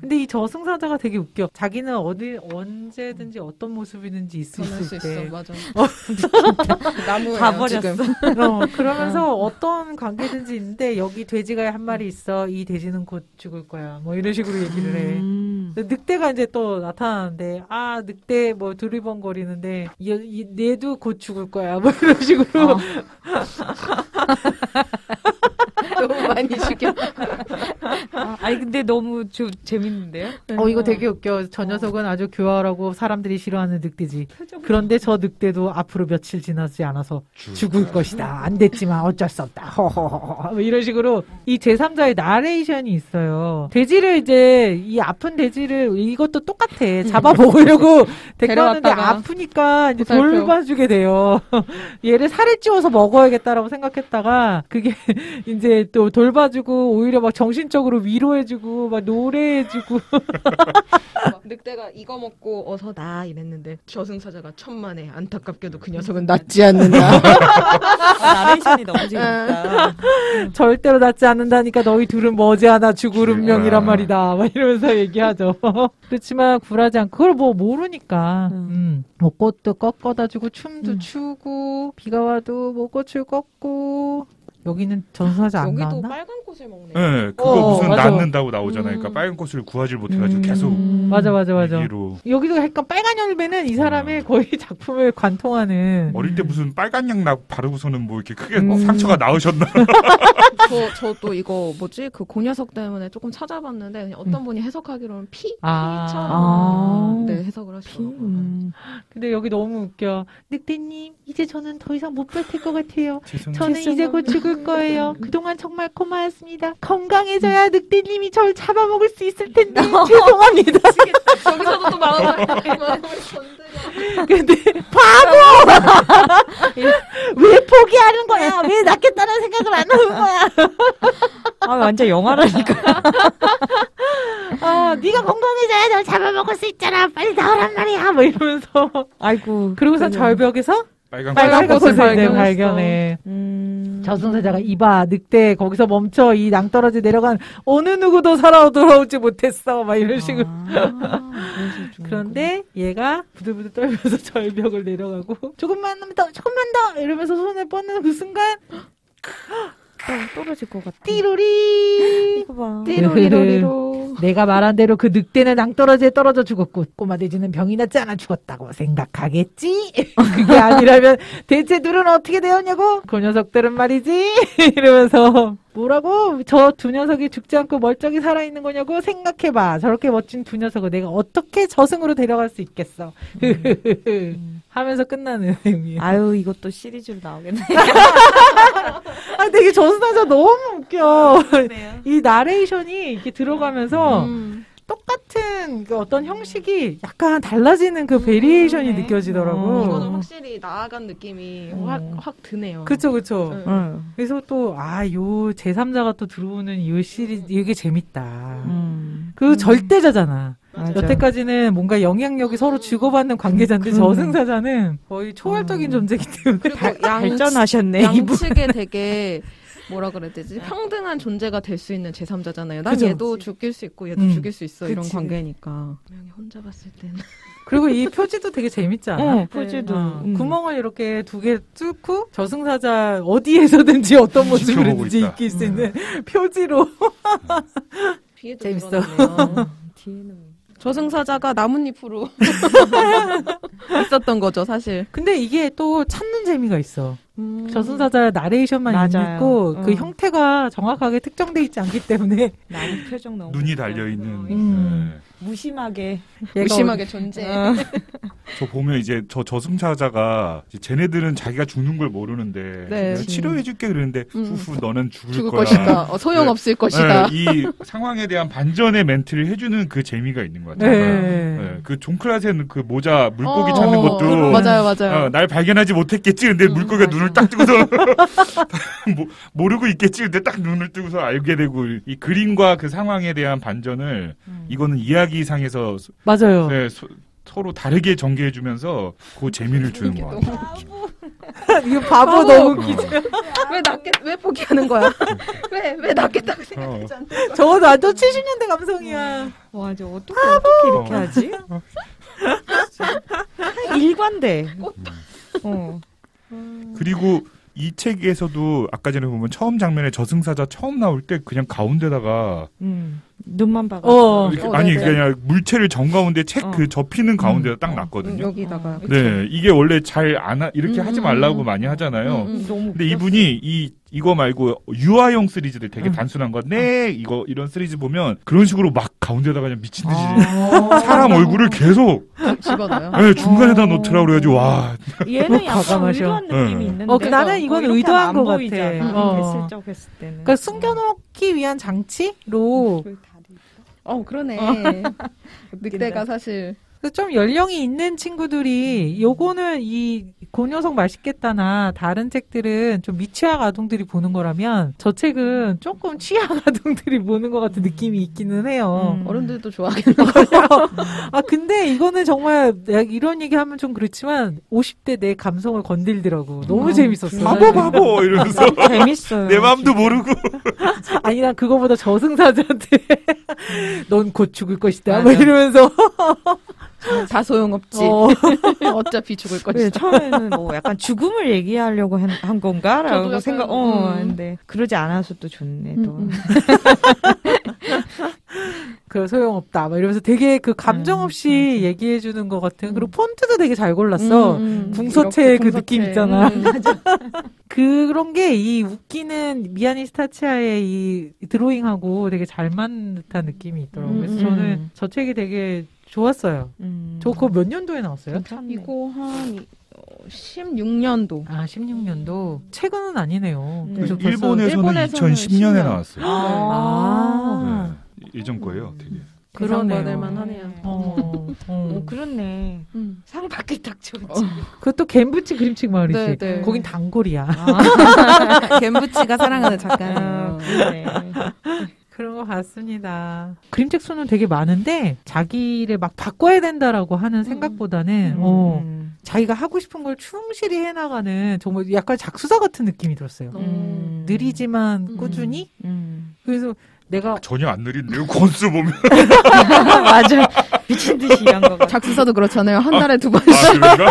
근데 이 저승사자가 되게 웃겨. 자기는 어디 언제든지 어떤 모습이든지 있을 수수 있어. 있대. 맞아. <laughs> 나무에 가버렸어. 지금. <laughs> 어, 그러면서 어 떤 관계든지 있는데 여기 돼지가 한 마리 있어. 이 돼지는 곧 죽을 거야. 뭐 이런 식으로 얘기를 해. 음. 늑대가 이제 또 나타나는데 아 늑대 뭐 두리번거리는데 이, 이, 얘도 곧 죽을 거야. 뭐 이런 식으로. 어. <laughs> <laughs> 너무 많이 죽여. 아, 아니 근데 너무 주, 재밌는데요? 어 이거 되게 웃겨. 저 녀석은 아주 교활하고 사람들이 싫어하는 늑대지. 그런데 저 늑대도 앞으로 며칠 지나지 않아서 죽을 것이다. 안 됐지만 어쩔 수 없다. 허허허. 뭐 이런 식으로 이 제3자의 나레이션이 있어요. 돼지를 이제 이 아픈 돼지를 이것도 똑같아. 잡아 먹으려고 <laughs> 데리고 왔는데 데려왔다가 아프니까 이제. 돌봐주게 돼요. <laughs> 얘를 살을 찌워서 먹어야겠다라고 생각했다가 그게 이제 또 돌봐주고 오히려 막 정신적으로 위로해주고 막 노래해주고 <laughs> 막 늑대가 이거 먹고 어서 나 이랬는데 저승사자가 천만에 안타깝게도 그 녀석은 낫지 않는다. 아, 나레이션이 너무 재밌다. 절대로 낫지 않는다니까 너희 둘은 머지않아 죽을 운명이란 아. 말이다. 막 이러면서 얘기하죠. <laughs> 그렇지만 굴하지 않고 그걸 뭐 모르니까. 음. 음. 뭐 꽃도 꺾어다 주고 춤도 음. 추고 비가 와도 뭐 꽃을 꺾고 여기는 전사자 안 여기도 나왔나? 빨간 꽃을 먹네. 네, 그거 어, 무슨 맞아. 낳는다고 나오잖아요. 음. 그러니까 빨간 꽃을 구하지 못해가지고 음. 계속 맞아 맞아 맞아. 위기로 여기도 약간 빨간 열매는 이 사람의 거의 <laughs> 작품을 관통하는 어릴 때 무슨 빨간 약 나, 바르고서는 뭐 이렇게 크게 음. 상처가 나으셨나? <laughs> <laughs> 저, 저도 이거 뭐지? 그 고녀석 때문에 조금 찾아봤는데 그냥 어떤 분이 해석하기로는 피? 아. 피처럼 아. 네, 해석을 하시더라고요. 음. 근데 여기 너무 웃겨. 늑대님, 이제 저는 더 이상 못 버틸 것 같아요. 죄송해요. 저는 이제 곧 죽을 거예요. 그동안 정말 고마웠습니다. 건강해져야 늑대님이 절 잡아먹을 수 있을 텐데 <laughs> 죄송합니다. 저기서도 또 마음을 마음을 건드려. 근데 바보! <laughs> 왜 포기하는 거야? 왜 낫겠다는 생각을 안 하는 거야? 아 완전 영화라니까. <laughs> 아, 네가 건강해져야 널 잡아먹을 수 있잖아. 빨리 나오란 말이야. 뭐 이러면서. 아이고. 그러고서 절벽에서 빨간 빨간 꽃. 꽃을 발견했어. 발견해. 음. 저승사자가 이봐 늑대 거기서 멈춰 이 낭떠러지 내려간 어느 누구도 살아 돌아오지 못했어 막 이런 식으로 아, 그래서 죽은 그런데 얘가 부들부들 떨면서 <laughs> 절벽을 내려가고 조금만 더 조금만 더 이러면서 손을 뻗는 그 순간 거구나. 떨어질 것 같아. 띠로리 이거 봐. 띠로리로리로. <laughs> 내가 말한 대로 그 늑대는 낭떠러지에 떨어져 죽었고 꼬마 돼지는 병이 났지 않아 죽었다고 생각하겠지? <laughs> 그게 아니라면 대체 둘은 어떻게 되었냐고? 그 녀석들은 말이지? <laughs> 이러면서 뭐라고? 저 두 녀석이 죽지 않고 멀쩡히 살아있는 거냐고 생각해봐. 저렇게 멋진 두 녀석을 내가 어떻게 저승으로 데려갈 수 있겠어? 하면서 끝나는 <laughs> 내용이에요. 아유 이것도 시리즈로 나오겠네. <laughs> 아, 되게 저승사자 너무 웃겨. 이 나레이션이 이렇게 들어가면서 음. 똑같은 그 어떤 형식이 약간 달라지는 그 variation이 그러네. 느껴지더라고. 이거는 확실히 나아간 느낌이 음. 확, 확 드네요. 그쵸, 그쵸. 응. 응. 그래서 또, 아, 요 제3자가 또 들어오는 이 시리즈, 이게 재밌다. 음. 그 절대자잖아. 맞아. 여태까지는 뭔가 영향력이 서로 주고받는 관계자인데. 저승사자는 거의 초월적인 음. 존재이기 때문에 그리고 양, 발전하셨네 이분. 양측에 되게 <laughs> 뭐라 그래야 되지? 평등한 존재가 될 수 있는 제3자잖아요. 난 그죠. 얘도 죽일 수 있고 얘도 음. 죽일 수 있어. 이런 그치. 관계니까. 분명히 혼자 봤을 때는. 그리고 이 표지도 되게 재밌지 않아? 어, 포즈도 어, 음. 구멍을 이렇게 두 개 뚫고 저승사자 어디에서든지 <laughs> 어떤 모습이든지. 이길 수 있는 <laughs> 표지로 뒤에도 재밌어. 뒤에는 저승사자가 나뭇잎으로 <laughs> <laughs> 있었던 거죠, 사실. 근데 이게 또 찾는 재미가 있어. 음. 저승사자 나레이션만 맞아요. 있고 그 어. 형태가 정확하게 특정돼 있지 않기 때문에 <laughs> 나는 표정 너무 눈이. 달려 있는. 음. 무심하게 얘가 무심하게 존재. 어. <laughs> 저 보면 이제 저 저승사자가 이제 쟤네들은 자기가 죽는 걸 모르는데 네. 내가 치료해줄게 그러는데 음. 후후 너는 죽을, 죽을 거야. 것이다. 어, 소용 없을 것이다. 네, 이 상황에 대한 반전의 멘트를 해주는 그 재미가 있는 것 같아요. 네. 네, 그 종클라스의 그 모자 물고기 어, 찾는 어, 것도 맞아요, 맞아요. 어, 날 발견하지 못했겠지. 근데 음, 물고기가 맞아. 눈을 딱 뜨고서 <laughs> 모, 모르고 있겠지. 근데 딱 눈을 뜨고서 알게 되고 이 그림과 그 상황에 대한 반전을 음. 이거는 이야기상에서 서- 맞아요. 네, 서, 로 다르게 전개해 주면서 그 재미를 주는 같아요. <laughs> 이거 바보 바보. 너무 어. 웃기죠. <laughs> 왜 낫게 왜 포기하는 거야? 왜왜 낫겠다고 어. 생각하지 않는 거야? 저거 완전 70년대 감성이야. 와, 저 어떻게 어떻게 이렇게 어. 하지? 일관돼. 어. 그리고 이 책에서도 아까 전에 보면 처음 장면에 저승사자 처음 나올 때 그냥 가운데다가 음. 눈만 봐가. 어. 이렇게 어, 아니 네네. 그냥 물체를 정 가운데 책 어. 그 접히는 가운데다 딱 음, 놨거든요. 여기다가. 네, 이게 원래 잘 안 이렇게 음, 하지 음, 말라고 음. 많이 하잖아요. 음, 음. 근데 이분이 이 이거 말고 유아용 시리즈들 되게 음. 단순한 거, 네 이거 이런 시리즈 보면 그런 식으로 막 가운데다가 그냥 미친 듯이 아. 사람 얼굴을 계속 집어넣어요. 네, 중간에다 어. 놓더라고 그래가지고 와 얘는 약간. 의도한 느낌이 네. 있는데. 어, 그 나는 이건 의도한 것안 같아. 어. 했을 때는. 그러니까 숨겨놓기 위한 장치로 어 그러네. <laughs> 늑대가 사실 그 좀 연령이 있는 친구들이 요거는 이 고녀석 맛있겠다나 다른 책들은 좀 미취학 아동들이 보는 거라면 저 책은 조금 취학 <laughs> 아동들이 보는 것 같은 느낌이 있기는 해요. 음. 어른들도 좋아하겠네. <laughs> 아 근데 이거는 정말 이런 얘기하면 좀 그렇지만 50대 내 감성을 건들더라고. 너무 음. 재밌었어. 바보 바보 이러면서 <laughs> 재밌어요. 내 마음도 모르고 아니 난 그거보다 저승사자한테 넌 곧 죽을 것이다. 뭐 맞아. 이러면서 다 소용없지. 어. <laughs> 어차피 죽을 것이다. 처음에는 뭐 약간 죽음을 얘기하려고 한, 한 건가라고 생각, 어, 음. 근데 그러지 않아서 또 좋네, 또. 음, 음. <laughs> 그 소용없다. 막 이러면서 되게 그 감정 음, 없이 맞아. 얘기해 주는 것 같은. 음. 그리고 폰트도 되게 잘 골랐어. 음, 음. 궁서체 이렇게 그 느낌. 있잖아. 음. <laughs> 그런 게 이 웃기는 미아니 스타치아의 이 드로잉하고 되게 잘 맞는 듯한 느낌이 있더라고요. 음, 그래서 음. 저는 저 책이 되게 좋았어요. 음. 저 그거 몇 년도에 나왔어요? 괜찮네. 이거 한 16년도. 아, 16년도. 최근은 아니네요. 음. 그래서 벌써- 일본에서는 일본에서는 2010년에 10년. 나왔어요. 아, 네, 예전 거예요, 되게. 그러네요. 받을만 하네요. 어, 어. 어, 그렇네. 음. 상 받기 딱 좋지. 그것도 갬부치 그림책 마을이지. 네, 네. 거긴 단골이야. 갬부치가 사랑하는 아, 작가네요. 그러네. 그런 것 같습니다. 그림책 수는 되게 많은데 자기를 막 바꿔야 된다라고 하는 생각보다는 어, 음. 자기가 하고 싶은 걸 충실히 해나가는 정말 약간 작수사 같은 느낌이 들었어요. 음. 느리지만 음. 꾸준히. 음. 그래서 내가 전혀 안 느린데요, 권수 보면. <laughs> 맞아. 미친 듯이 일한 거 같아. 작수사도 그렇잖아요. 한 달에 두 아, 번씩. 그런가?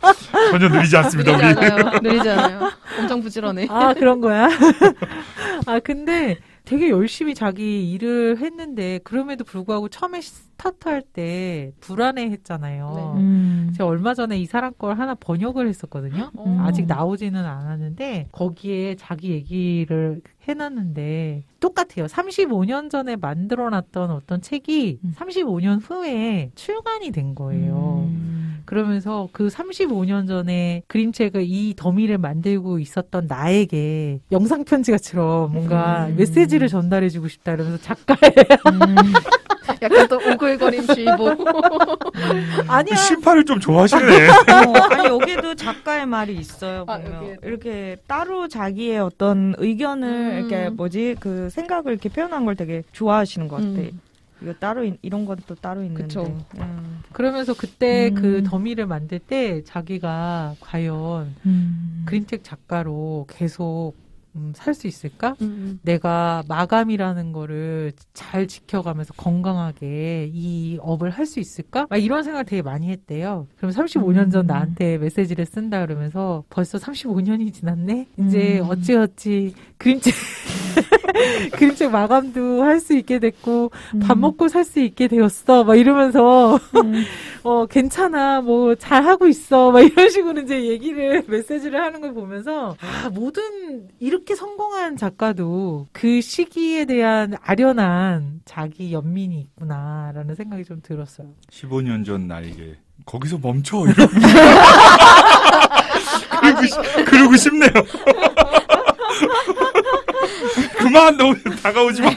<laughs> 전혀 느리지 않습니다, 느리지 우리. 않아요. 느리지 않아요. 엄청 부지런해. 아 그런 거야. <laughs> 아 근데 되게 열심히 자기 일을 했는데 그럼에도 불구하고 처음에 스타트할 때 불안해했잖아요. 음. 제가 얼마 전에 이 사람 걸 하나 번역을 했었거든요. 어. 아직 나오지는 않았는데 거기에 자기 얘기를 해놨는데 똑같아요. 35년 전에 만들어놨던 어떤 책이 음. 35년 후에 출간이 된 거예요. 음. 그러면서 그 35년 전에 그림책을 이 더미를 만들고 있었던 나에게 영상 편지가처럼 뭔가 음. 메시지를 전달해주고 싶다 이러면서 작가의 음. <laughs> 약간 또 오글거림 주의보. 아니야 심파를 좀 좋아하시네. 어, 아니 여기도 작가의 말이 있어요. 아, 보면 여기에도. 이렇게 따로 자기의 어떤 의견을 음. 이렇게 뭐지 그 생각을 이렇게 표현한 걸 되게 좋아하시는 것 같아. 음. 이거 따로 있- 이런 건또 따로 있는데. 그쵸. 음. 그러면서 그때 음. 그 더미를 만들 때 자기가 과연 음. 그림책 작가로 계속 음, 살 수 있을까? 음. 내가 마감이라는 거를 잘 지켜가면서 건강하게 이 업을 할 수 있을까? 막 이런 생각을 되게 많이 했대요. 그럼 35년 전 음. 나한테 메시지를 쓴다 그러면서 벌써 35년이 지났네? 이제 음. 어찌어찌 그림책, 그림책 마감도 할 수 있게 됐고, 밥 먹고 살 수 있게 되었어. 막 이러면서, 음. <laughs> 어, 괜찮아. 뭐, 잘 하고 있어. 막 이런 식으로 이제 얘기를, 메시지를 하는 걸 보면서, 아, 모든, 이 렇게 성공한 작가도 그 시기에 대한 아련한 자기 연민이 있구나라는 생각이 좀 들었어요. 15년 전 나에게 거기서 멈춰 이러고 <laughs> 그러고, 싶- 그러고 싶네요. <laughs> 그만 너무 다가오지 마.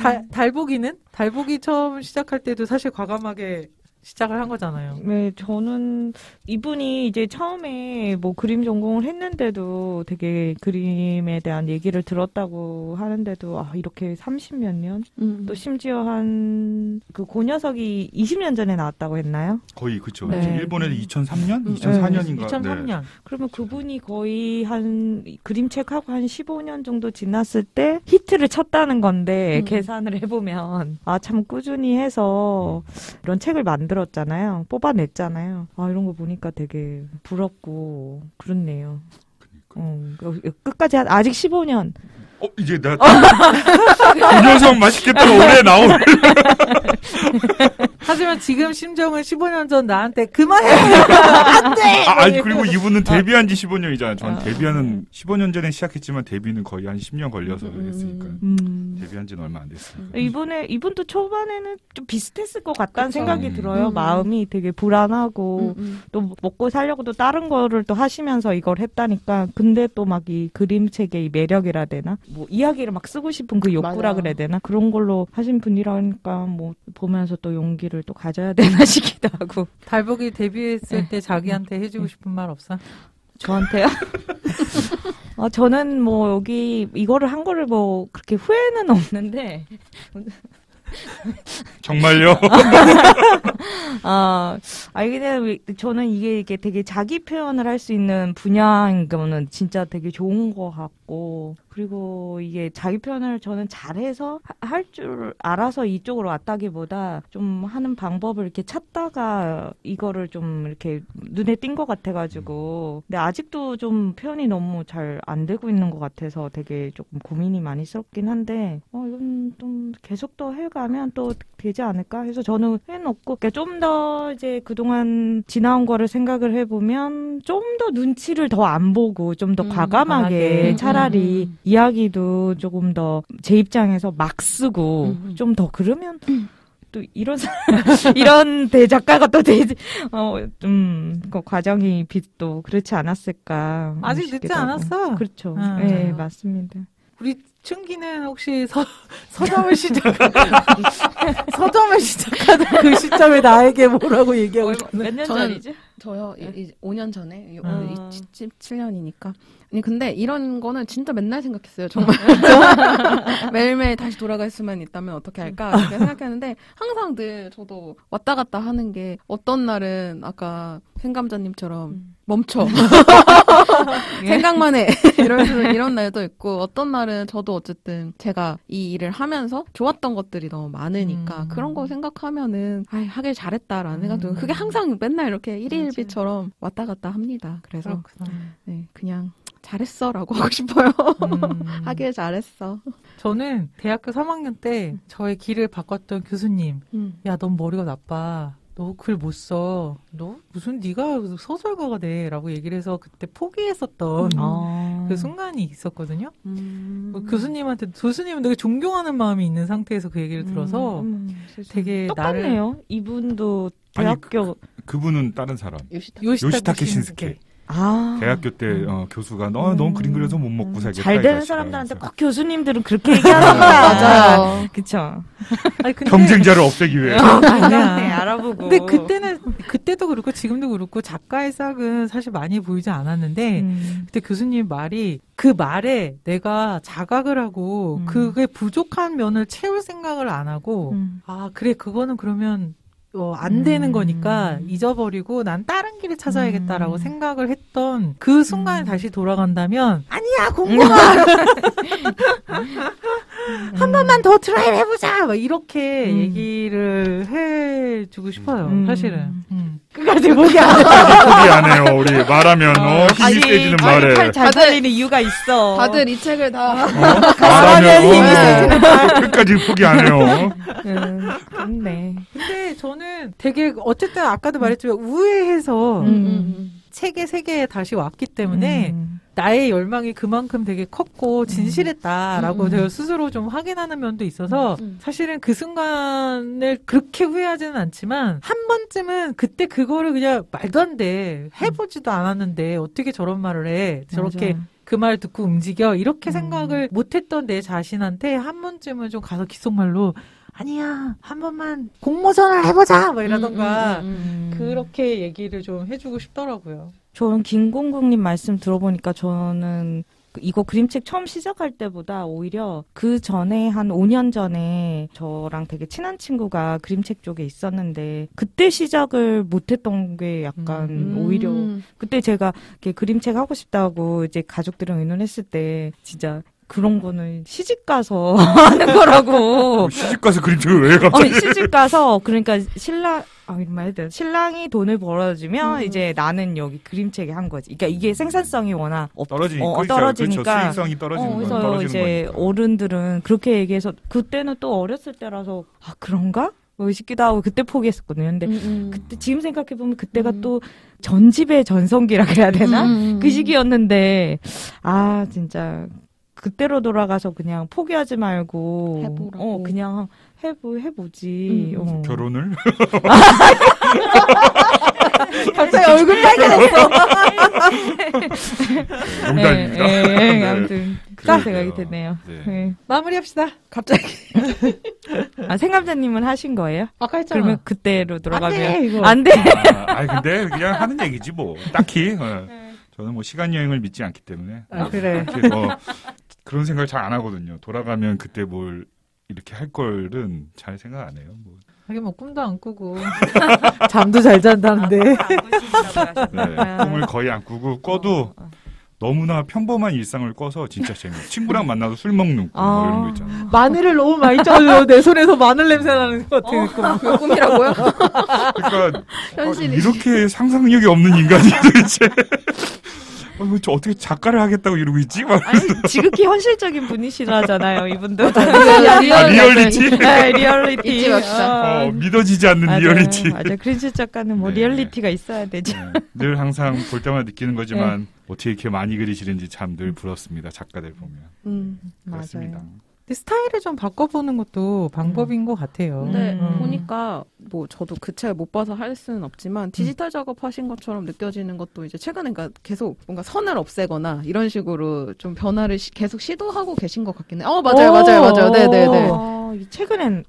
달, 달보기는? 달보기 처음 시작할 때도 사실 과감하게 시작을 한 거잖아요. 네, 저는 이분이 이제 처음에 뭐 그림 전공을 했는데도 되게 그림에 대한 얘기를 들었다고 하는데도 아, 이렇게 30몇 년? 음. 또 심지어 한 그 고녀석이 20년 전에 나왔다고 했나요? 거의 그쵸. 네. 지금 일본에서 2003년, 음, 2004년인가. 2003년. 그러면 그분이 거의 한 그림책 하고 한 15년 정도 지났을 때 히트를 쳤다는 건데 음. 계산을 해보면 아 참 꾸준히 해서 이런 책을 만들 었잖아요. 뽑아냈잖아요. 아 이런 거 보니까 되게 부럽고 그렇네요. 어, 그- 끝까지 한- 아직 15년. 어 이제 나. 그 녀석 맛있겠다 <laughs> 올해 나올. 하지만 지금 심정은 15년 전 나한테 그만해! 아, 아니 그리고 이분은 데뷔한 지 15년이잖아요. 전 아. 데뷔하는 15년 전에 시작했지만 데뷔는 거의 한 10년 걸려서 음. 했으니까. 음. 데뷔한 지는 얼마 안 됐으니까. 이번에 이분도 초반에는 좀 비슷했을 것 같다는 그쵸. 생각이 음. 들어요. 음. 마음이 되게 불안하고 음, 음. 또 먹고 살려고 또 다른 거를 또 하시면서 이걸 했다니까 근데 또 막 이 그림책의 이 매력이라 되나 뭐 이야기를 막 쓰고 싶은 그 욕구라 맞아. 그래야 되나? 그런 걸로 하신 분이라니까 뭐 보면서 또 용기를 또 가져야 되나 <laughs> 싶기도 하고. 달보기 데뷔했을 때 자기한테 해주고 싶은 말 없어? 저한테요? <laughs> 어, 저는 뭐 여기 이거를 한 거를 뭐 그렇게 후회는 없는데. <laughs> 정말요? 아, 아니 근데 저는 이게 이게 되게 자기 표현을 할 수 있는 분야인 거는 진짜 되게 좋은 것 같고 그리고 이게 자기 표현을 저는 잘해서 할 줄 알아서 이쪽으로 왔다기보다 좀 하는 방법을 이렇게 찾다가 이거를 좀 이렇게 눈에 띈 것 같아가지고 근데 아직도 좀 표현이 너무 잘 안 되고 있는 것 같아서 되게 조금 고민이 많이 스럽긴 한데 어 이건 좀 계속 더 해가면 또 되지 않을까 해서 저는 없고 그러니까 좀 더 이제 그동안 지나온 거를 생각을 해보면 좀 더 눈치를 더 안 보고 좀더 음, 과감하게 과하게. 차라리 음, 음. 이야기도 조금 더 제 입장에서 막 쓰고 음, 음. 좀더 그러면 또 이런 사- <laughs> 이런 대작가가 또 되지 어좀그 과정이 빛도 그렇지 않았을까 아직 늦지 하고. 않았어. 그렇죠 아, 네 맞아요. 맞습니다 우리 춘기는 혹시 서, 서점을 <laughs> 시작, <laughs> 서점을 시작하는 그 시점에 나에게 뭐라고 얘기하고 싶나? 몇년 전이지 저요? 이, 이 5년 전에? 아. 27년이니까. 아니 근데 이런 거는 진짜 맨날 생각했어요. 정말. <laughs> <laughs> 매일매일 다시 돌아갈 수만 있다면 어떻게 할까? 그렇게 생각했는데 항상 늘 저도 왔다 갔다 하는 게 어떤 날은 아까 생감자님처럼 음. 멈춰. <laughs> 생각만 해. 이러면서 이런 날도 있고 어떤 날은 저도 어쨌든 제가 이 일을 하면서 좋았던 것들이 너무 많으니까 음. 그런 거 생각하면은 아 하길 잘했다라는 생각도 음. 그게 항상 맨날 이렇게 일 일비처럼 왔다 갔다 합니다. 그래서 그렇구나. 네, 그냥 잘했어라고 <laughs> 하고 싶어요. 음. <laughs> 하길 잘했어. 저는 대학교 3학년 때 저의 길을 바꿨던 교수님, 음. 야, 넌 머리가 나빠. 너 글 못 써. 너 무슨 네가 소설가가 돼라고 얘기를 해서 그때 포기했었던 아. 그 순간이 있었거든요. 음. 그 교수님한테 교수님은 되게 존경하는 마음이 있는 상태에서 그 얘기를 들어서 음, 되게 나를 똑같네요. 이분도 아니, 대학교 그 분은 다른 사람. 요시타. 요시타케 요시타케 신스케. 아. 대학교 때 어, 교수가 너 너무 그림 그려서 못 먹고 살겠다. 잘이 되는. 사람들한테 그래서 꼭 교수님들은 그렇게 얘기하는구나. 맞아요. 그쵸. 아니, 근데 경쟁자를 없애기 위해. 아니야. 네, 알아보고. 근데 그때는 그때도 그렇고 지금도 그렇고 작가의 싹은 사실 많이 보이지 않았는데 음. 그때 교수님 말이 그 말에 내가 자각을 하고 음. 그게 부족한 면을 채울 생각을 안 하고 음. 아 그래 그거는 그러면 어, 안 되는 음. 거니까 잊어버리고 난 다른 길을 찾아야겠다라고 음. 생각을 했던 그 순간에 음. 다시 돌아간다면 아니야 공부가 <laughs> 한 번만 더 try 해보자. 막 이렇게 음. 얘기를 해주고 싶어요 음. 사실은 음. 끝까지 보기 안 포기 안 해요. 우리 말하면 어, 힘이 세지는 말에. 다들- 달리는 이유가 있어. 다들 이 책을 다 어? <laughs> 말하면 힘이 어, 끝까지 포기 안 해요. 음. 근데 저는 되게 어쨌든 아까도 말했지만 우회해서 음. 책의 세계에 다시 왔기 때문에 음. 나의 열망이 그만큼 되게 컸고 진실했다라고 음. 제가 스스로 좀 확인하는 면도 있어서 음. 사실은 그 순간을 그렇게 후회하지는 않지만 한 번쯤은 그때 그거를 그냥 말도 안 돼 해보지도 않았는데 어떻게 저런 말을 해 저렇게 맞아. 그말 듣고 움직여 이렇게 음. 생각을 못했던 내 자신한테 한 번쯤은 좀 가서 귓속말로 아니야 한 번만 공모전을 해보자 뭐 이러던가 음. 그렇게 얘기를 좀 해주고 싶더라고요. 저는 김공국님 말씀 들어보니까 저는 그 이거 그림책 처음 시작할 때보다 오히려 그 전에 한 5년 전에 저랑 되게 친한 친구가 그림책 쪽에 있었는데 그때 시작을 못했던 게 약간 음. 오히려 그때 제가 이렇게 그림책 하고 싶다고 이제 가족들이랑 의논했을 때 진짜 그런 거는 시집 가서 <laughs> 하는 거라고. 시집 가서 그림책을 왜 어, 갑자기? 시집 가서 그러니까 신랑 아 이런 말 해도 돼. 신랑이 돈을 벌어주면 이제 나는 여기 그림책에 한 거지. 그러니까 이게 생산성이 워낙 없, 떨어지니까 어, 그렇죠. 떨어지니까. 그렇죠. 수익성이 떨어지는 어, 건 그래서 떨어지는 이제 거니까. 어른들은 그렇게 얘기해서 그때는 또 어렸을 때라서 아 그런가? 뭐 싶기도 하고 그때 포기했었거든요. 근데 음. 그때 지금 생각해 보면 그때가 또 전집의 전성기라 그래야 되나? 음. 그 시기였는데 아 진짜 그때로 돌아가서 그냥 포기하지 말고 해보라고. 어 그냥 해보 해보지. 음. 어. 결혼을 <laughs> 갑자기 얼굴 빨개졌어. 농담입니다. 예, 예, 예, 네. 아무튼 그런. 생각이 드네요. 네. 네. 마무리합시다. 갑자기 아 생감자님은 하신 거예요? 아까 했잖아. 그러면 그때로 돌아가면 안 돼. 안 돼. 아, 아니 근데 그냥 하는 얘기지 뭐. 딱히 어. 저는 뭐 시간 여행을 믿지 않기 때문에 아, 그래. 이렇게 뭐 그런 생각을 잘 안 하거든요. 돌아가면 그때 뭘 이렇게 할 걸은 잘 생각 안 해요. 뭐. 하긴 뭐 꿈도 안 꾸고 <laughs> 잠도 잘 잔다는데. <laughs> 네, 꿈을 거의 안 꾸고 꿔도 너무나 평범한 일상을 꿔서 진짜 재미있어. 친구랑 만나서 술 먹는 꿈, 뭐 이런 거 있잖아. 마늘을 너무 많이 쪄서 내 손에서 마늘 냄새 나는 것 같은 꿈. 그 꿈이라고요? 그러니까 어, 현실이. 이렇게 상상력이 없는 인간이 <laughs> 도대체 어, 저 어떻게 작가를 하겠다고 이러고 있지? 막. 아니 지극히 현실적인 분이시라잖아요, 이분도. 아, 리얼리티? 네, 리얼리티. 잊지 맙시다. 어, 믿어지지 않는 맞아요. 리얼리티. 맞아. 그린실 작가는 뭐 네. 리얼리티가 있어야 되죠. 네, 늘 항상 볼 때마다 느끼는 거지만 어떻게 이렇게 많이 그리시는지 참 늘 부럽습니다. 작가들 보면 음. 그렇습니다. 근데 스타일을 좀 바꿔보는 것도 방법인 것 같아요. 근데 음. 보니까 뭐 저도 그 책을 못 봐서 할 수는 없지만 디지털 작업하신 것처럼 느껴지는 것도 이제 최근에 그러니까 계속 뭔가 선을 없애거나 이런 식으로 좀 변화를 시- 계속 시도하고 계신 것 같긴 해요. 어 맞아요, 오. 맞아요, 맞아요. 네, 네, 네. 아, 이 최근엔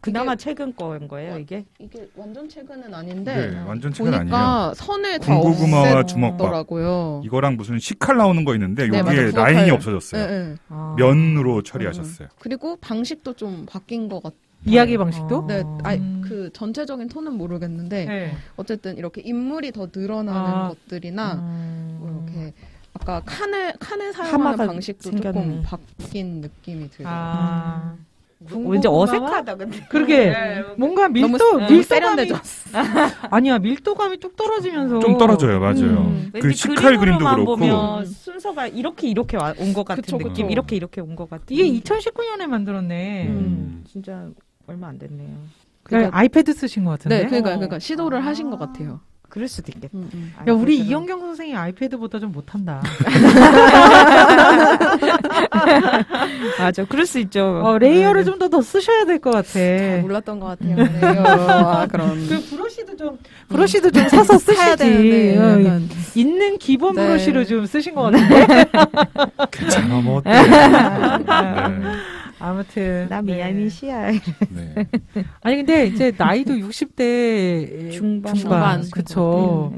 그나마 최근 거인 거예요, 이게? 이게 완전 최근은 아닌데 네, 완전 최근 아니에요. 보니까 선을 다 군고구마와 주먹밥. 없앴더라고요. 이거랑 무슨 식칼 나오는 거 있는데 네, 여기에 맞아, 라인이. 없어졌어요. 네, 네. 아. 면으로 처리하셨어요. 그리고 방식도 좀 바뀐 것 같아요. 이야기 방식도? 네, 아니 음. 그 전체적인 톤은 모르겠는데 네. 어쨌든 이렇게 인물이 더 늘어나는 아. 것들이나 음. 뭐 이렇게 아까 칸을 칸을 사용하는 하마가 방식도 생겼네. 조금 바뀐 느낌이 들어요. 아. 왠지 군고구마와? 어색하다, 근데. 그러게 뭔가 밀도 너무 밀도감이 세련되죠. <laughs> 아니야 밀도감이 뚝 떨어지면서 좀 떨어져요, 맞아요. 음. 그 왠지 식칼 그림도 그림으로만 그렇고 보면 순서가 이렇게 이렇게 온 것 같은 그쵸, 그쵸. 느낌, 이렇게 이렇게 온 것 같은. 이게 2019년에 만들었네. 음, 진짜 얼마 안 됐네요. 그러니까 아이패드 쓰신 것 같은데. 네, 그러니까 어. 그러니까 시도를 아. 하신 것 같아요. 그럴 수도 있겠다. 음, 음. 야, 우리. 이영경 선생님 아이패드보다 좀 못한다. <laughs> 맞아, 그럴 수 있죠. 어, layer를 좀더 더 쓰셔야 될 것 같아. 잘 몰랐던 것 같아요. layer와 <laughs> 그런 그 브러쉬도 좀 브러쉬도 좀 사서 쓰시지. 되는데 어, 있는 기본 네. 브러쉬로 좀 쓰신 것 같은데. <laughs> 괜찮아 뭐 어때? 네. 아무튼 나 네. 미안이 시야. 네. <laughs> 아니 근데 이제 나이도 60대 중반. 중반 중반. 그쵸.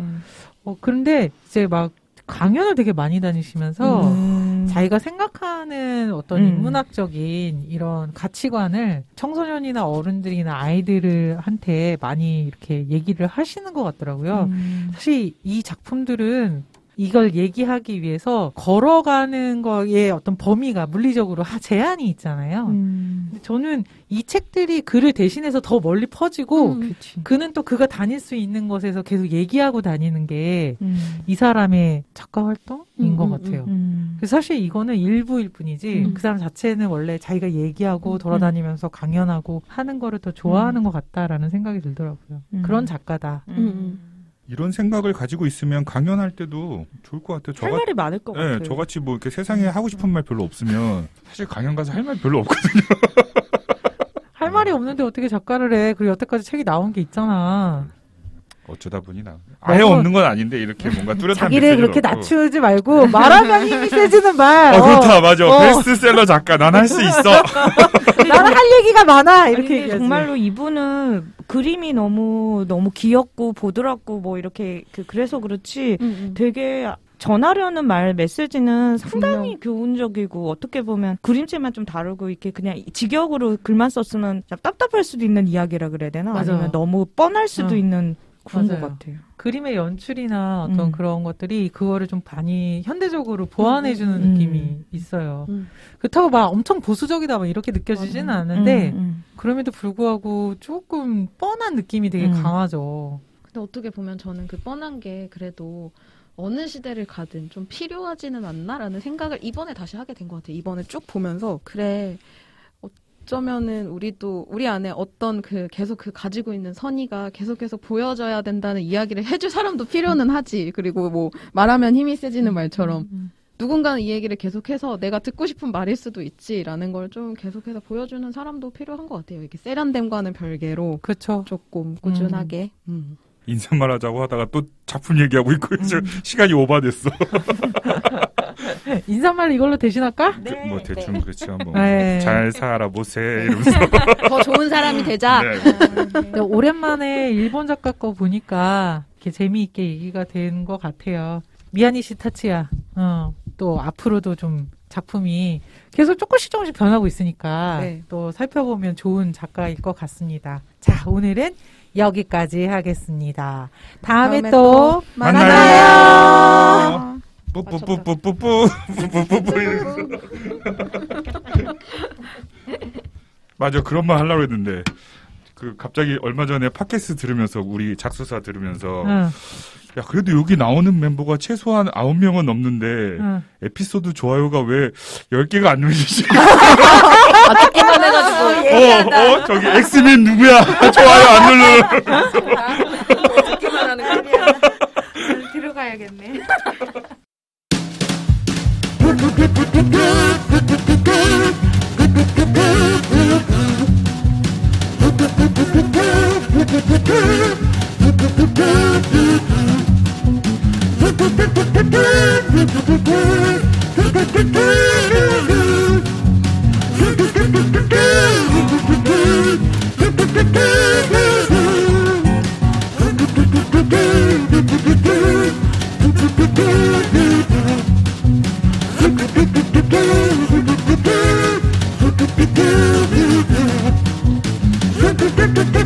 어 그런데 이제 막 강연을 되게 많이 다니시면서 음. 자기가 생각하는 어떤 음. 인문학적인 이런 가치관을 청소년이나 어른들이나 아이들한테 많이 이렇게 얘기를 하시는 것 같더라고요. 음. 사실 이 작품들은 이걸 얘기하기 위해서 걸어가는 거에 어떤 범위가 물리적으로 하- 제한이 있잖아요. 음. 저는 이 책들이 그를 대신해서 더 멀리 퍼지고 음. 그는 또 그가 다닐 수 있는 곳에서 계속 얘기하고 다니는 게이 음. 사람의 작가 활동인 음, 것 음, 같아요. 음. 그래서 사실 이거는 일부일 뿐이지 음. 그 사람 자체는 원래 자기가 얘기하고 음. 돌아다니면서 강연하고 하는 거를 더 좋아하는 것 같다라는 생각이 들더라고요. 음. 그런 작가다. 음. 이런 생각을 가지고 있으면 강연할 때도 좋을 것 같아요. 할 말이 많을 것 같아요. 네, 저같이 뭐 이렇게 세상에 하고 싶은 말 별로 없으면 사실 강연 가서 할 말 별로 없거든요. <laughs> 할 말이 없는데 어떻게 작가를 해? 그리고 여태까지 책이 나온 게 있잖아. 어쩌다 보니 나 아예 너무- 없는 건 아닌데 이렇게 뭔가 뚜렷한 자기를 그렇게. 낮추지 말고 말하면 힘이 세지는 말. 어, 그렇다 맞아 어. 베스트셀러 작가 난 할 수 있어 <laughs> 나는 할 얘기가 많아. 아니, 이렇게 얘기하지. 정말로 이분은 그림이 너무 너무 귀엽고 보드랍고 뭐 이렇게 그 그래서 그렇지 음, 음. 되게 전하려는 말 메시지는 상당히 교훈적이고 어떻게 보면 그림체만 좀 다르고 이렇게 그냥 직역으로 글만 썼으면 좀 답답할 수도 있는 이야기라 그래야 되나 맞아요. 아니면 너무 뻔할 수도 어. 있는 그런 것 맞아요. 같아요. 그림의 연출이나 어떤 음. 그런 것들이 그거를 좀 많이 현대적으로 보완해주는 음. 느낌이 있어요. 음. 그렇다고 막 엄청 보수적이다 막 이렇게 느껴지지는 않는데 음, 음. 그럼에도 불구하고 조금 뻔한 느낌이 되게 음. 강하죠. 근데 어떻게 보면 저는 그 뻔한 게 그래도 어느 시대를 가든 좀 필요하지는 않나라는 생각을 이번에 다시 하게 된 것 같아요. 이번에 쭉 보면서 그래 어쩌면은 우리도 우리 안에 어떤 그 계속 그 가지고 있는 선의가 계속해서 보여져야 된다는 이야기를 해줄 사람도 필요는 하지. 그리고 뭐 말하면 힘이 세지는 말처럼 음. 누군가는 이 얘기를 계속해서 내가 듣고 싶은 말일 수도 있지라는 걸 좀 계속해서 보여주는 사람도 필요한 것 같아요. 이렇게 세련됨과는 별개로 그렇죠. 조금 꾸준하게. 음. 인사말 하자고 하다가 또 작품 얘기하고 있고 이제 음. 시간이 오바됐어 <laughs> 인사말 이걸로 대신할까? 그, 뭐 대충 그렇지 한번 네. 잘 살아 보세 이러면서 <laughs> 더 좋은 사람이 되자. 네. 오랜만에 일본 작가 거 보니까 이렇게 재미있게 얘기가 된 것 같아요. 미야니 시 타치야. 어, 또 앞으로도 좀 작품이 계속 조금씩 조금씩 변하고 있으니까 네. 또 살펴보면 좋은 작가일 것 같습니다. 자, 오늘은 여기까지 하겠습니다. 다음에, 다음에 또 또 만나요. 뿌뿌뿌뿌뿌뿌 뿌뿌뿌뿌. <laughs> 맞아 그런 말 하려고 했는데 그 갑자기 얼마 전에 팟캐스트 들으면서 우리 작수사 들으면서 응. 야 그래도 여기 나오는 멤버가 최소한 아홉 명은 넘는데 응. 에피소드 좋아요가 왜1 0 개가 안 눌리지? 어떻게만 <laughs> 아, 해가지고 아, 어, 어 저기 엑스맨 누구야? <laughs> 좋아요 안 <laughs> 눌러. 아, 어떻게만 하는 거냐? 들어가야겠네. do do do do do